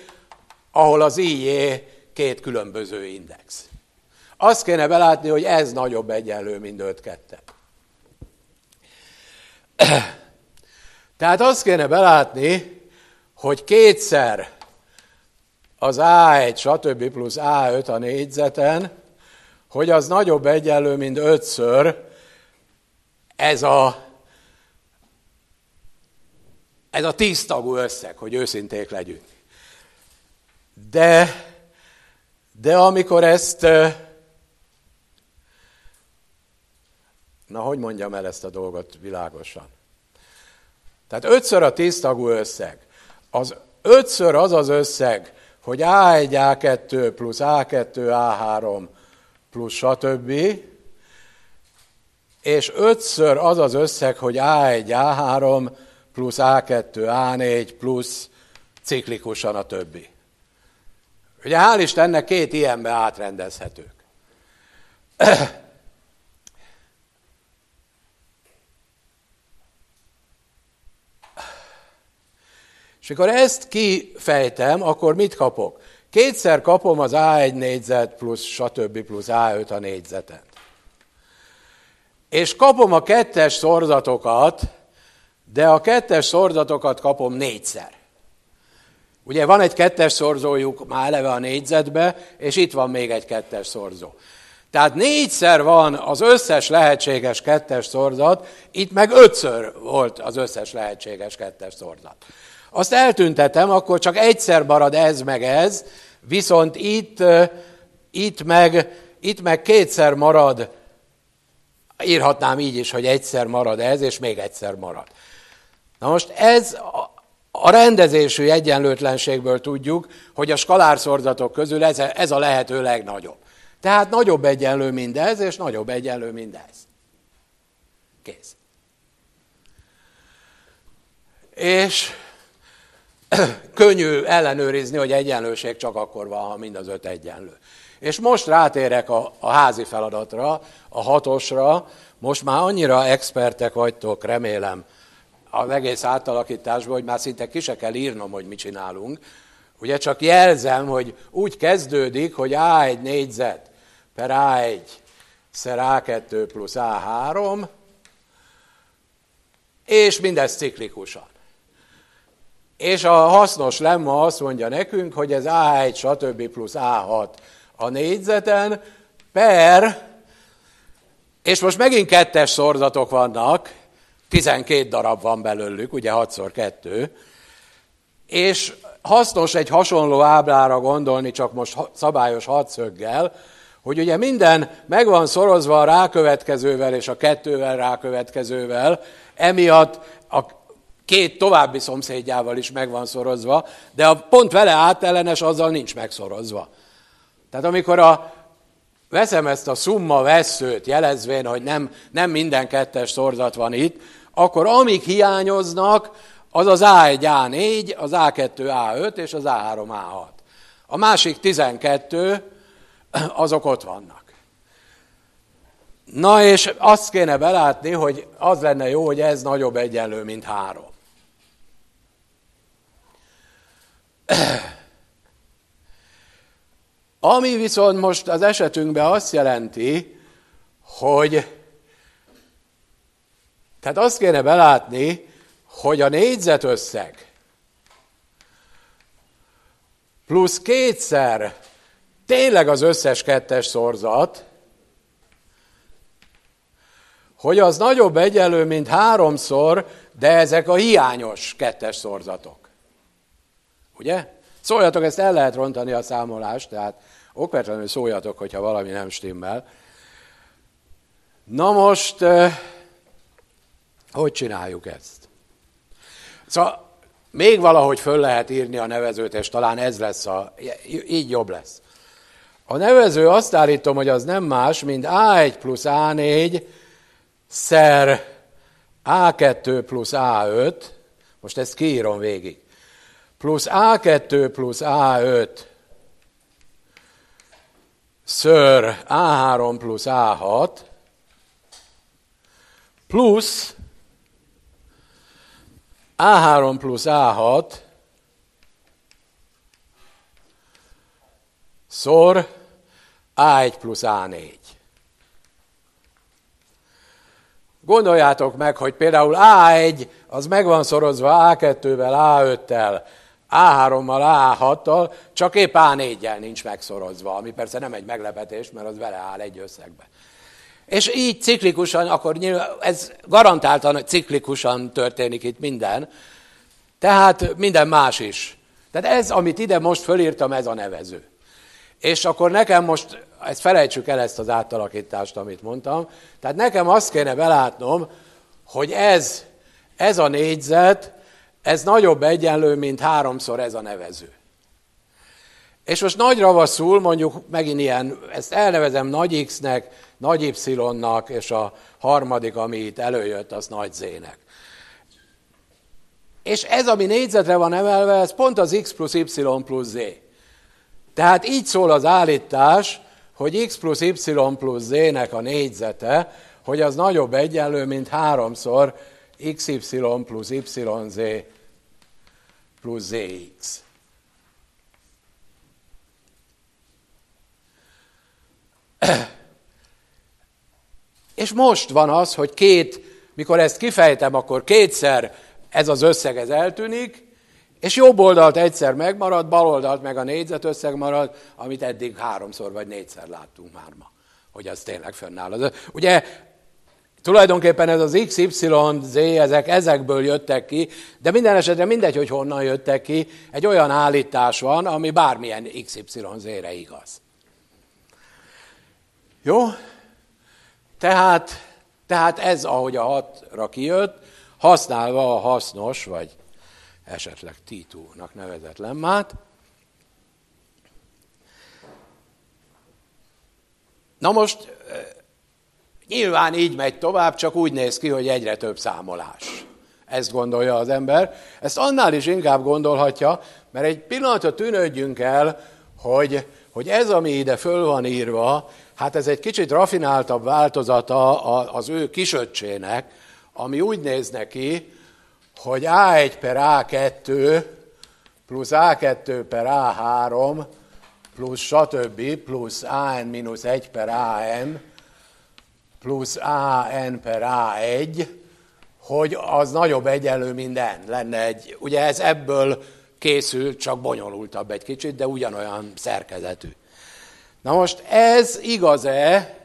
ahol az IJ két különböző index. Azt kéne belátni, hogy ez nagyobb egyenlő, mint 5 2 Tehát azt kéne belátni, hogy kétszer az A1, stb. plusz A5 a négyzeten, hogy az nagyobb egyenlő, mint ötször ez a, ez a tíztagú összeg, hogy őszinték legyünk. De, de amikor ezt, na hogy mondjam el ezt a dolgot világosan? Tehát ötször a tíztagú összeg. Az ötször az az összeg, hogy A1, A2 plusz A2, A3 plusz stb. És ötször az az összeg, hogy A1, A3 plusz A2, A4 plusz ciklikusan a többi. Ugye hál' Istennek két ilyenbe átrendezhetők. És amikor ezt kifejtem, akkor mit kapok? Kétszer kapom az A1 négyzet plusz stb. plusz A5 a négyzetet. És kapom a kettes szorzatokat, de a kettes szorzatokat kapom négyszer. Ugye van egy kettes szorzójuk már eleve a négyzetbe, és itt van még egy kettes szorzó. Tehát négyszer van az összes lehetséges kettes szorzat, itt meg ötször volt az összes lehetséges kettes szorzat. Azt eltüntetem, akkor csak egyszer marad ez meg ez, viszont itt, itt, meg, itt meg kétszer marad, írhatnám így is, hogy egyszer marad ez, és még egyszer marad. Na most ez a rendezésű egyenlőtlenségből tudjuk, hogy a skalárszorzatok közül ez, ez a lehető legnagyobb. Tehát nagyobb egyenlő mindez, és nagyobb egyenlő mindez. Kész. És könnyű ellenőrizni, hogy egyenlőség csak akkor van, ha mind az öt egyenlő. És most rátérek a, a házi feladatra, a hatosra. Most már annyira expertek vagytok, remélem, az egész átalakításban, hogy már szinte ki se kell írnom, hogy mit csinálunk. Ugye csak jelzem, hogy úgy kezdődik, hogy A1 négyzet per A1 szer A2 plusz A3, és mindez ciklikusan. És a hasznos lemma azt mondja nekünk, hogy ez A1, stb. plusz A6 a négyzeten, per, és most megint kettes szorzatok vannak, 12 darab van belőlük, ugye 6x2, és hasznos egy hasonló ábrára gondolni, csak most szabályos hadszöggel, hogy ugye minden meg van szorozva a rákövetkezővel és a kettővel rákövetkezővel, emiatt a két további szomszédjával is meg van szorozva, de a pont vele átellenes, azzal nincs megszorozva. Tehát amikor a, veszem ezt a szumma veszőt, jelezvén, hogy nem, nem minden kettes szorzat van itt, akkor amik hiányoznak, az az A1, A4, az A2, A5 és az A3, A6. A másik 12, azok ott vannak. Na és azt kéne belátni, hogy az lenne jó, hogy ez nagyobb egyenlő, mint három. Ami viszont most az esetünkben azt jelenti, hogy tehát azt kéne belátni, hogy a négyzetösszeg plusz kétszer tényleg az összes kettes szorzat, hogy az nagyobb egyenlő, mint háromszor, de ezek a hiányos kettes szorzatok. Ugye? Szóljatok, ezt el lehet rontani a számolást, tehát okvetlenül szóljatok, hogyha valami nem stimmel. Na most, hogy csináljuk ezt? Szóval még valahogy föl lehet írni a nevezőt, és talán ez lesz a, így jobb lesz. A nevező azt állítom, hogy az nem más, mint A1 plusz A4 szer A2 plusz A5, most ezt kiírom végig, plusz A2 plusz A5 ször A3 plusz A6, plusz A3 plusz A6 szor A1 plusz A4. Gondoljátok meg, hogy például A1 az meg van szorozva A2-vel, A5-tel, A3-mal, A6-tal, csak épp A4-jel nincs megszorozva, ami persze nem egy meglepetés, mert az vele áll egy összegbe. És így ciklikusan, akkor nyilván, ez garantáltan ciklikusan történik itt minden, tehát minden más is. Tehát ez, amit ide most fölírtam, ez a nevező. És akkor nekem most, ezt felejtsük el ezt az átalakítást, amit mondtam, tehát nekem azt kéne belátnom, hogy ez, ez a négyzet, ez nagyobb egyenlő, mint háromszor ez a nevező. És most nagy ravaszul, mondjuk megint ilyen, ezt elnevezem nagy X-nek, nagy Y-nak, és a harmadik, ami itt előjött, az nagy Z-nek. És ez, ami négyzetre van emelve, ez pont az X plusz Y plusz Z. Tehát így szól az állítás, hogy x plusz y plusz z-nek a négyzete, hogy az nagyobb egyenlő, mint háromszor xy plusz yz plusz zx. És most van az, hogy két, mikor ezt kifejtem, akkor kétszer ez az összeg ez eltűnik, és jobb oldalt egyszer megmarad, bal oldalt meg a négyzet összeg marad, amit eddig háromszor vagy négyszer láttunk már ma, hogy az tényleg fönnáll. Ugye tulajdonképpen ez az X, Y, Z, ezek ezekből jöttek ki, de minden esetre mindegy, hogy honnan jöttek ki, egy olyan állítás van, ami bármilyen X, Y, Z-re igaz. Jó? Tehát, tehát ez, ahogy a hatra kijött, használva a hasznos, vagy esetleg Titúnak nevezett lemmát. Na most nyilván így megy tovább, csak úgy néz ki, hogy egyre több számolás. Ezt gondolja az ember. Ezt annál is inkább gondolhatja, mert egy pillanatra tűnődjünk el, hogy, hogy ez, ami ide föl van írva, hát ez egy kicsit rafináltabb változata az ő kisöccsének, ami úgy néz neki, hogy A1 per A2 plusz A2 per A3 plusz stb. plusz AN mínusz 1 per AN plusz AN per A1, hogy az nagyobb egyenlő minden lenne egy, ugye ez ebből készül, csak bonyolultabb egy kicsit, de ugyanolyan szerkezetű. Na most ez igaz-e?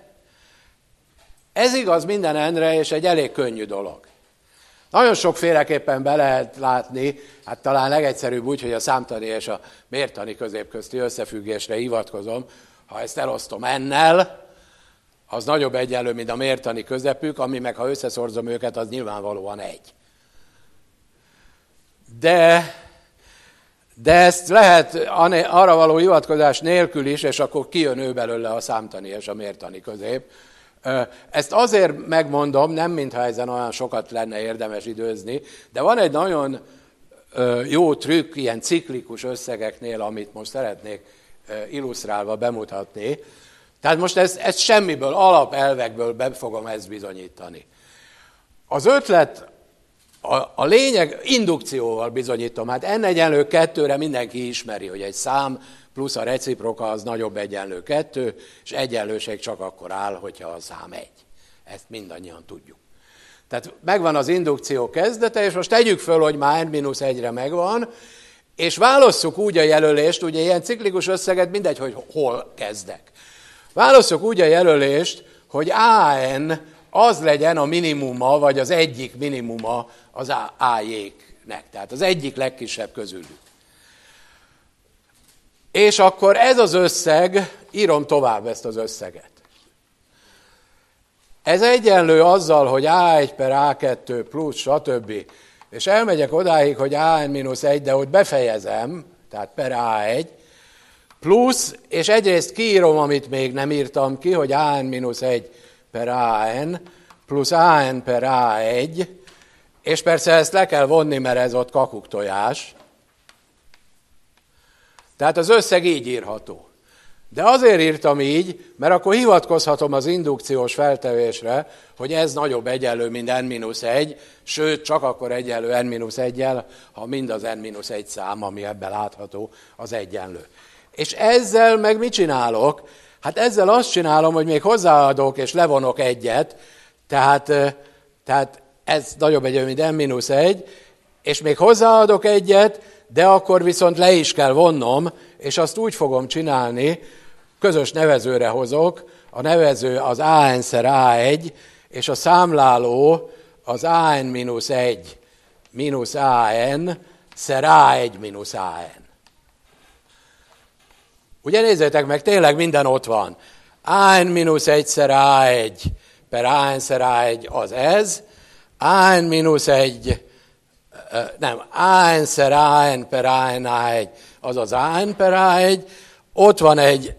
Ez igaz minden endre, és egy elég könnyű dolog. Nagyon sokféleképpen be lehet látni, hát talán legegyszerűbb úgy, hogy a számtani és a mértani középközti összefüggésre hivatkozom. Ha ezt elosztom ennel, az nagyobb egyenlő, mint a mértani közepük, ami meg ha összeszorzom őket, az nyilvánvalóan egy. De, de ezt lehet arra való hivatkozás nélkül is, és akkor kijön ő belőle a számtani és a mértani közép, ezt azért megmondom, nem mintha ezen olyan sokat lenne érdemes időzni, de van egy nagyon jó trükk ilyen ciklikus összegeknél, amit most szeretnék illusztrálva bemutatni. Tehát most ezt, ezt semmiből, alapelvekből be fogom ezt bizonyítani. Az ötlet, a, a lényeg indukcióval bizonyítom. Hát n egyenlő kettőre mindenki ismeri, hogy egy szám plusz a reciproka az nagyobb egyenlő kettő, és egyenlőség csak akkor áll, hogyha a szám egy. Ezt mindannyian tudjuk. Tehát megvan az indukció kezdete, és most tegyük föl, hogy már n-1-re megvan, és válasszuk úgy a jelölést, ugye ilyen ciklikus összeget mindegy, hogy hol kezdek. Válasszuk úgy a jelölést, hogy AN az legyen a minimuma, vagy az egyik minimuma az AJ-nek, tehát az egyik legkisebb közülük. És akkor ez az összeg, írom tovább ezt az összeget. Ez egyenlő azzal, hogy A1 per A2 plusz, stb. És elmegyek odáig, hogy AN-1, de hogy befejezem, tehát per A1, plusz, és egyrészt kiírom, amit még nem írtam ki, hogy AN mínusz 1 per AN, plusz AN per A1, és persze ezt le kell vonni, mert ez ott kakuktojás. Tehát az összeg így írható. De azért írtam így, mert akkor hivatkozhatom az indukciós feltevésre, hogy ez nagyobb egyenlő, mint n-1, sőt, csak akkor egyenlő n-1-jel, ha mind az n-1 szám, ami ebben látható, az egyenlő. És ezzel meg mit csinálok? Hát ezzel azt csinálom, hogy még hozzáadok és levonok egyet, tehát, tehát ez nagyobb egyenlő, mint n-1, és még hozzáadok egyet, de akkor viszont le is kell vonnom, és azt úgy fogom csinálni, közös nevezőre hozok, a nevező az AN-szer A1, és a számláló az AN mínusz 1 mínusz AN szer A1 mínusz AN. Ugye nézzétek meg, tényleg minden ott van. AN mínusz 1 szer A1 per AN szer A1 az ez, AN mínusz 1 nem, AN szer AN per AN A1 az az AN per A1, ott van egy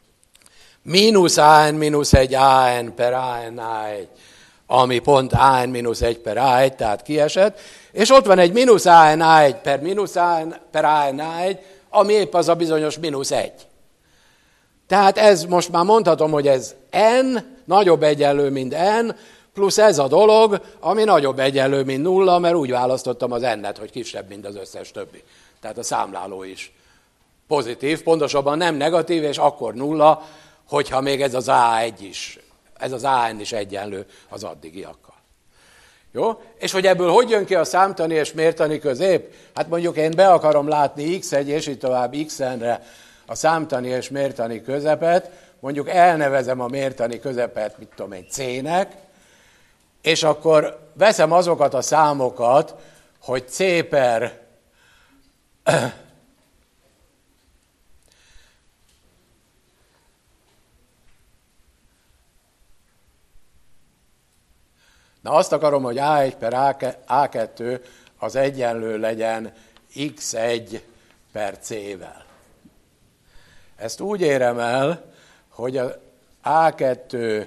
mínusz AN mínusz egy AN per AN A1, ami pont AN mínusz egy per A1, tehát kiesett, és ott van egy mínusz AN A1 per mínusz AN per AN A1, ami épp az a bizonyos mínusz egy. Tehát ez most már mondhatom, hogy ez n nagyobb egyenlő, mint n, plusz ez a dolog, ami nagyobb egyenlő, mint nulla, mert úgy választottam az n-et, hogy kisebb, mint az összes többi. Tehát a számláló is pozitív, pontosabban nem negatív, és akkor nulla, hogyha még ez az A1 is, ez az AN is egyenlő az addigiakkal. Jó? És hogy ebből hogy jön ki a számtani és mértani közép? Hát mondjuk én be akarom látni x1 és így tovább xn-re a számtani és mértani közepet, mondjuk elnevezem a mértani közepet, mit tudom én, c-nek, és akkor veszem azokat a számokat, hogy c per Na azt akarom, hogy A1 per A2 az egyenlő legyen x1 per c-vel. Ezt úgy érem el, hogy az A2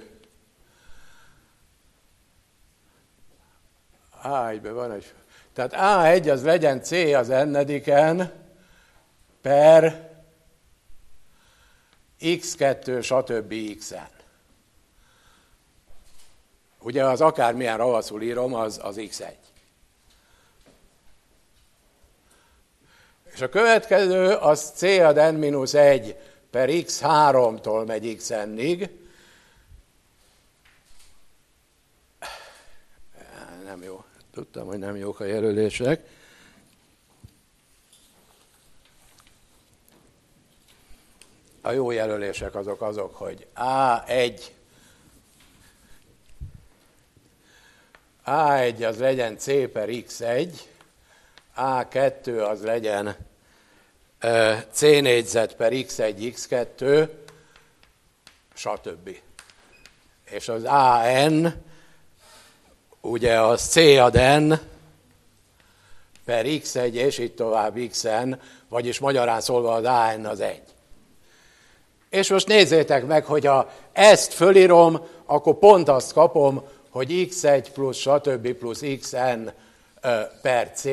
A1-ben van egy... Tehát A1 az legyen C az ennediken per x2 stb. x-en. Ugye az akármilyen ravaszul írom, az, az x1. És a következő, az c ad n-1 per x3-tól megy xn-ig. Nem jó. Tudtam, hogy nem jók a jelölések. A jó jelölések azok azok, hogy A1 A1 az legyen C per X1, A2 az legyen C négyzet per X1, X2, stb. És az AN, ugye az C ad N per X1, és így tovább Xn, vagyis magyarán szólva az AN az egy. És most nézzétek meg, hogy ha ezt fölírom, akkor pont azt kapom, hogy x1 plusz stb. plusz xn per c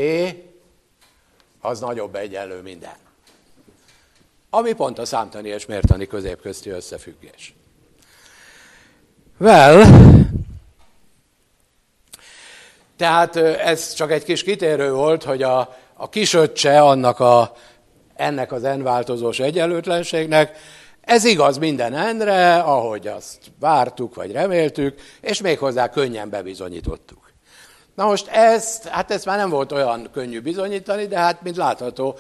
az nagyobb egyenlő minden. Ami pont a számtani és mértani középközti összefüggés. Well, tehát ez csak egy kis kitérő volt, hogy a, a kisöccse annak a, ennek az n változós egyenlőtlenségnek ez igaz minden endre, ahogy azt vártuk vagy reméltük, és méghozzá könnyen bebizonyítottuk. Na most ezt, hát ezt már nem volt olyan könnyű bizonyítani, de hát, mint látható,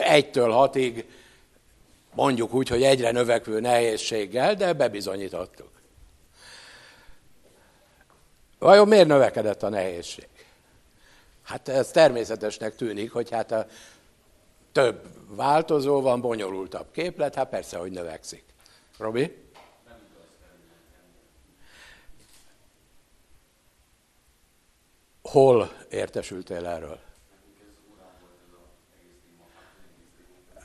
egytől hatig, mondjuk úgy, hogy egyre növekvő nehézséggel, de bebizonyítottuk. Vajon miért növekedett a nehézség? Hát ez természetesnek tűnik, hogy hát a több változó van, bonyolultabb képlet, hát persze, hogy növekszik. Robi? Hol értesültél erről?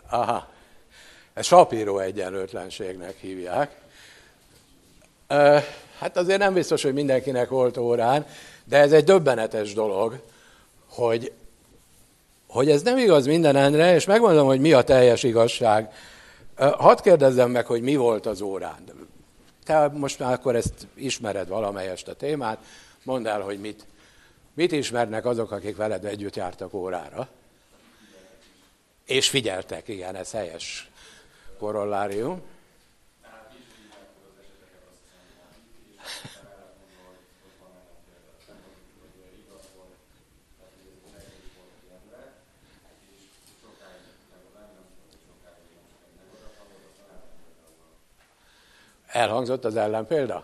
Aha. Ezt sapíró egyenlőtlenségnek hívják. Hát azért nem biztos, hogy mindenkinek volt órán, de ez egy döbbenetes dolog, hogy, hogy ez nem igaz mindenendre, és megmondom, hogy mi a teljes igazság. Hadd kérdezzem meg, hogy mi volt az órán. Te most már akkor ezt ismered valamelyest a témát, mondd el, hogy mit, mit ismernek azok, akik veled együtt jártak órára. És figyeltek, igen, ez helyes korollárium. Elhangzott az ellenpélda?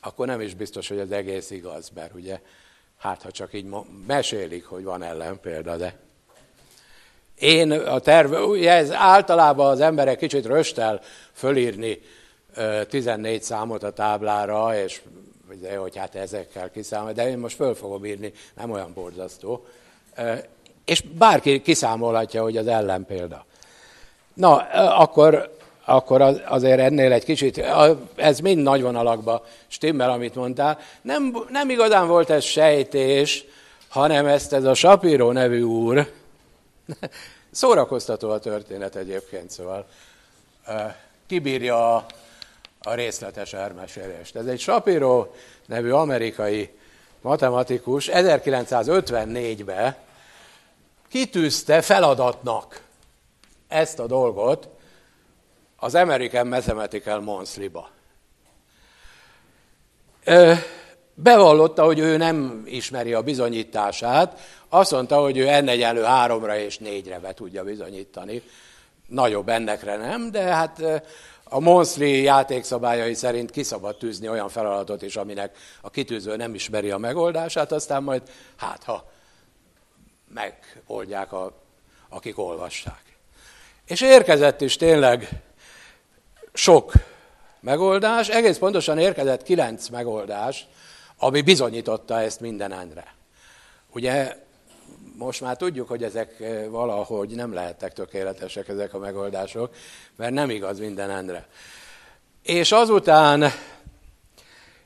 Akkor nem is biztos, hogy az egész igaz, mert ugye, hát ha csak így mesélik, hogy van ellenpélda, de én a terv, ugye ez általában az emberek kicsit röstel fölírni 14 számot a táblára, és ugye, hogy hát ezekkel kiszámol, de én most föl fogom írni, nem olyan borzasztó. És bárki kiszámolhatja, hogy az ellenpélda. Na, akkor akkor azért ennél egy kicsit, ez mind nagy vonalakba stimmel, amit mondtál. Nem, nem igazán volt ez sejtés, hanem ezt ez a Sapiro nevű úr, szórakoztató a történet egyébként, szóval kibírja a, a részletes elmesélést. Ez egy Sapiro nevű amerikai matematikus 1954-ben kitűzte feladatnak ezt a dolgot, az American Mathematical Monthly-ba. Bevallotta, hogy ő nem ismeri a bizonyítását, azt mondta, hogy ő n egyenlő háromra és négyre be tudja bizonyítani. Nagyobb ennekre nem, de hát a Monthly játékszabályai szerint kiszabad tűzni olyan feladatot is, aminek a kitűző nem ismeri a megoldását, aztán majd hát ha megoldják, a, akik olvassák. És érkezett is tényleg sok megoldás, egész pontosan érkezett kilenc megoldás, ami bizonyította ezt mindenendre. Ugye most már tudjuk, hogy ezek eh, valahogy nem lehettek tökéletesek ezek a megoldások, mert nem igaz mindenendre. És azután,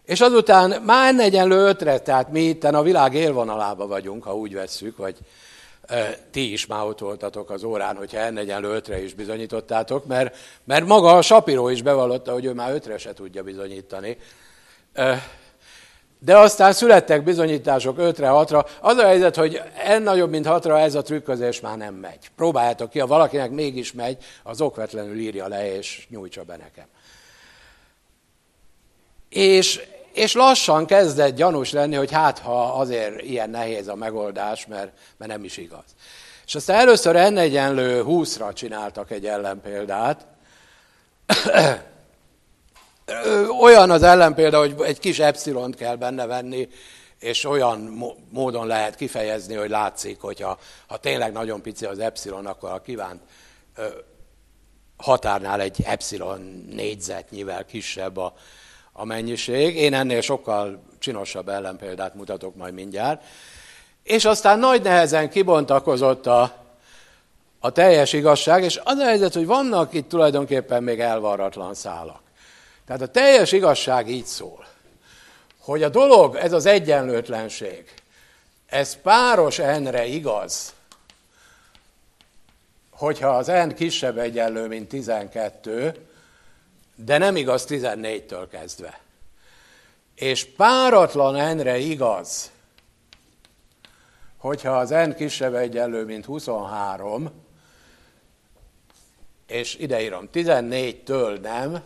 és azután már egyenlő ötre, tehát mi itt a világ élvonalába vagyunk, ha úgy vesszük, vagy ti is már ott voltatok az órán, hogyha n egyenlő ötre is bizonyítottátok, mert, mert maga a Sapiró is bevallotta, hogy ő már ötre se tudja bizonyítani. De aztán születtek bizonyítások ötre, hatra. Az a helyzet, hogy en nagyobb, mint hatra ez a trükközés már nem megy. Próbáljátok ki, ha valakinek mégis megy, az okvetlenül írja le és nyújtsa be nekem. És és lassan kezdett gyanús lenni, hogy hát ha azért ilyen nehéz a megoldás, mert, mert nem is igaz. És aztán először n egyenlő 20-ra csináltak egy ellenpéldát. olyan az ellenpélda, hogy egy kis epsilont kell benne venni, és olyan módon lehet kifejezni, hogy látszik, hogy ha tényleg nagyon pici az epsilon, akkor a kívánt határnál egy epsilon négyzetnyivel kisebb a, a mennyiség. Én ennél sokkal csinosabb ellenpéldát mutatok majd mindjárt. És aztán nagy nehezen kibontakozott a, a teljes igazság, és az a helyzet, hogy vannak itt tulajdonképpen még elvarratlan szálak. Tehát a teljes igazság így szól, hogy a dolog, ez az egyenlőtlenség, ez páros enre igaz, hogyha az n kisebb egyenlő, mint 12, de nem igaz 14-től kezdve. És páratlan enre igaz, hogyha az n kisebb egyenlő, mint 23, és ideírom 14-től nem,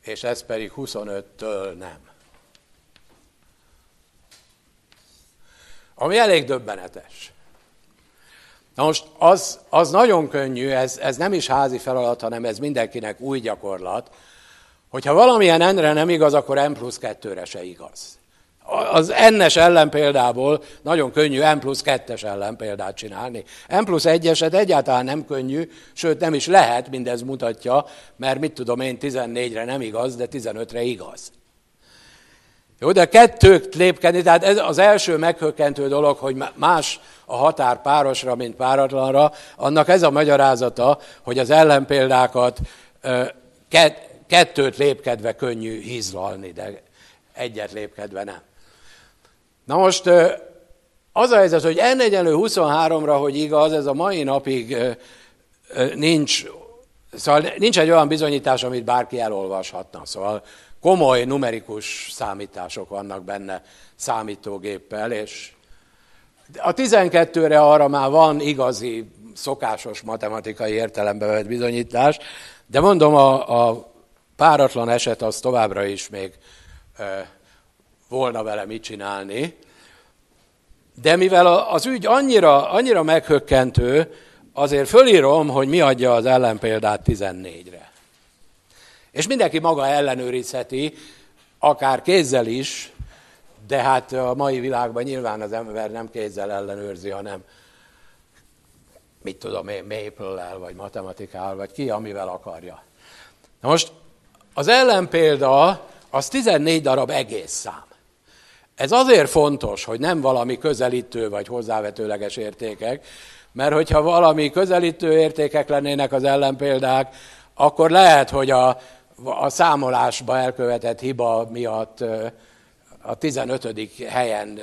és ez pedig 25-től nem. Ami elég döbbenetes. Na most az, az nagyon könnyű, ez, ez nem is házi feladat, hanem ez mindenkinek új gyakorlat, hogyha valamilyen endre nem igaz, akkor n plusz 2-re se igaz. Az n-es ellenpéldából nagyon könnyű n plusz 2-es ellenpéldát csinálni. n plusz 1-eset egyáltalán nem könnyű, sőt nem is lehet, mindez mutatja, mert mit tudom én, 14-re nem igaz, de 15-re igaz. Jó, de kettőt lépkedni, tehát ez az első meghökkentő dolog, hogy más a határ párosra, mint páratlanra, annak ez a magyarázata, hogy az ellenpéldákat kettőt lépkedve könnyű hízlalni, de egyet lépkedve nem. Na most az a helyzet, hogy n egyenlő 23-ra, hogy igaz, ez a mai napig nincs, szóval nincs egy olyan bizonyítás, amit bárki elolvashatna. Szóval komoly numerikus számítások vannak benne számítógéppel, és a 12-re arra már van igazi, szokásos matematikai értelembe vett bizonyítás, de mondom, a, a páratlan eset az továbbra is még e, volna vele mit csinálni. De mivel az ügy annyira, annyira meghökkentő, azért fölírom, hogy mi adja az ellenpéldát 14-re. És mindenki maga ellenőrizheti, akár kézzel is, de hát a mai világban nyilván az ember nem kézzel ellenőrzi, hanem mit tudom én, maple vagy matematikával, vagy ki, amivel akarja. Na most az ellenpélda az 14 darab egész szám. Ez azért fontos, hogy nem valami közelítő vagy hozzávetőleges értékek, mert hogyha valami közelítő értékek lennének az ellenpéldák, akkor lehet, hogy a, a számolásba elkövetett hiba miatt a 15. helyen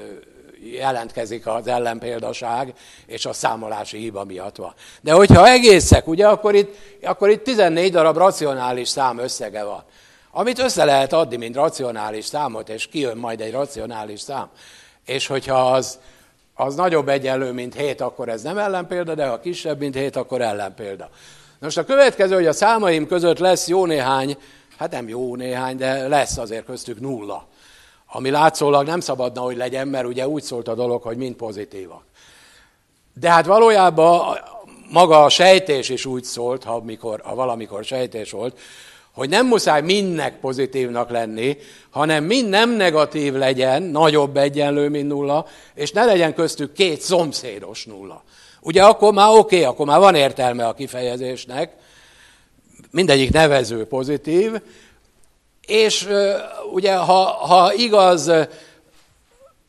jelentkezik az ellenpéldaság, és a számolási hiba miatt van. De hogyha egészek, ugye, akkor itt, akkor itt 14 darab racionális szám összege van, amit össze lehet adni, mint racionális számot, és kijön majd egy racionális szám. És hogyha az, az nagyobb egyenlő, mint 7, akkor ez nem ellenpélda, de ha kisebb, mint 7, akkor ellenpélda. Most a következő, hogy a számaim között lesz jó néhány, hát nem jó néhány, de lesz azért köztük nulla. Ami látszólag nem szabadna, hogy legyen, mert ugye úgy szólt a dolog, hogy mind pozitívak. De hát valójában maga a sejtés is úgy szólt, ha, mikor, ha valamikor sejtés volt, hogy nem muszáj mindnek pozitívnak lenni, hanem mind nem negatív legyen, nagyobb egyenlő, mint nulla, és ne legyen köztük két szomszédos nulla. Ugye akkor már oké, okay, akkor már van értelme a kifejezésnek, mindegyik nevező pozitív, és ugye, ha, ha igaz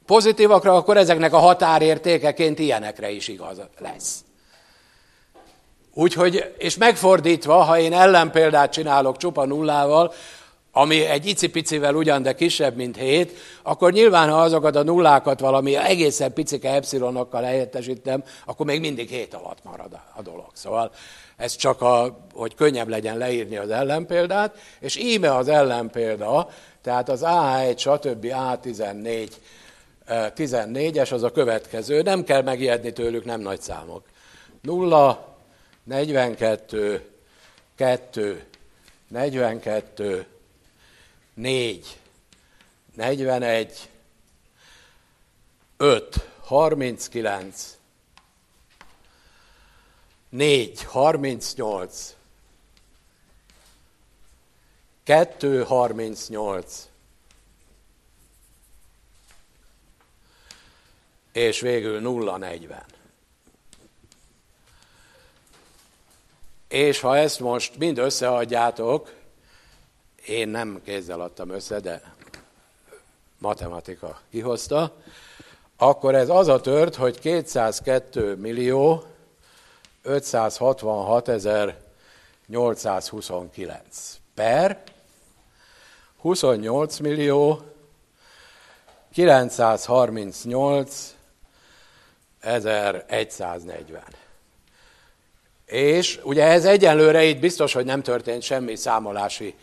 pozitívakra, akkor ezeknek a határértékeként ilyenekre is igaz lesz. Úgyhogy, és megfordítva, ha én ellenpéldát csinálok csupa nullával, ami egy icipicivel ugyan, de kisebb, mint 7, akkor nyilván, ha azokat a nullákat valami egészen picike epsilonokkal helyettesítem, akkor még mindig 7 alatt marad a dolog. Szóval ez csak, a, hogy könnyebb legyen leírni az ellenpéldát, és íme az ellenpélda, tehát az A1, stb. A14, 14-es az a következő, nem kell megijedni tőlük, nem nagy számok. 0, 42, 2, 42, 4, 41, 5, 39, 4, 38, 2, 38, és végül 0, 40. És ha ezt most mind összeadjátok, én nem kézzel adtam össze, de matematika kihozta, akkor ez az a tört, hogy 202 millió 566.829 per 28 millió 938 1140. És ugye ez egyenlőre itt biztos, hogy nem történt semmi számolási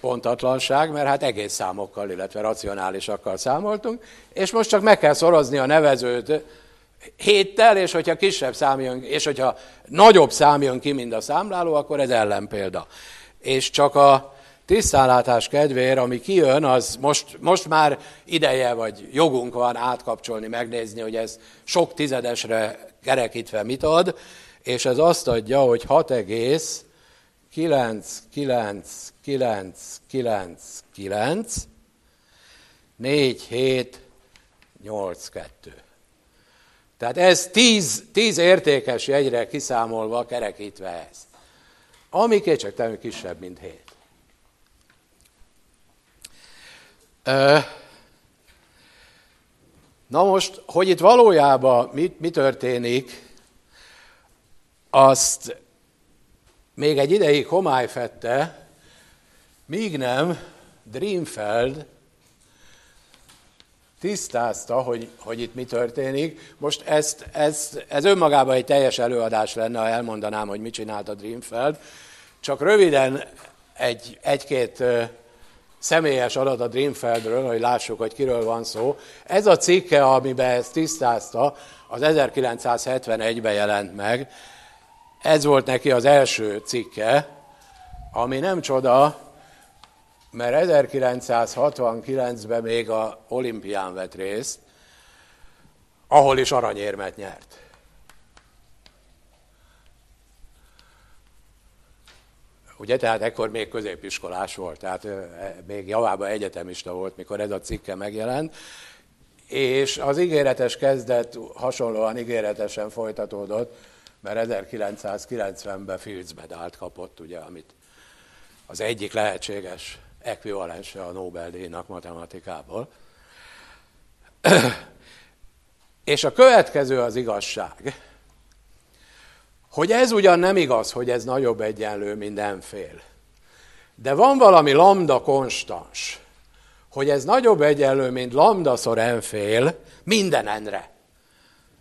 pontatlanság, mert hát egész számokkal, illetve racionálisakkal számoltunk, és most csak meg kell szorozni a nevezőt héttel, és hogyha kisebb szám jön, és hogyha nagyobb szám jön ki, mint a számláló, akkor ez ellenpélda. És csak a tisztánlátás kedvéért, ami kijön, az most, most már ideje, vagy jogunk van átkapcsolni, megnézni, hogy ez sok tizedesre kerekítve mit ad, és ez azt adja, hogy 6,99999 4, 7, 8, 2. Tehát ez tíz, tíz értékes jegyre kiszámolva, kerekítve ez. Ami kétségtelenül kisebb, mint hét. Na most, hogy itt valójában mi, mi történik, azt még egy ideig homály fette, míg nem Dreamfeld tisztázta, hogy, hogy itt mi történik. Most ezt, ezt, ez önmagában egy teljes előadás lenne, ha elmondanám, hogy mit csinált a Dreamfeld. Csak röviden egy, egy-két személyes adat a Dreamfeldről, hogy lássuk, hogy kiről van szó. Ez a cikke, amiben ezt tisztázta, az 1971-ben jelent meg. Ez volt neki az első cikke, ami nem csoda, mert 1969-ben még a olimpián vett részt, ahol is aranyérmet nyert. Ugye, tehát ekkor még középiskolás volt, tehát e, még javában egyetemista volt, mikor ez a cikke megjelent, és az ígéretes kezdet hasonlóan ígéretesen folytatódott, mert 1990-ben Fields medált kapott, ugye, amit az egyik lehetséges ekvivalense a Nobel-díjnak matematikából. És a következő az igazság, hogy ez ugyan nem igaz, hogy ez nagyobb egyenlő mindenfél. De van valami lambda konstans, hogy ez nagyobb egyenlő, mint lambda szor enfél minden enre.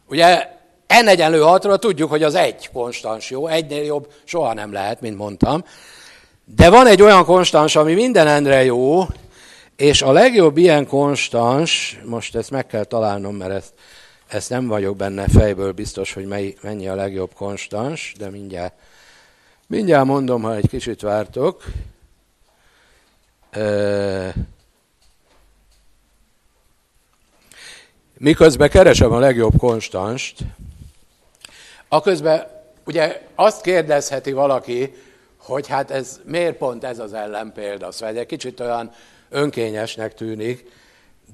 Ugye n egyenlő 6 tudjuk, hogy az egy konstans jó, egynél jobb soha nem lehet, mint mondtam. De van egy olyan konstans, ami minden endre jó, és a legjobb ilyen konstans, most ezt meg kell találnom, mert ezt, ezt nem vagyok benne fejből biztos, hogy mely, mennyi a legjobb konstans, de mindjárt, mindjárt mondom, ha egy kicsit vártok. Miközben keresem a legjobb konstanst, aközben ugye azt kérdezheti valaki, hogy hát ez miért pont ez az ellenpélda. Szóval egy kicsit olyan önkényesnek tűnik,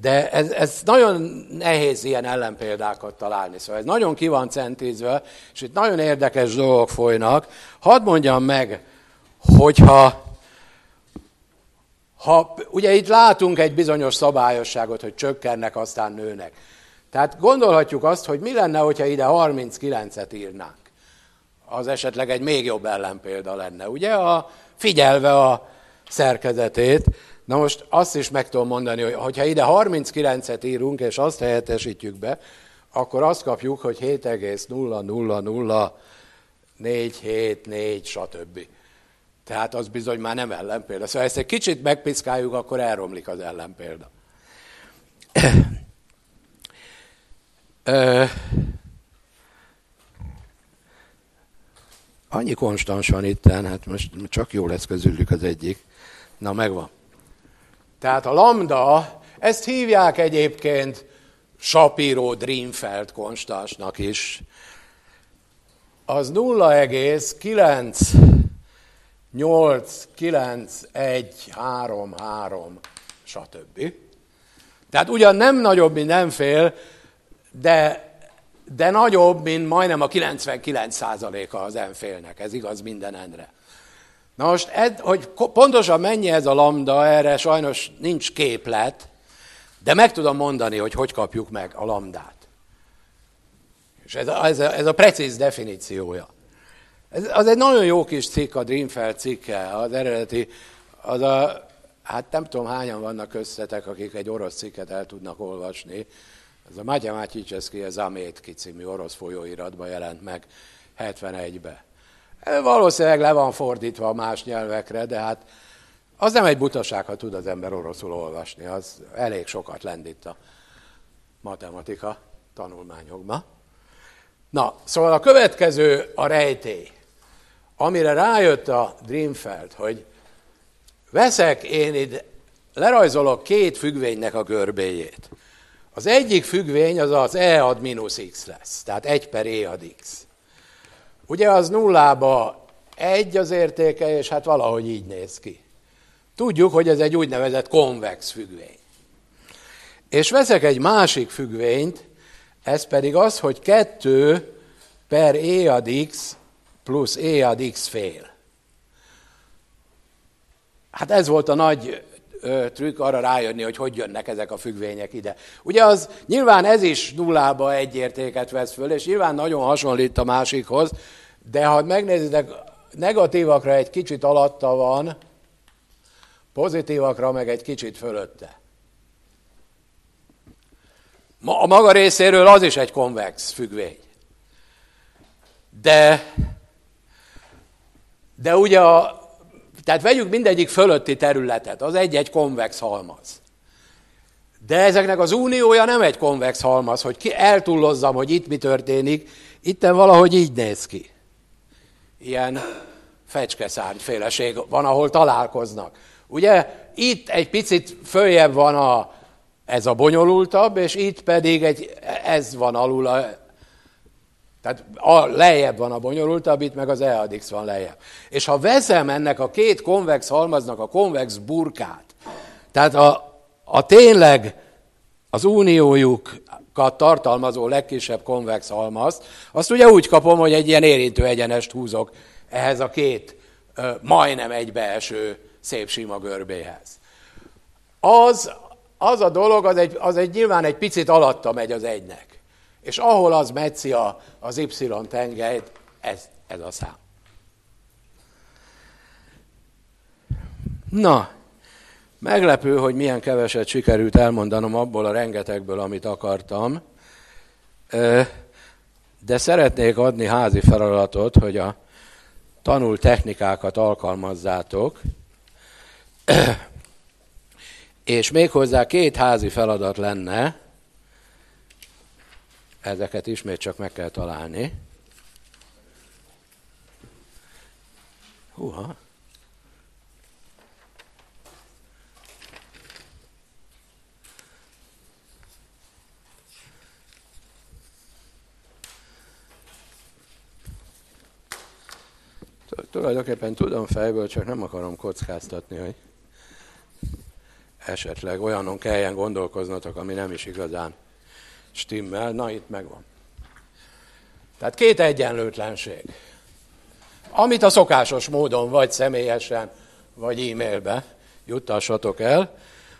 de ez, ez nagyon nehéz ilyen ellenpéldákat találni. Szóval ez nagyon ki van centízve, és itt nagyon érdekes dolgok folynak. Hadd mondjam meg, hogyha ha, ugye itt látunk egy bizonyos szabályosságot, hogy csökkennek, aztán nőnek. Tehát gondolhatjuk azt, hogy mi lenne, hogyha ide 39-et írnánk az esetleg egy még jobb ellenpélda lenne, ugye, a, figyelve a szerkezetét. Na most azt is meg tudom mondani, hogy ha ide 39-et írunk, és azt helyettesítjük be, akkor azt kapjuk, hogy 7,0004774, stb. Tehát az bizony már nem ellenpélda. Szóval ezt egy kicsit megpiszkáljuk, akkor elromlik az ellenpélda. Annyi konstans van itt, hát most csak jó lesz közülük az egyik. Na, megvan. Tehát a lambda, ezt hívják egyébként Shapiro Dreamfeld konstansnak is. Az 0,89133, stb. Tehát ugyan nem nagyobb, mint nem fél, de de nagyobb, mint majdnem a 99%-a az enfélnek. Ez igaz minden endre. Na most, ed, hogy pontosan mennyi ez a lambda, erre sajnos nincs képlet, de meg tudom mondani, hogy hogy kapjuk meg a lambdát. És ez a, ez ez a precíz definíciója. Ez, az egy nagyon jó kis cikk, a Dreamfeld cikke, az eredeti, az a, hát nem tudom hányan vannak köztetek, akik egy orosz cikket el tudnak olvasni, ez a Matyamátyicseszki, ez Amétki című orosz folyóiratban jelent meg 71-be. Valószínűleg le van fordítva a más nyelvekre, de hát az nem egy butaság, ha tud az ember oroszul olvasni, az elég sokat lendít a matematika tanulmányokba. Na, szóval a következő a rejtély, amire rájött a Dreamfeld, hogy veszek én itt, lerajzolok két függvénynek a görbéjét. Az egyik függvény az az E ad mínusz x lesz, tehát 1 per E ad x. Ugye az nullába egy az értéke, és hát valahogy így néz ki. Tudjuk, hogy ez egy úgynevezett konvex függvény. És veszek egy másik függvényt, ez pedig az, hogy 2 per E ad x plusz E ad x fél. Hát ez volt a nagy trükk arra rájönni, hogy hogy jönnek ezek a függvények ide. Ugye az nyilván ez is nullába egy értéket vesz föl, és nyilván nagyon hasonlít a másikhoz, de ha megnézitek, negatívakra egy kicsit alatta van, pozitívakra meg egy kicsit fölötte. A maga részéről az is egy konvex függvény. De, de ugye a, tehát vegyük mindegyik fölötti területet, az egy-egy konvex halmaz. De ezeknek az uniója nem egy konvex halmaz, hogy ki eltullozzam, hogy itt mi történik, itten valahogy így néz ki. Ilyen fecskeszárnyféleség van, ahol találkoznak. Ugye itt egy picit följebb van a, ez a bonyolultabb, és itt pedig egy, ez van alul, a, tehát a, lejjebb van a bonyolultabb, itt meg az EADX van lejjebb. És ha veszem ennek a két konvex halmaznak a konvex burkát, tehát a, a tényleg az uniójukat tartalmazó legkisebb konvex halmaz, azt ugye úgy kapom, hogy egy ilyen érintő egyenest húzok ehhez a két ö, majdnem egybeeső szép sima görbéhez. Az, az a dolog, az egy, az egy nyilván egy picit alatta megy az egynek. És ahol az metszi a, az Y tengelyt, ez, ez a szám. Na, meglepő, hogy milyen keveset sikerült elmondanom abból a rengetegből, amit akartam, de szeretnék adni házi feladatot, hogy a tanult technikákat alkalmazzátok, és méghozzá két házi feladat lenne, ezeket ismét csak meg kell találni. Húha. Tulajdonképpen tudom fejből, csak nem akarom kockáztatni, hogy esetleg olyanon kelljen gondolkoznatok, ami nem is igazán stimmel. Na, itt megvan. Tehát két egyenlőtlenség. Amit a szokásos módon, vagy személyesen, vagy e-mailbe juttassatok el.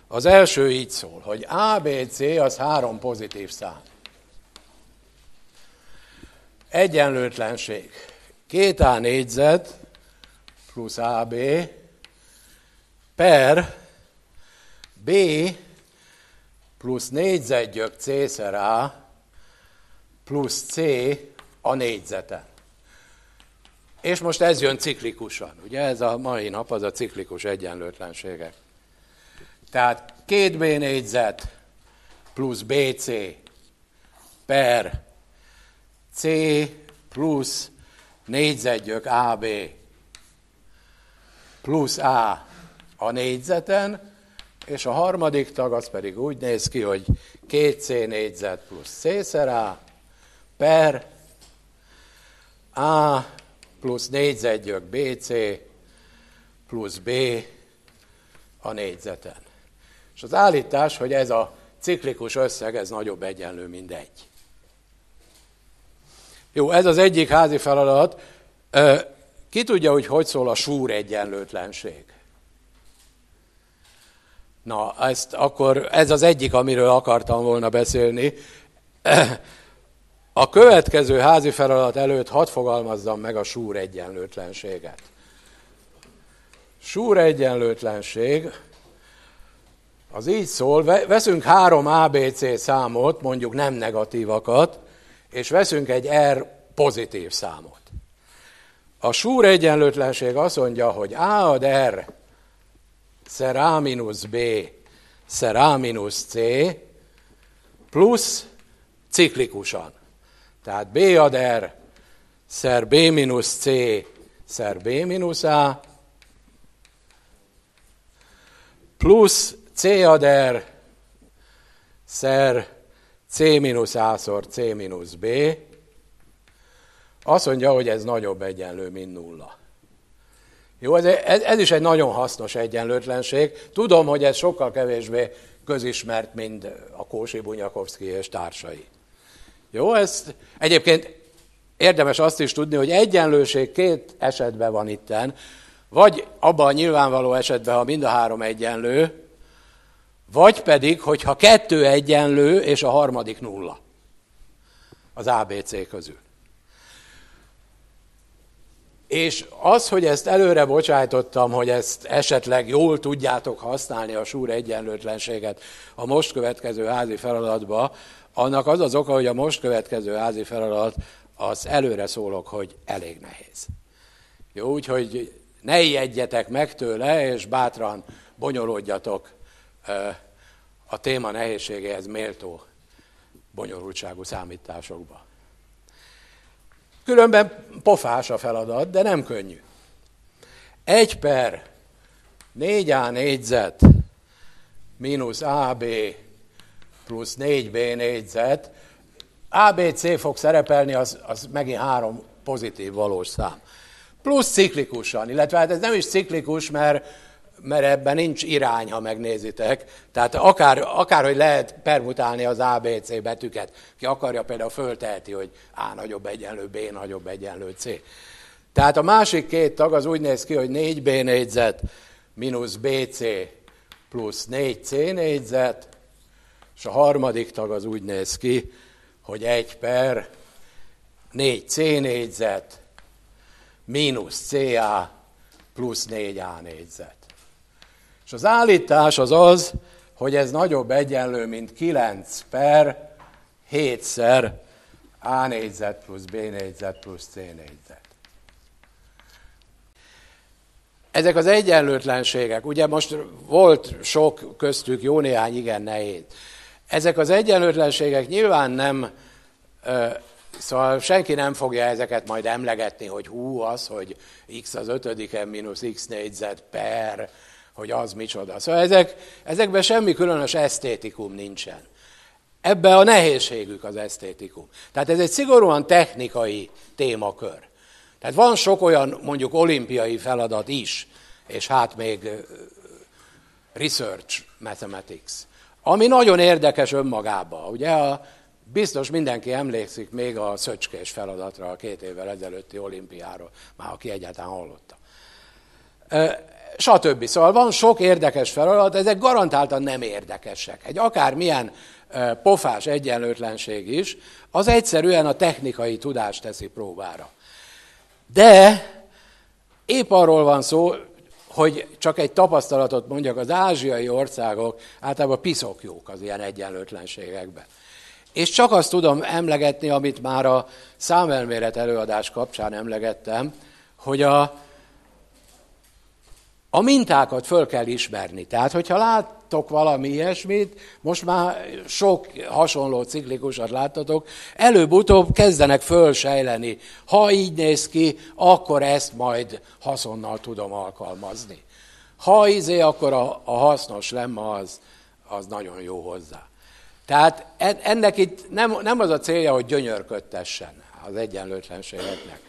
Az első így szól, hogy ABC az három pozitív szám. Egyenlőtlenség. Két A négyzet plusz AB per B plusz négyzetgyök C szer A plusz C a négyzeten. És most ez jön ciklikusan. Ugye ez a mai nap az a ciklikus egyenlőtlenségek. Tehát két B négyzet plusz BC per C plusz négyzetgyök AB plusz A a négyzeten, és a harmadik tag az pedig úgy néz ki, hogy 2C négyzet plusz C A per A plusz négyzetgyök BC plusz B a négyzeten. És az állítás, hogy ez a ciklikus összeg, ez nagyobb egyenlő, mint egy. Jó, ez az egyik házi feladat. Ki tudja, hogy hogy szól a súr egyenlőtlenség? Na, ezt akkor ez az egyik, amiről akartam volna beszélni. A következő házi feladat előtt hadd fogalmazzam meg a súr egyenlőtlenséget. Súr egyenlőtlenség az így szól, veszünk három ABC számot, mondjuk nem negatívakat, és veszünk egy R pozitív számot. A súr egyenlőtlenség azt mondja, hogy A ad R szer A mínusz B szer A mínusz C plusz ciklikusan. Tehát B ad R szer B mínusz C szer B mínusz A plusz C ad R szer C mínusz A szor C mínusz B azt mondja, hogy ez nagyobb egyenlő, mint nulla. Jó, ez, ez, ez is egy nagyon hasznos egyenlőtlenség. Tudom, hogy ez sokkal kevésbé közismert, mint a Kósi Bunyakovszki és társai. Jó, ezt egyébként érdemes azt is tudni, hogy egyenlőség két esetben van itten, vagy abban a nyilvánvaló esetben, ha mind a három egyenlő, Vagy pedig, hogyha kettő egyenlő, és a harmadik nulla az ABC közül. És az, hogy ezt előre bocsájtottam, hogy ezt esetleg jól tudjátok használni a súr egyenlőtlenséget a most következő házi feladatba, annak az az oka, hogy a most következő házi feladat, az előre szólok, hogy elég nehéz. Jó, úgyhogy ne ijedjetek meg tőle, és bátran bonyolódjatok a téma nehézségéhez méltó bonyolultságú számításokba. Különben pofás a feladat, de nem könnyű. Egy per 4A négyzet mínusz AB plusz 4B négyzet, ABC fog szerepelni, az, az megint három pozitív valós szám. Plusz ciklikusan, illetve hát ez nem is ciklikus, mert mert ebben nincs irány, ha megnézitek. Tehát akár, akár hogy lehet permutálni az ABC betűket. Ki akarja, például fölteheti, hogy A nagyobb egyenlő, B nagyobb egyenlő, C. Tehát a másik két tag az úgy néz ki, hogy 4B négyzet mínusz BC plusz 4C négyzet, és a harmadik tag az úgy néz ki, hogy 1 per 4C négyzet mínusz CA plusz 4A négyzet. És az állítás az az, hogy ez nagyobb egyenlő, mint 9 per 7-szer A négyzet plusz B négyzet plusz C négyzet. Ezek az egyenlőtlenségek, ugye most volt sok köztük, jó néhány igen nehéz. Ezek az egyenlőtlenségek nyilván nem, szóval senki nem fogja ezeket majd emlegetni, hogy hú, az, hogy x az ötödiken mínusz x négyzet per, hogy az micsoda. Szóval ezek, ezekben semmi különös esztétikum nincsen. Ebbe a nehézségük az esztétikum. Tehát ez egy szigorúan technikai témakör. Tehát van sok olyan mondjuk olimpiai feladat is, és hát még research mathematics, ami nagyon érdekes önmagában. Ugye a, biztos mindenki emlékszik még a szöcskés feladatra a két évvel ezelőtti olimpiáról, már aki egyáltalán hallotta stb. Szóval van sok érdekes feladat, ezek garantáltan nem érdekesek. Egy akármilyen pofás egyenlőtlenség is, az egyszerűen a technikai tudást teszi próbára. De épp arról van szó, hogy csak egy tapasztalatot mondjak, az ázsiai országok általában piszokjók az ilyen egyenlőtlenségekben. És csak azt tudom emlegetni, amit már a számelmélet előadás kapcsán emlegettem, hogy a a mintákat föl kell ismerni. Tehát, hogyha láttok valami ilyesmit, most már sok hasonló ciklikusat láttatok, előbb-utóbb kezdenek fölsejleni. Ha így néz ki, akkor ezt majd haszonnal tudom alkalmazni. Ha izé, akkor a, a hasznos lemma az, az nagyon jó hozzá. Tehát ennek itt nem, nem az a célja, hogy gyönyörködtessen az egyenlőtlenségeknek.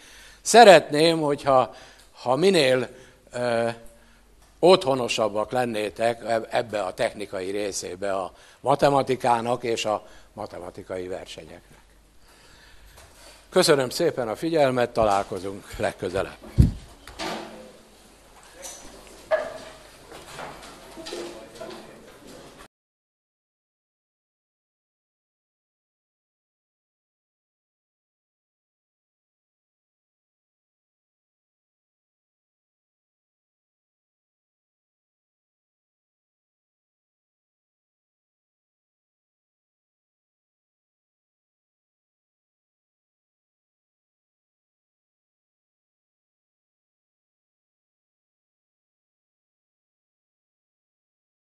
Szeretném, hogyha ha minél otthonosabbak lennétek ebbe a technikai részébe a matematikának és a matematikai versenyeknek. Köszönöm szépen a figyelmet, találkozunk legközelebb.